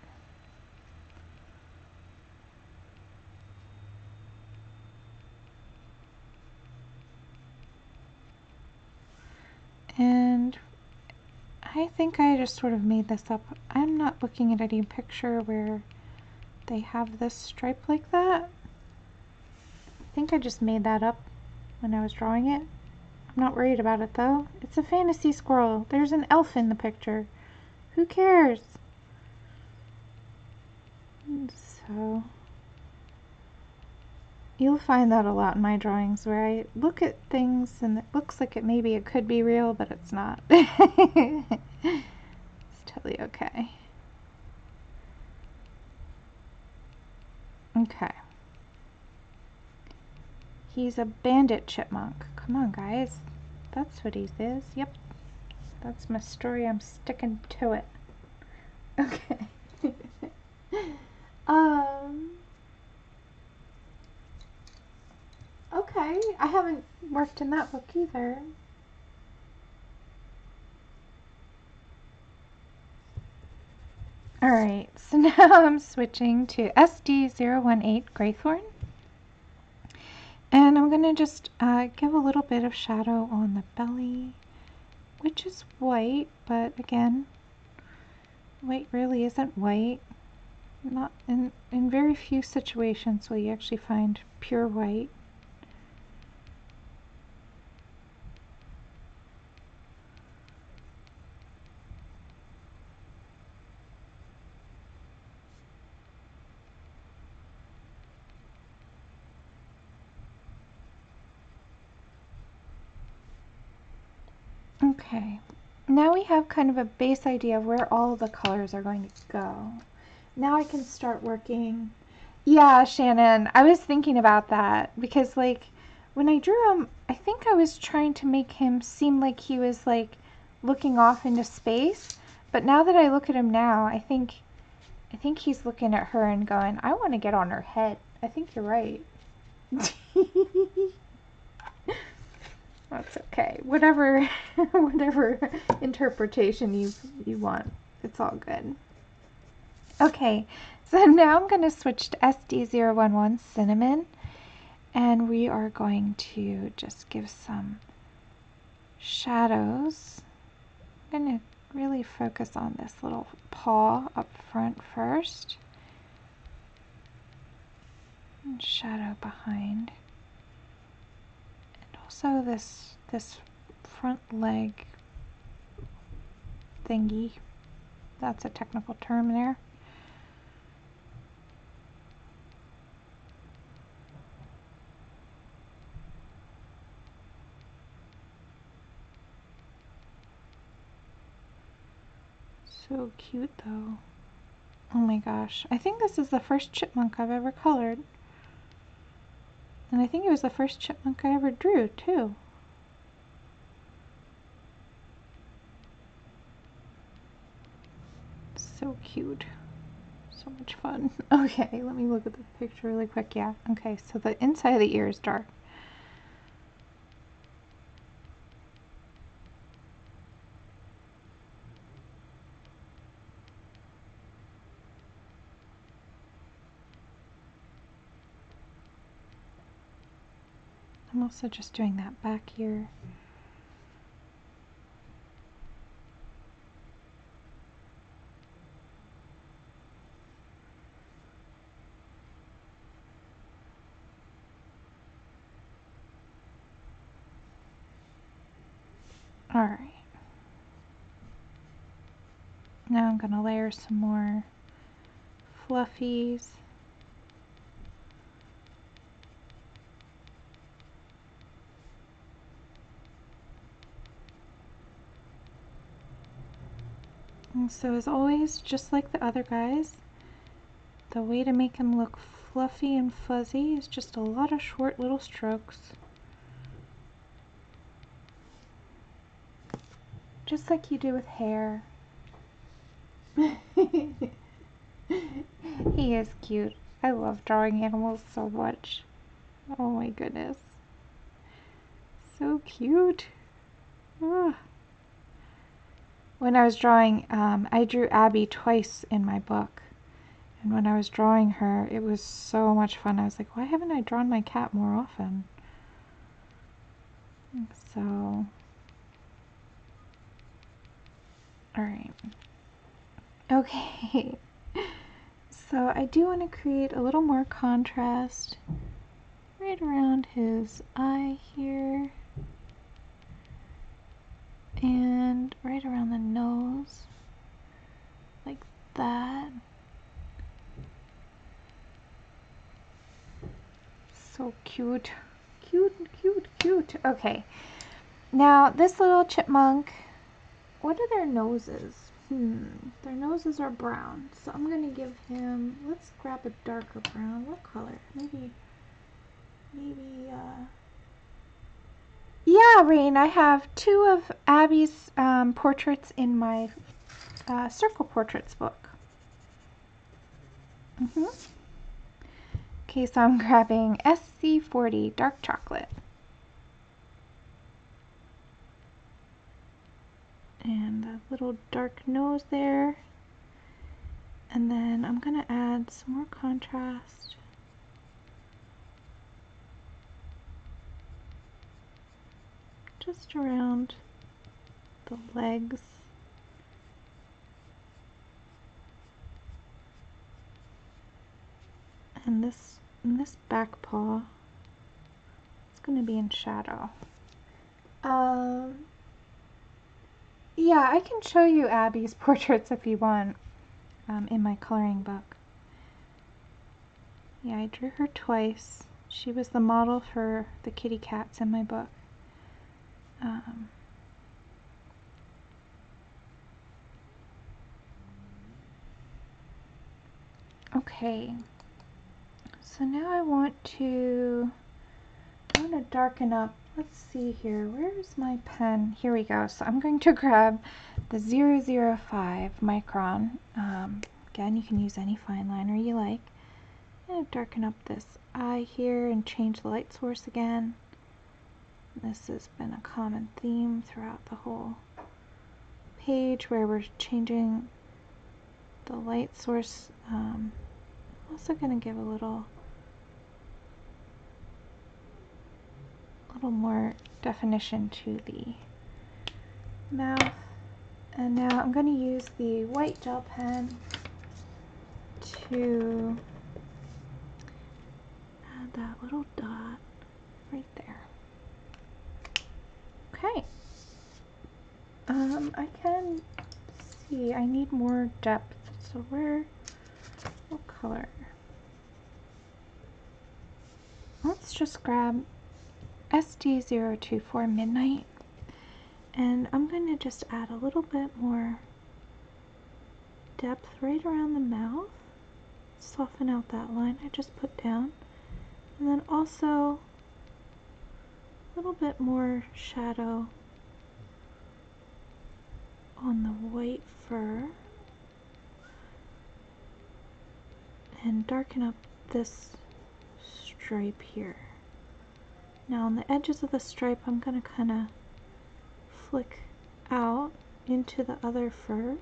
And I think I just sort of made this up. I'm not looking at any picture where they have this stripe like that. I think I just made that up when I was drawing it. I'm not worried about it though. It's a fantasy squirrel. There's an elf in the picture. Who cares? So You'll find that a lot in my drawings where I look at things and it looks like it maybe it could be real, but it's not. it's totally okay. Okay. He's a bandit chipmunk. Come on, guys. That's what he is. Yep. That's my story. I'm sticking to it. Okay. um... Okay, I haven't worked in that book either. Alright, so now I'm switching to SD018 Greythorn. And I'm going to just uh, give a little bit of shadow on the belly, which is white, but again, white really isn't white. Not in, in very few situations will you actually find pure white. Okay, now we have kind of a base idea of where all the colors are going to go. Now I can start working. Yeah, Shannon, I was thinking about that because like when I drew him, I think I was trying to make him seem like he was like looking off into space. But now that I look at him now, I think I think he's looking at her and going, I want to get on her head. I think you're right. That's okay. Whatever, whatever interpretation you you want, it's all good. Okay, so now I'm going to switch to SD011 Cinnamon, and we are going to just give some shadows. I'm going to really focus on this little paw up front first, and shadow behind also this this front leg thingy. That's a technical term there. So cute though. Oh my gosh. I think this is the first chipmunk I've ever colored. And I think it was the first chipmunk I ever drew too. So cute. So much fun. Okay, let me look at the picture really quick. Yeah, okay, so the inside of the ear is dark. Also just doing that back here. Alright. Now I'm going to layer some more fluffies. So as always, just like the other guys, the way to make him look fluffy and fuzzy is just a lot of short little strokes. Just like you do with hair. he is cute. I love drawing animals so much. Oh my goodness. So cute. Ah. When I was drawing, um, I drew Abby twice in my book. And when I was drawing her, it was so much fun. I was like, why haven't I drawn my cat more often? So, alright. Okay. so I do want to create a little more contrast right around his eye here and right around the nose. Like that. So cute. Cute cute cute. Okay. Now this little chipmunk what are their noses? Hmm. Their noses are brown. So I'm gonna give him let's grab a darker brown. What color? Maybe maybe uh yeah, Rain, I have two of Abby's um, portraits in my uh, Circle Portraits book. Mm -hmm. Okay, so I'm grabbing SC40 Dark Chocolate. And a little dark nose there. And then I'm going to add some more contrast just around the legs. And this, and this back paw, it's going to be in shadow. Um, yeah, I can show you Abby's portraits if you want um, in my coloring book. Yeah, I drew her twice. She was the model for the kitty cats in my book. Um, okay, so now I want to, I want to darken up, let's see here, where's my pen? Here we go, so I'm going to grab the 005 micron, um, again you can use any fine liner you like, and darken up this eye here and change the light source again. This has been a common theme throughout the whole page where we're changing the light source. Um, I'm also going to give a little little more definition to the mouth. And now I'm going to use the white gel pen to add that little dot right there. Okay. Um, I can see, I need more depth. So where, what color? Let's just grab SD024 Midnight. And I'm going to just add a little bit more depth right around the mouth. Soften out that line I just put down. And then also little bit more shadow on the white fur. And darken up this stripe here. Now on the edges of the stripe I'm going to kind of flick out into the other fur.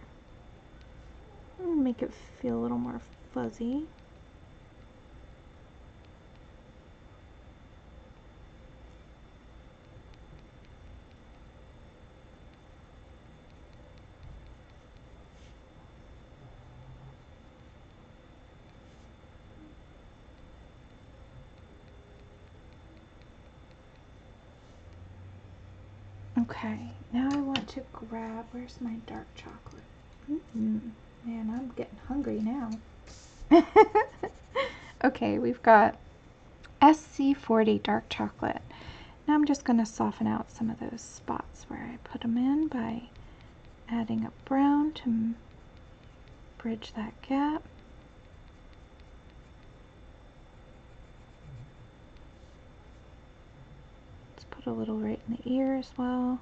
And make it feel a little more fuzzy. Okay, now I want to grab, where's my dark chocolate? Mm -hmm. Man, I'm getting hungry now. okay, we've got SC40 dark chocolate. Now I'm just going to soften out some of those spots where I put them in by adding a brown to bridge that gap. Let's put a little right in the ear as well.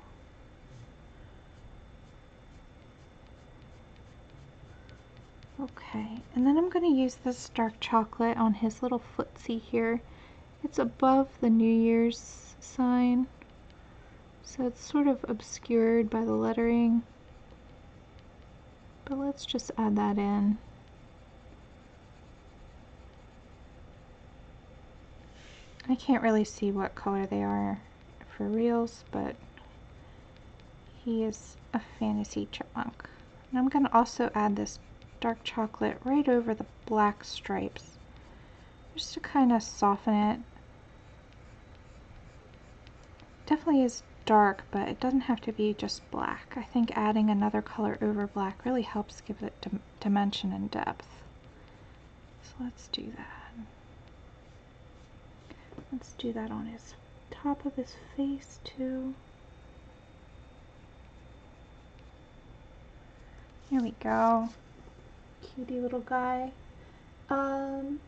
Okay, and then I'm going to use this dark chocolate on his little footsie here. It's above the New Year's sign, so it's sort of obscured by the lettering. But let's just add that in. I can't really see what color they are for reals, but he is a fantasy chipmunk. And I'm going to also add this dark chocolate right over the black stripes, just to kind of soften it. Definitely is dark, but it doesn't have to be just black. I think adding another color over black really helps give it dimension and depth. So let's do that. Let's do that on his top of his face too. Here we go. Cutie little guy. Um,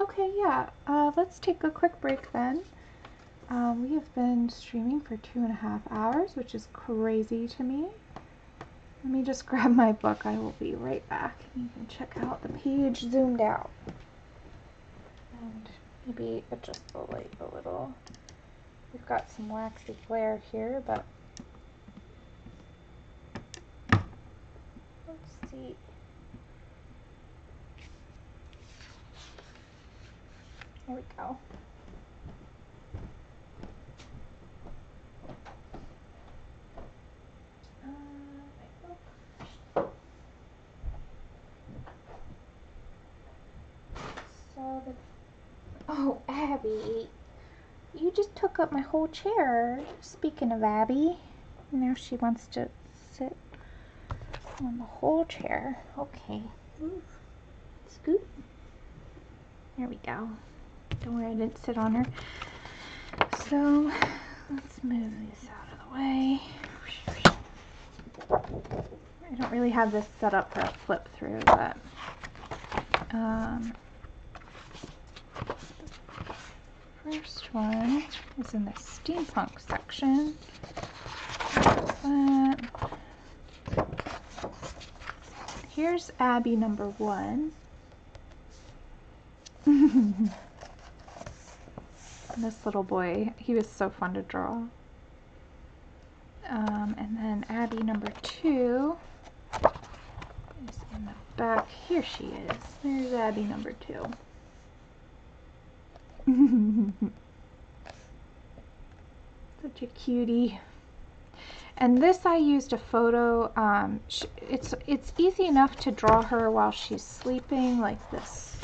okay, yeah. Uh, let's take a quick break then. Um, we have been streaming for two and a half hours, which is crazy to me. Let me just grab my book. I will be right back. You can check out the page zoomed out. And maybe adjust the light a little. We've got some waxy glare here, but let's see. There we go. Uh, so the oh Abby you just took up my whole chair. Speaking of Abby, now she wants to sit on the whole chair. Okay, move. Scoot. There we go. Don't worry, I didn't sit on her. So, let's move this out of the way. I don't really have this set up for a flip through, but um, first one is in the steampunk section. Here's Abby number one. this little boy, he was so fun to draw. Um, and then Abby number two is in the back. Here she is. There's Abby number two. Such a cutie. And this I used a photo. Um, it's it's easy enough to draw her while she's sleeping, like this.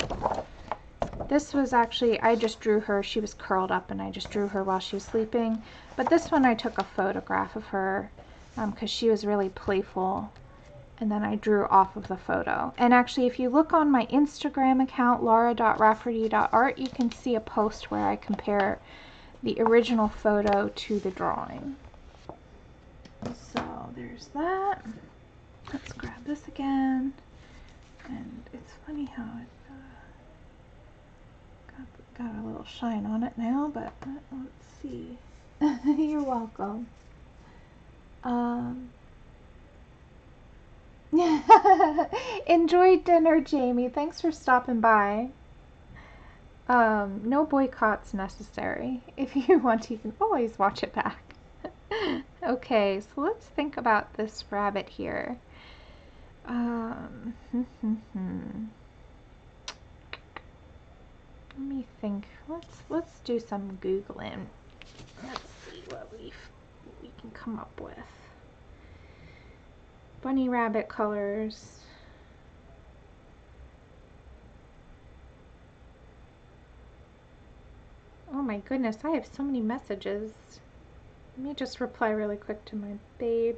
This was actually, I just drew her, she was curled up and I just drew her while she was sleeping. But this one I took a photograph of her because um, she was really playful and then I drew off of the photo. And actually, if you look on my Instagram account, laura.rafferty.art, you can see a post where I compare the original photo to the drawing. So there's that. let's grab this again. And it's funny how got, a little shine on it now, but uh, let's see. You're welcome. Um, Enjoy dinner, Jamie. Thanks for stopping by. Um, no boycotts necessary. If you want to, you can always watch it back. okay, so let's think about this rabbit here. Um, let me think. Let's let's do some googling. Let's see what we we can come up with bunny rabbit colors. Oh my goodness, I have so many messages. Let me just reply really quick to my babe.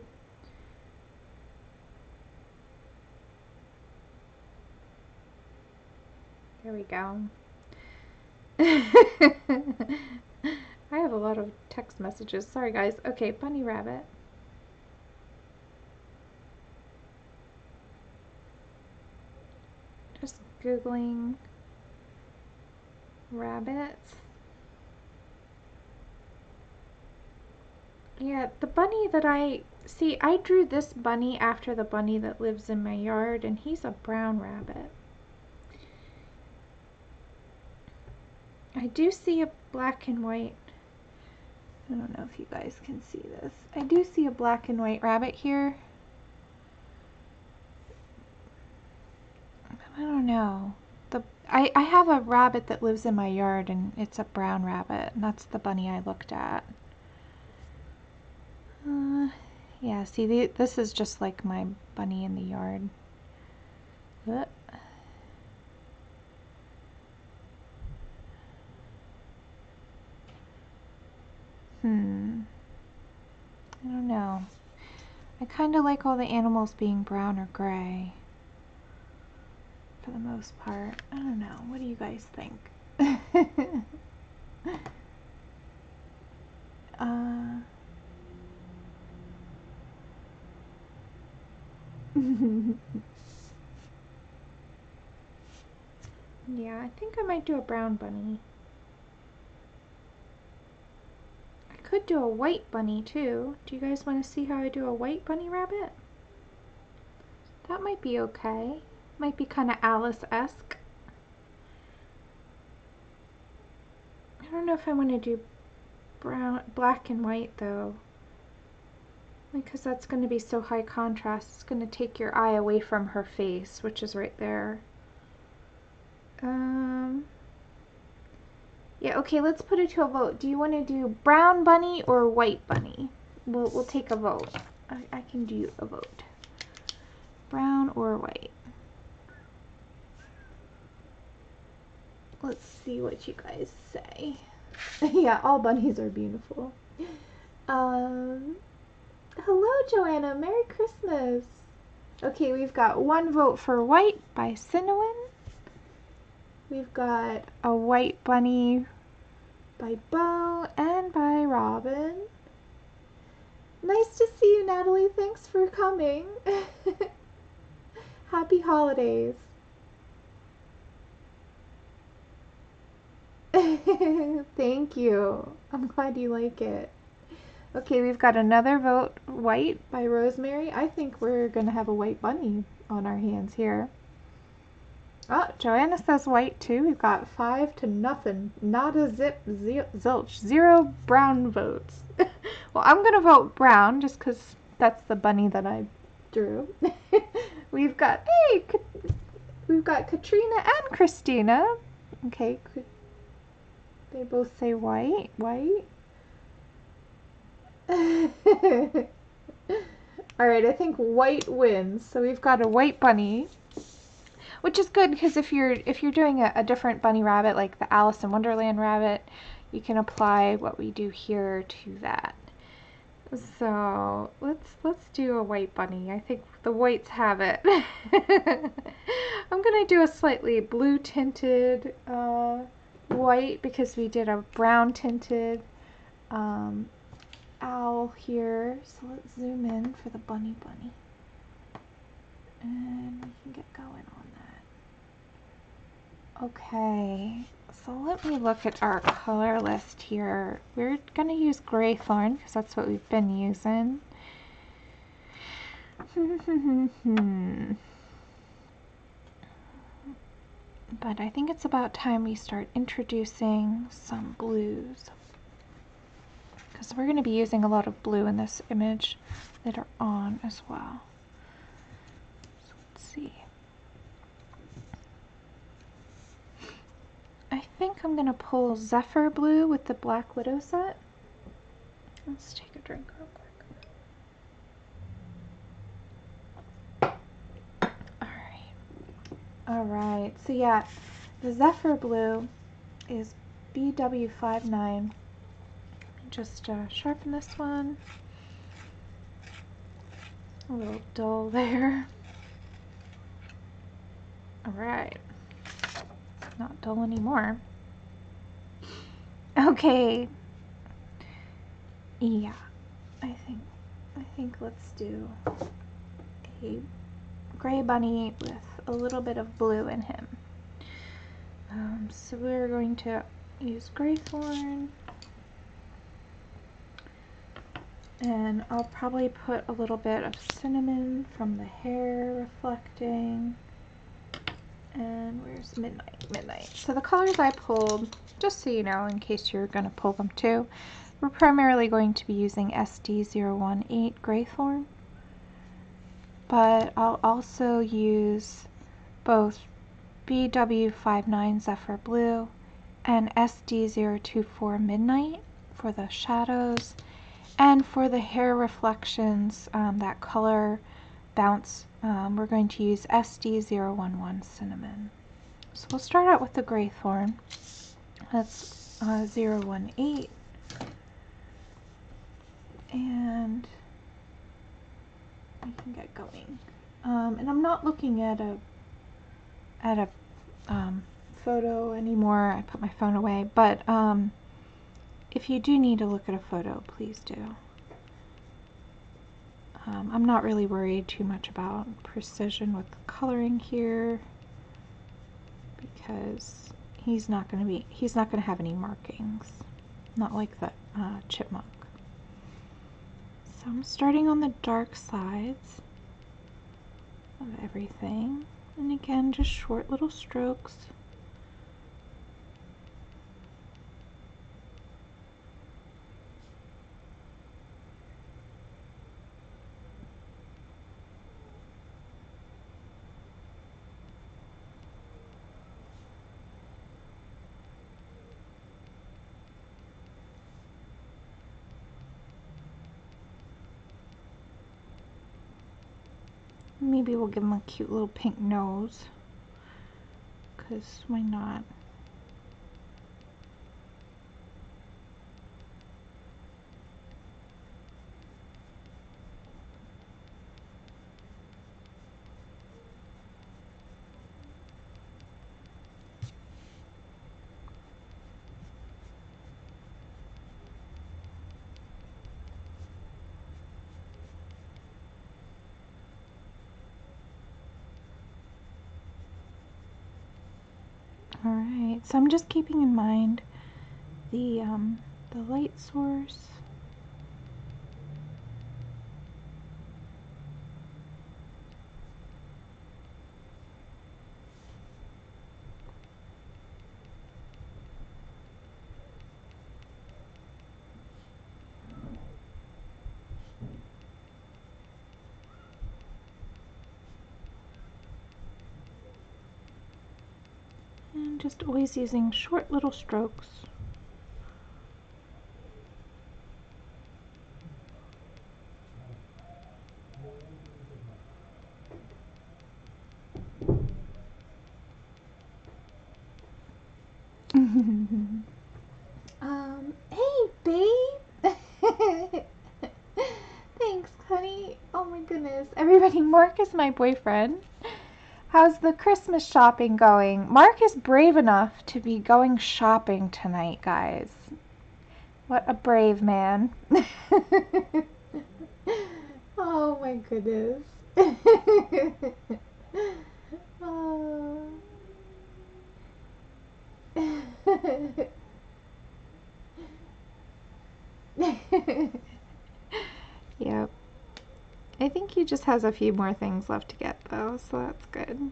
There we go. I have a lot of text messages. Sorry guys. Okay, bunny rabbit. Just Googling rabbits. Yeah, the bunny that I see, I drew this bunny after the bunny that lives in my yard, and he's a brown rabbit. I do see a black and white. I don't know if you guys can see this. I do see a black and white rabbit here. I don't know. The I, I have a rabbit that lives in my yard and it's a brown rabbit and that's the bunny I looked at. Uh, yeah, see, the, this is just like my bunny in the yard. Hmm. I don't know. I kind of like all the animals being brown or gray for the most part. I don't know. What do you guys think? uh, yeah, I think I might do a brown bunny. I could do a white bunny too. Do you guys want to see how I do a white bunny rabbit? That might be okay. Might be kind of Alice-esque. I don't know if I want to do brown, black and white though. Because that's going to be so high contrast. It's going to take your eye away from her face, which is right there. Um, yeah, okay, let's put it to a vote. Do you want to do brown bunny or white bunny? We'll, we'll take a vote. I, I can do a vote. Brown or white. Let's see what you guys say. yeah, all bunnies are beautiful. Um, hello, Joanna. Merry Christmas. Okay, we've got one vote for white by Cinnamon. We've got a white bunny by Bo and by Robin. Nice to see you, Natalie. Thanks for coming. Happy holidays. Thank you. I'm glad you like it. Okay, we've got another vote white by Rosemary. I think we're going to have a white bunny on our hands here. Oh, Joanna says white too. We've got five to nothing. Not a zip, zilch. Zero brown votes. well, I'm going to vote brown just because that's the bunny that I drew. we've got, hey, we've got Katrina and Christina. Okay, they both say white, white. Alright, I think white wins. So we've got a white bunny. Which is good because if you're if you're doing a, a different bunny rabbit like the Alice in Wonderland rabbit, you can apply what we do here to that. So let's let's do a white bunny. I think the whites have it. I'm gonna do a slightly blue tinted uh, white because we did a brown tinted um, owl here. So let's zoom in for the bunny bunny. And we can get going on. Okay, so let me look at our color list here. We're going to use Greythorn because that's what we've been using. but I think it's about time we start introducing some blues because we're going to be using a lot of blue in this image later on as well. So let's see. I think I'm going to pull Zephyr Blue with the Black Widow set. Let's take a drink real quick. Alright. Alright, so yeah, the Zephyr Blue is BW59 just uh, sharpen this one. A little dull there. Alright. Not dull anymore. Okay. Yeah. I think I think let's do a gray bunny with a little bit of blue in him. Um, so we're going to use Greythorn. And I'll probably put a little bit of cinnamon from the hair reflecting. And where's Midnight? Midnight. So the colors I pulled, just so you know, in case you're going to pull them too, we're primarily going to be using SD018 Greythorn. But I'll also use both BW59 Zephyr Blue and SD024 Midnight for the shadows and for the hair reflections, um, that color bounce, um, we're going to use SD011 Cinnamon. So we'll start out with the Greythorn. That's uh, 018. And we can get going. Um, and I'm not looking at a at a um, photo anymore. I put my phone away, but um, if you do need to look at a photo, please do. Um, I'm not really worried too much about precision with the coloring here because he's not going to be he's not going to have any markings. Not like the uh, chipmunk. So I'm starting on the dark sides of everything. And again just short little strokes Maybe we'll give him a cute little pink nose. Because why not? Alright, so I'm just keeping in mind the, um, the light source. And just always using short little strokes. um, hey, babe. Thanks, honey. Oh my goodness. Everybody, Mark is my boyfriend. How's the Christmas shopping going? Mark is brave enough to be going shopping tonight, guys. What a brave man. oh my goodness. oh. yep. I think he just has a few more things left to get though, so that's good.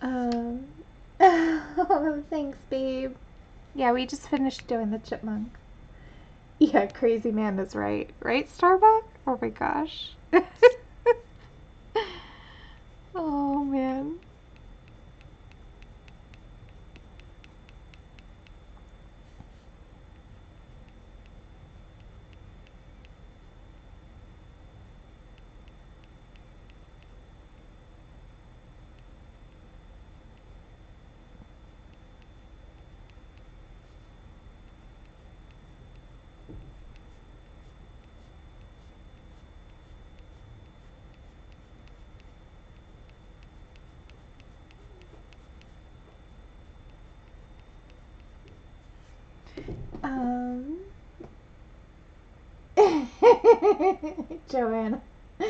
Um, oh, thanks, babe. Yeah, we just finished doing the chipmunk. Yeah, crazy man is right. Right, Starbuck? Oh my gosh. oh man. Um, Joanna.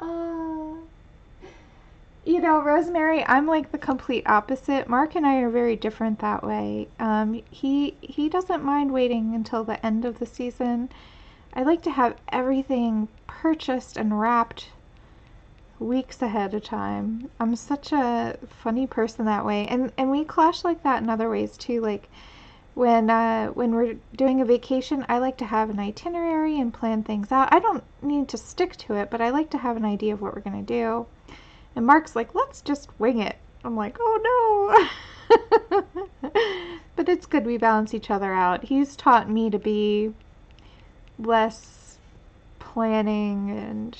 uh, you know, Rosemary, I'm like the complete opposite. Mark and I are very different that way. Um, he he doesn't mind waiting until the end of the season. I like to have everything purchased and wrapped weeks ahead of time. I'm such a funny person that way. And and we clash like that in other ways too. Like when uh, when we're doing a vacation, I like to have an itinerary and plan things out. I don't need to stick to it, but I like to have an idea of what we're gonna do. And Mark's like, let's just wing it. I'm like, oh no. but it's good we balance each other out. He's taught me to be less planning and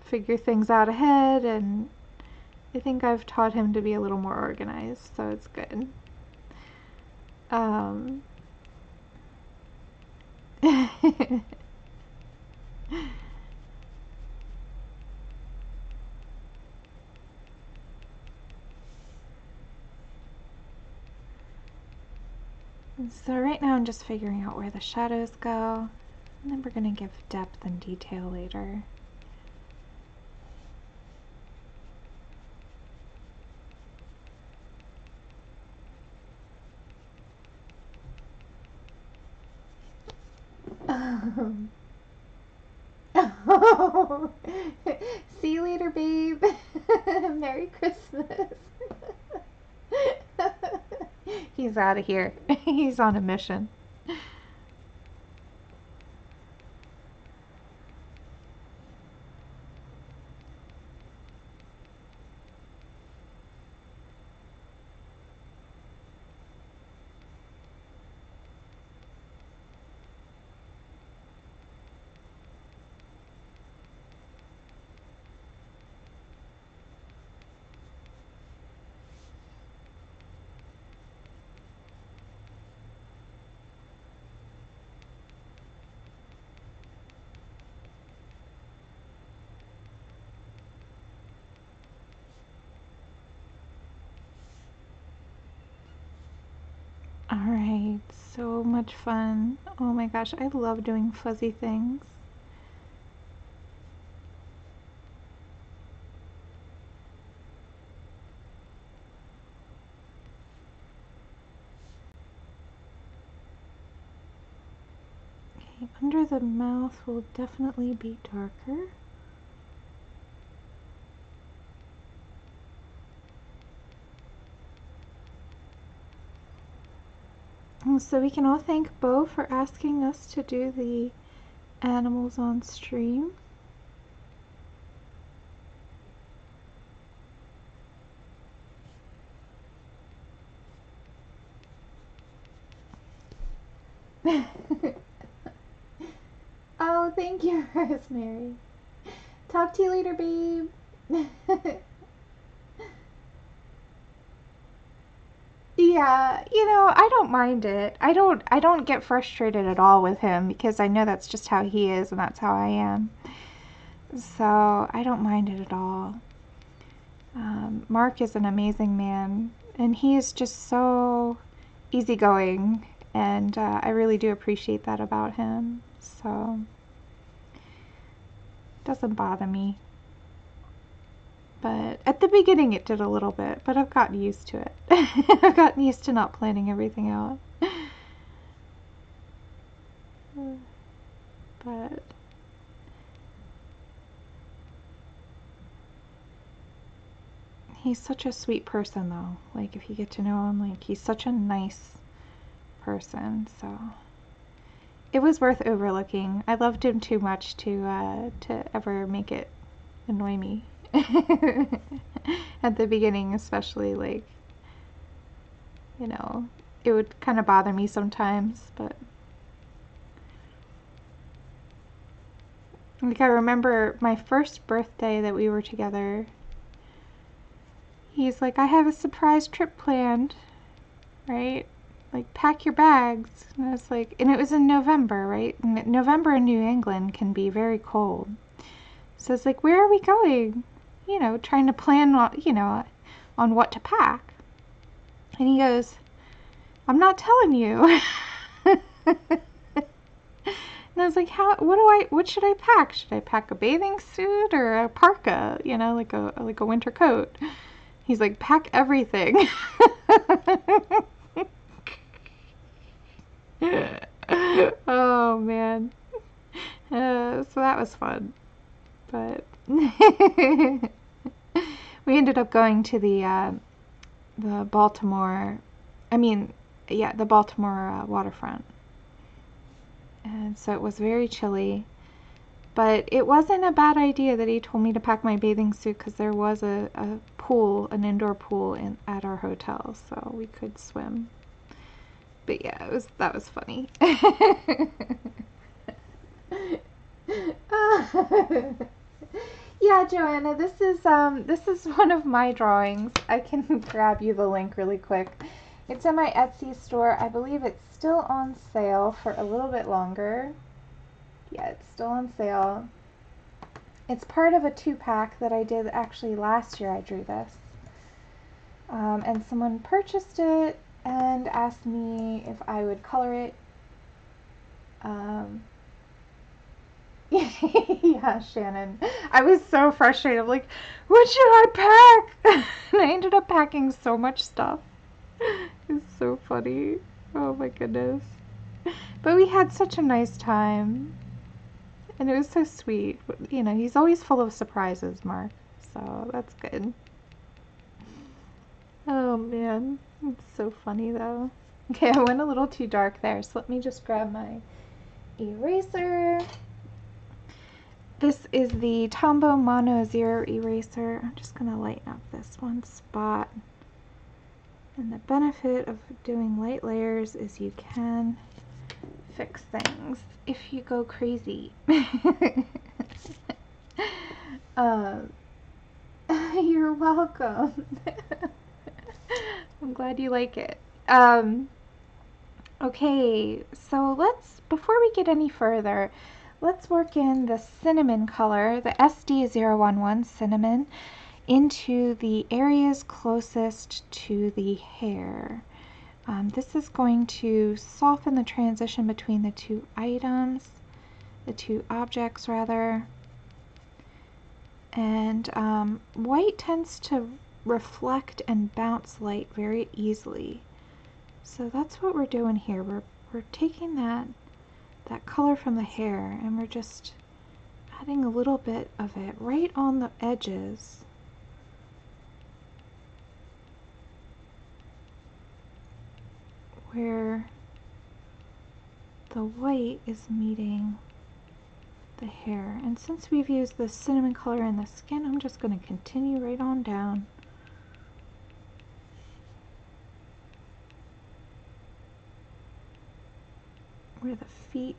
figure things out ahead and I think I've taught him to be a little more organized, so it's good. Um, so right now I'm just figuring out where the shadows go, and then we're going to give depth and detail later. See you later, babe. Merry Christmas. He's out of here. He's on a mission. All right, so much fun. Oh my gosh, I love doing fuzzy things. Okay, under the mouth will definitely be darker. So we can all thank Bo for asking us to do the animals on stream. oh, thank you, Rosemary. Talk to you later, babe. Yeah, you know, I don't mind it. I don't I don't get frustrated at all with him because I know that's just how he is and that's how I am. So, I don't mind it at all. Um, Mark is an amazing man and he is just so easygoing and uh, I really do appreciate that about him. So, doesn't bother me. But at the beginning it did a little bit, but I've gotten used to it. I've gotten used to not planning everything out. but he's such a sweet person though. Like if you get to know him, like he's such a nice person, so it was worth overlooking. I loved him too much to uh, to ever make it annoy me. At the beginning, especially, like, you know, it would kind of bother me sometimes, but. Like, I remember my first birthday that we were together. He's like, I have a surprise trip planned, right? Like, pack your bags. And I was like, and it was in November, right? And November in New England can be very cold. So it's like, where are we going? You know, trying to plan on, you know, on what to pack. And he goes, I'm not telling you. and I was like, how, what do I, what should I pack? Should I pack a bathing suit or a parka, you know, like a, like a winter coat? He's like, pack everything. oh man. Uh, so that was fun. But we ended up going to the uh, the Baltimore, I mean, yeah, the Baltimore uh, waterfront, and so it was very chilly. But it wasn't a bad idea that he told me to pack my bathing suit because there was a, a pool, an indoor pool in at our hotel, so we could swim. But yeah, it was that was funny. Yeah, Joanna, this is um this is one of my drawings. I can grab you the link really quick. It's in my Etsy store. I believe it's still on sale for a little bit longer. Yeah, it's still on sale. It's part of a two-pack that I did actually last year I drew this. Um, and someone purchased it and asked me if I would color it. Um, yeah, Shannon. I was so frustrated. I'm like, what should I pack? and I ended up packing so much stuff. It's so funny. Oh my goodness. But we had such a nice time. And it was so sweet. You know, he's always full of surprises, Mark. So that's good. Oh man. It's so funny though. Okay, I went a little too dark there, so let me just grab my eraser. This is the Tombow Mono Zero Eraser. I'm just going to lighten up this one spot. And the benefit of doing light layers is you can fix things if you go crazy. uh, you're welcome. I'm glad you like it. Um, okay, so let's, before we get any further, let's work in the cinnamon color, the SD011 cinnamon, into the areas closest to the hair. Um, this is going to soften the transition between the two items, the two objects rather. And um, white tends to reflect and bounce light very easily. So that's what we're doing here. We're, we're taking that that color from the hair and we're just adding a little bit of it right on the edges. Where the white is meeting the hair. And since we've used the cinnamon color in the skin I'm just going to continue right on down where the feet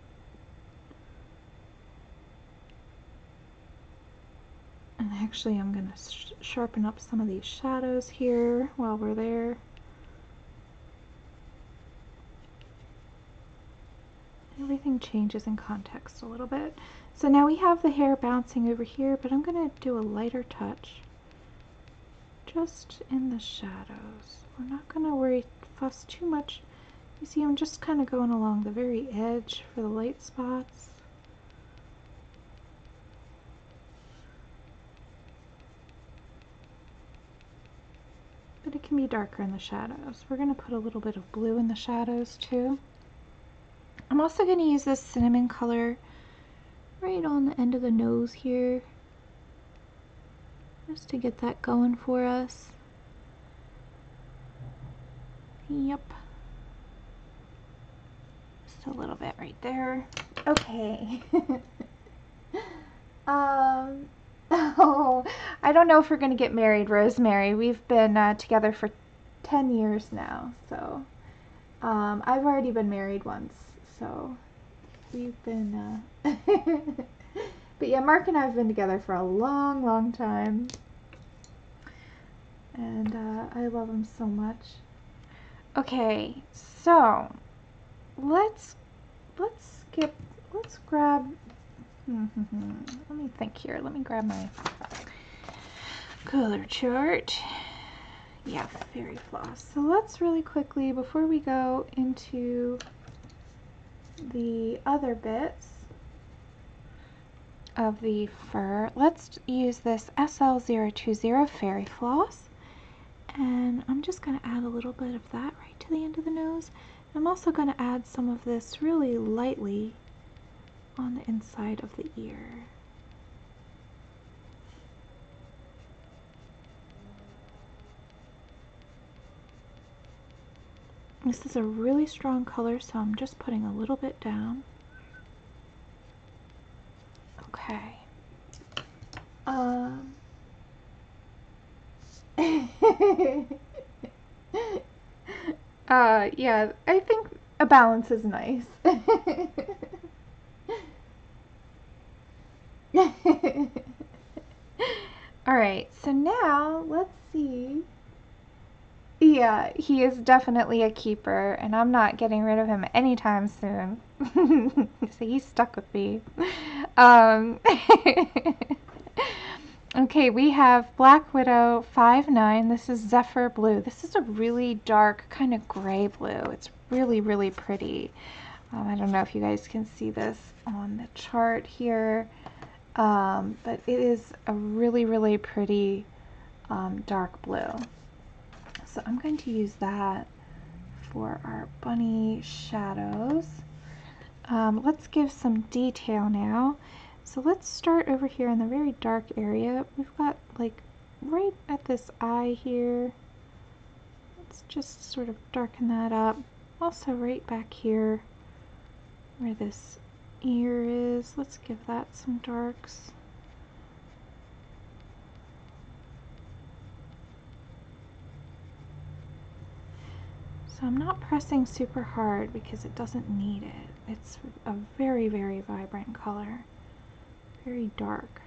and actually I'm going to sh sharpen up some of these shadows here while we're there. Everything changes in context a little bit. So now we have the hair bouncing over here, but I'm going to do a lighter touch just in the shadows. We're not going to worry fuss too much you see, I'm just kind of going along the very edge for the light spots. But it can be darker in the shadows. We're going to put a little bit of blue in the shadows too. I'm also going to use this cinnamon color right on the end of the nose here just to get that going for us. Yep. A little bit right there. Okay. um, oh, I don't know if we're going to get married, Rosemary. We've been uh, together for 10 years now, so um, I've already been married once, so we've been, uh, but yeah, Mark and I have been together for a long, long time, and uh, I love him so much. Okay, so let's let's skip. Let's grab. Let me think here. Let me grab my color chart. Yeah, fairy floss. So let's really quickly, before we go into the other bits of the fur, let's use this SL020 fairy floss. And I'm just going to add a little bit of that right to the end of the nose. I'm also going to add some of this really lightly on the inside of the ear. This is a really strong color, so I'm just putting a little bit down. Okay. Um. uh, yeah, I think a balance is nice. All right, so now let's see. Yeah, he is definitely a keeper, and I'm not getting rid of him anytime soon. so he's stuck with me. Um, okay, we have Black Widow 5'9". This is Zephyr Blue. This is a really dark, kind of gray blue. It's really, really pretty. Um, I don't know if you guys can see this on the chart here, um, but it is a really, really pretty um, dark blue. So I'm going to use that for our bunny shadows. Um, let's give some detail now. So let's start over here in the very dark area. We've got like right at this eye here. Let's just sort of darken that up. Also right back here where this ear is. Let's give that some darks. So I'm not pressing super hard because it doesn't need it. It's a very, very vibrant color. Very dark.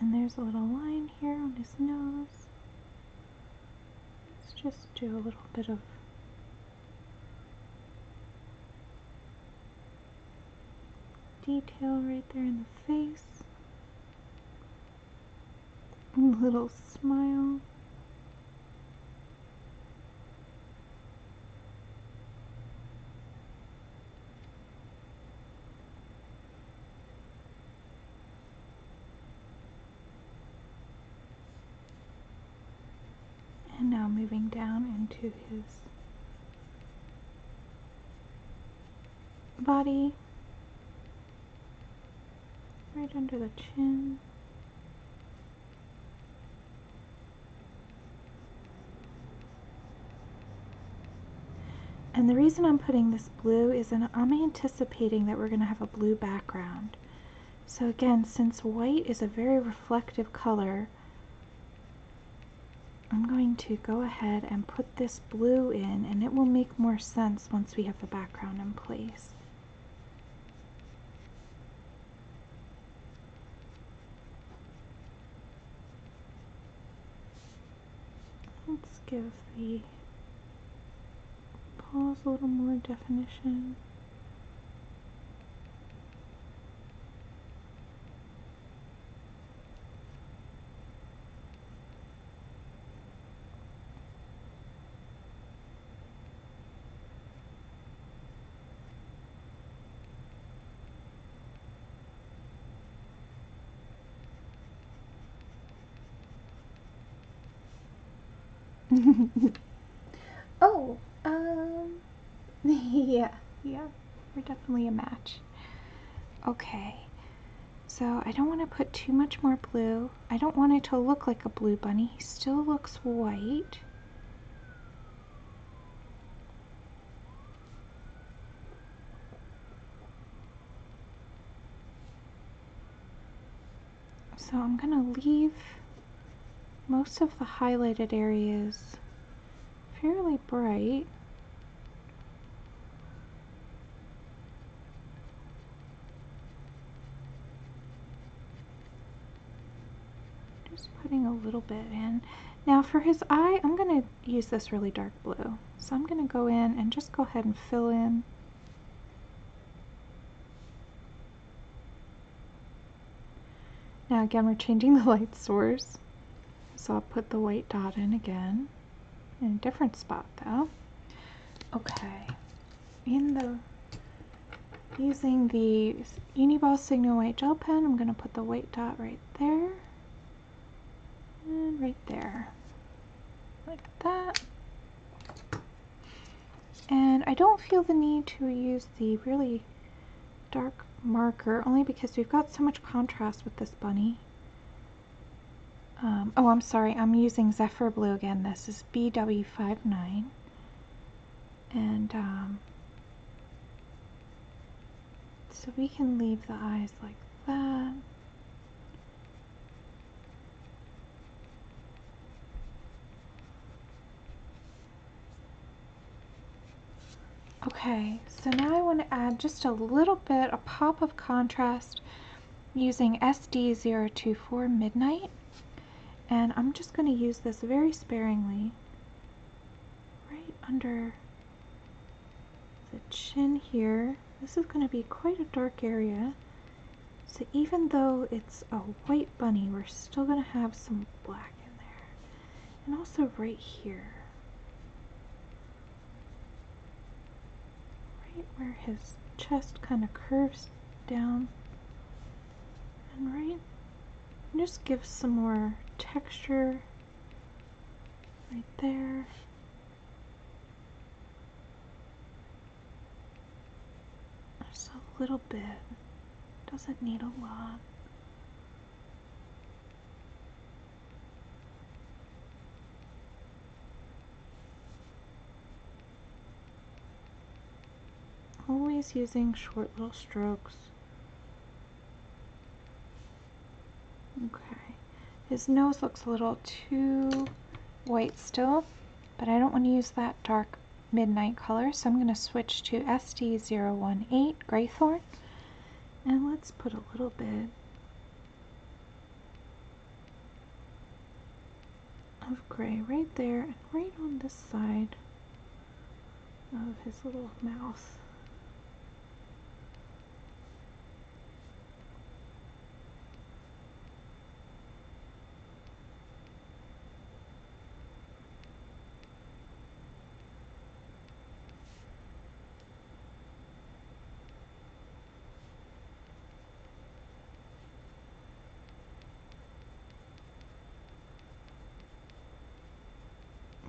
And there's a little line here on his nose Let's just do a little bit of detail right there in the face. A little smile. And now moving down into his body, right under the chin. And the reason I'm putting this blue is I'm anticipating that we're going to have a blue background. So again, since white is a very reflective color, I'm going to go ahead and put this blue in and it will make more sense once we have the background in place. Let's give the paws a little more definition. oh, um, yeah, yeah, we're definitely a match. Okay, so I don't want to put too much more blue. I don't want it to look like a blue bunny. He still looks white. So I'm going to leave most of the highlighted areas fairly bright. Just putting a little bit in. Now for his eye, I'm going to use this really dark blue. So I'm going to go in and just go ahead and fill in Now again, we're changing the light source. So I'll put the white dot in again, in a different spot though. Okay, in the, using the Uniball Signo White Gel Pen, I'm going to put the white dot right there, and right there, like that. And I don't feel the need to use the really dark marker, only because we've got so much contrast with this bunny. Um, oh, I'm sorry, I'm using Zephyr Blue again. This is BW59. And um, so we can leave the eyes like that. Okay, so now I want to add just a little bit, a pop of contrast using SD024 Midnight. And I'm just going to use this very sparingly right under the chin here. This is going to be quite a dark area. So even though it's a white bunny, we're still going to have some black in there. And also right here. right where his chest kind of curves down and right just give some more texture right there. Just a little bit. Doesn't need a lot. Always using short little strokes. Okay, his nose looks a little too white still, but I don't want to use that dark midnight color, so I'm going to switch to SD018 Greythorn, and let's put a little bit of gray right there and right on this side of his little mouth.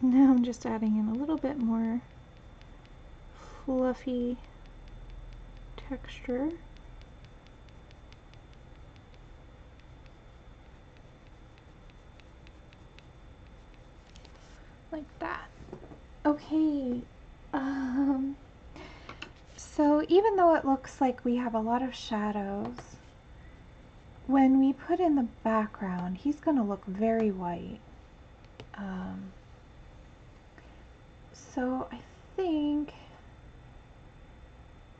Now I'm just adding in a little bit more fluffy texture. Like that. Okay, um, so even though it looks like we have a lot of shadows, when we put in the background, he's going to look very white. Um, so I think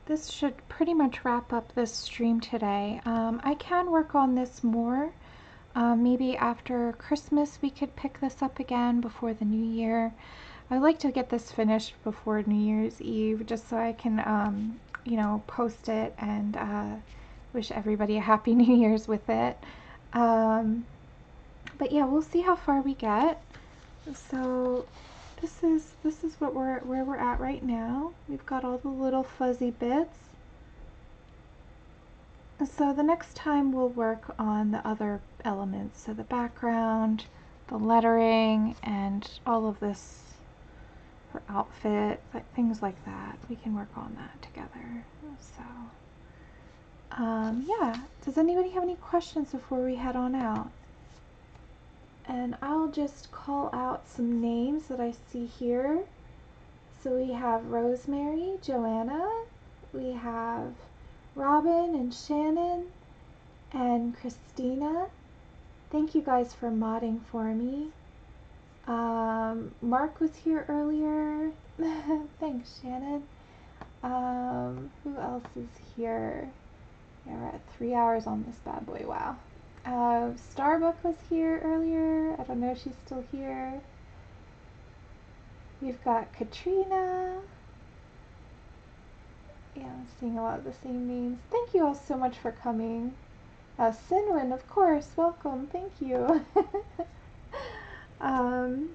this should pretty much wrap up this stream today. Um, I can work on this more. Uh, maybe after Christmas we could pick this up again before the new year. I'd like to get this finished before New Year's Eve just so I can, um, you know, post it and uh, wish everybody a happy New Year's with it. Um, but yeah, we'll see how far we get. So this is this is what we're where we're at right now. We've got all the little fuzzy bits. So the next time we'll work on the other elements, so the background, the lettering, and all of this for outfit, things like that. We can work on that together. So, um, yeah. Does anybody have any questions before we head on out? And I'll just call out some names that I see here. So we have Rosemary, Joanna, we have Robin and Shannon and Christina. Thank you guys for modding for me. Um, Mark was here earlier. Thanks, Shannon. Um, who else is here? Yeah, we're at three hours on this bad boy. Wow. Uh, Starbuck was here earlier. I don't know if she's still here. We've got Katrina. Yeah, I'm seeing a lot of the same names. Thank you all so much for coming. Uh, Sinwin, of course, welcome. Thank you. um,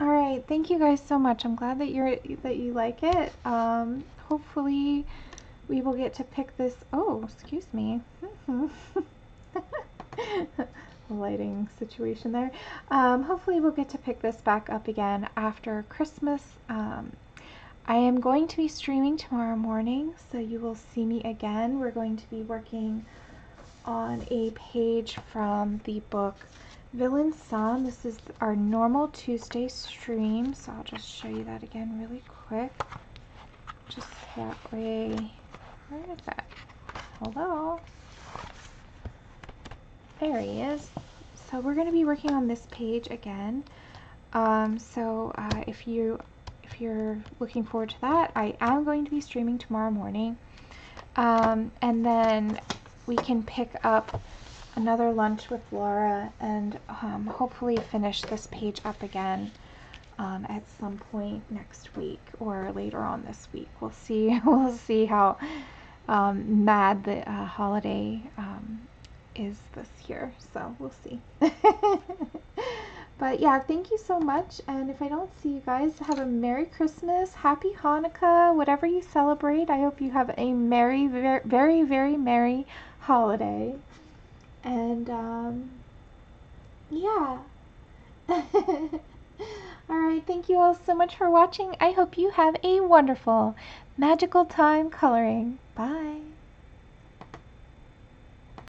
all right, thank you guys so much. I'm glad that you're that you like it. Um, hopefully we will get to pick this. Oh, excuse me. lighting situation there. Um, hopefully we'll get to pick this back up again after Christmas. Um, I am going to be streaming tomorrow morning, so you will see me again. We're going to be working on a page from the book Villain Sun. This is our normal Tuesday stream, so I'll just show you that again really quick. Just that way where is that? Hello? There he is. So we're going to be working on this page again. Um, so uh, if you if you're looking forward to that, I am going to be streaming tomorrow morning. Um, and then we can pick up another lunch with Laura and um, hopefully finish this page up again um, at some point next week or later on this week. We'll see. we'll see how um, mad the uh, holiday um, is this year. So we'll see. but yeah, thank you so much. And if I don't see you guys, have a Merry Christmas, Happy Hanukkah, whatever you celebrate. I hope you have a merry, very, very, very merry holiday. And um, yeah. all right, thank you all so much for watching. I hope you have a wonderful, magical time coloring. Bye.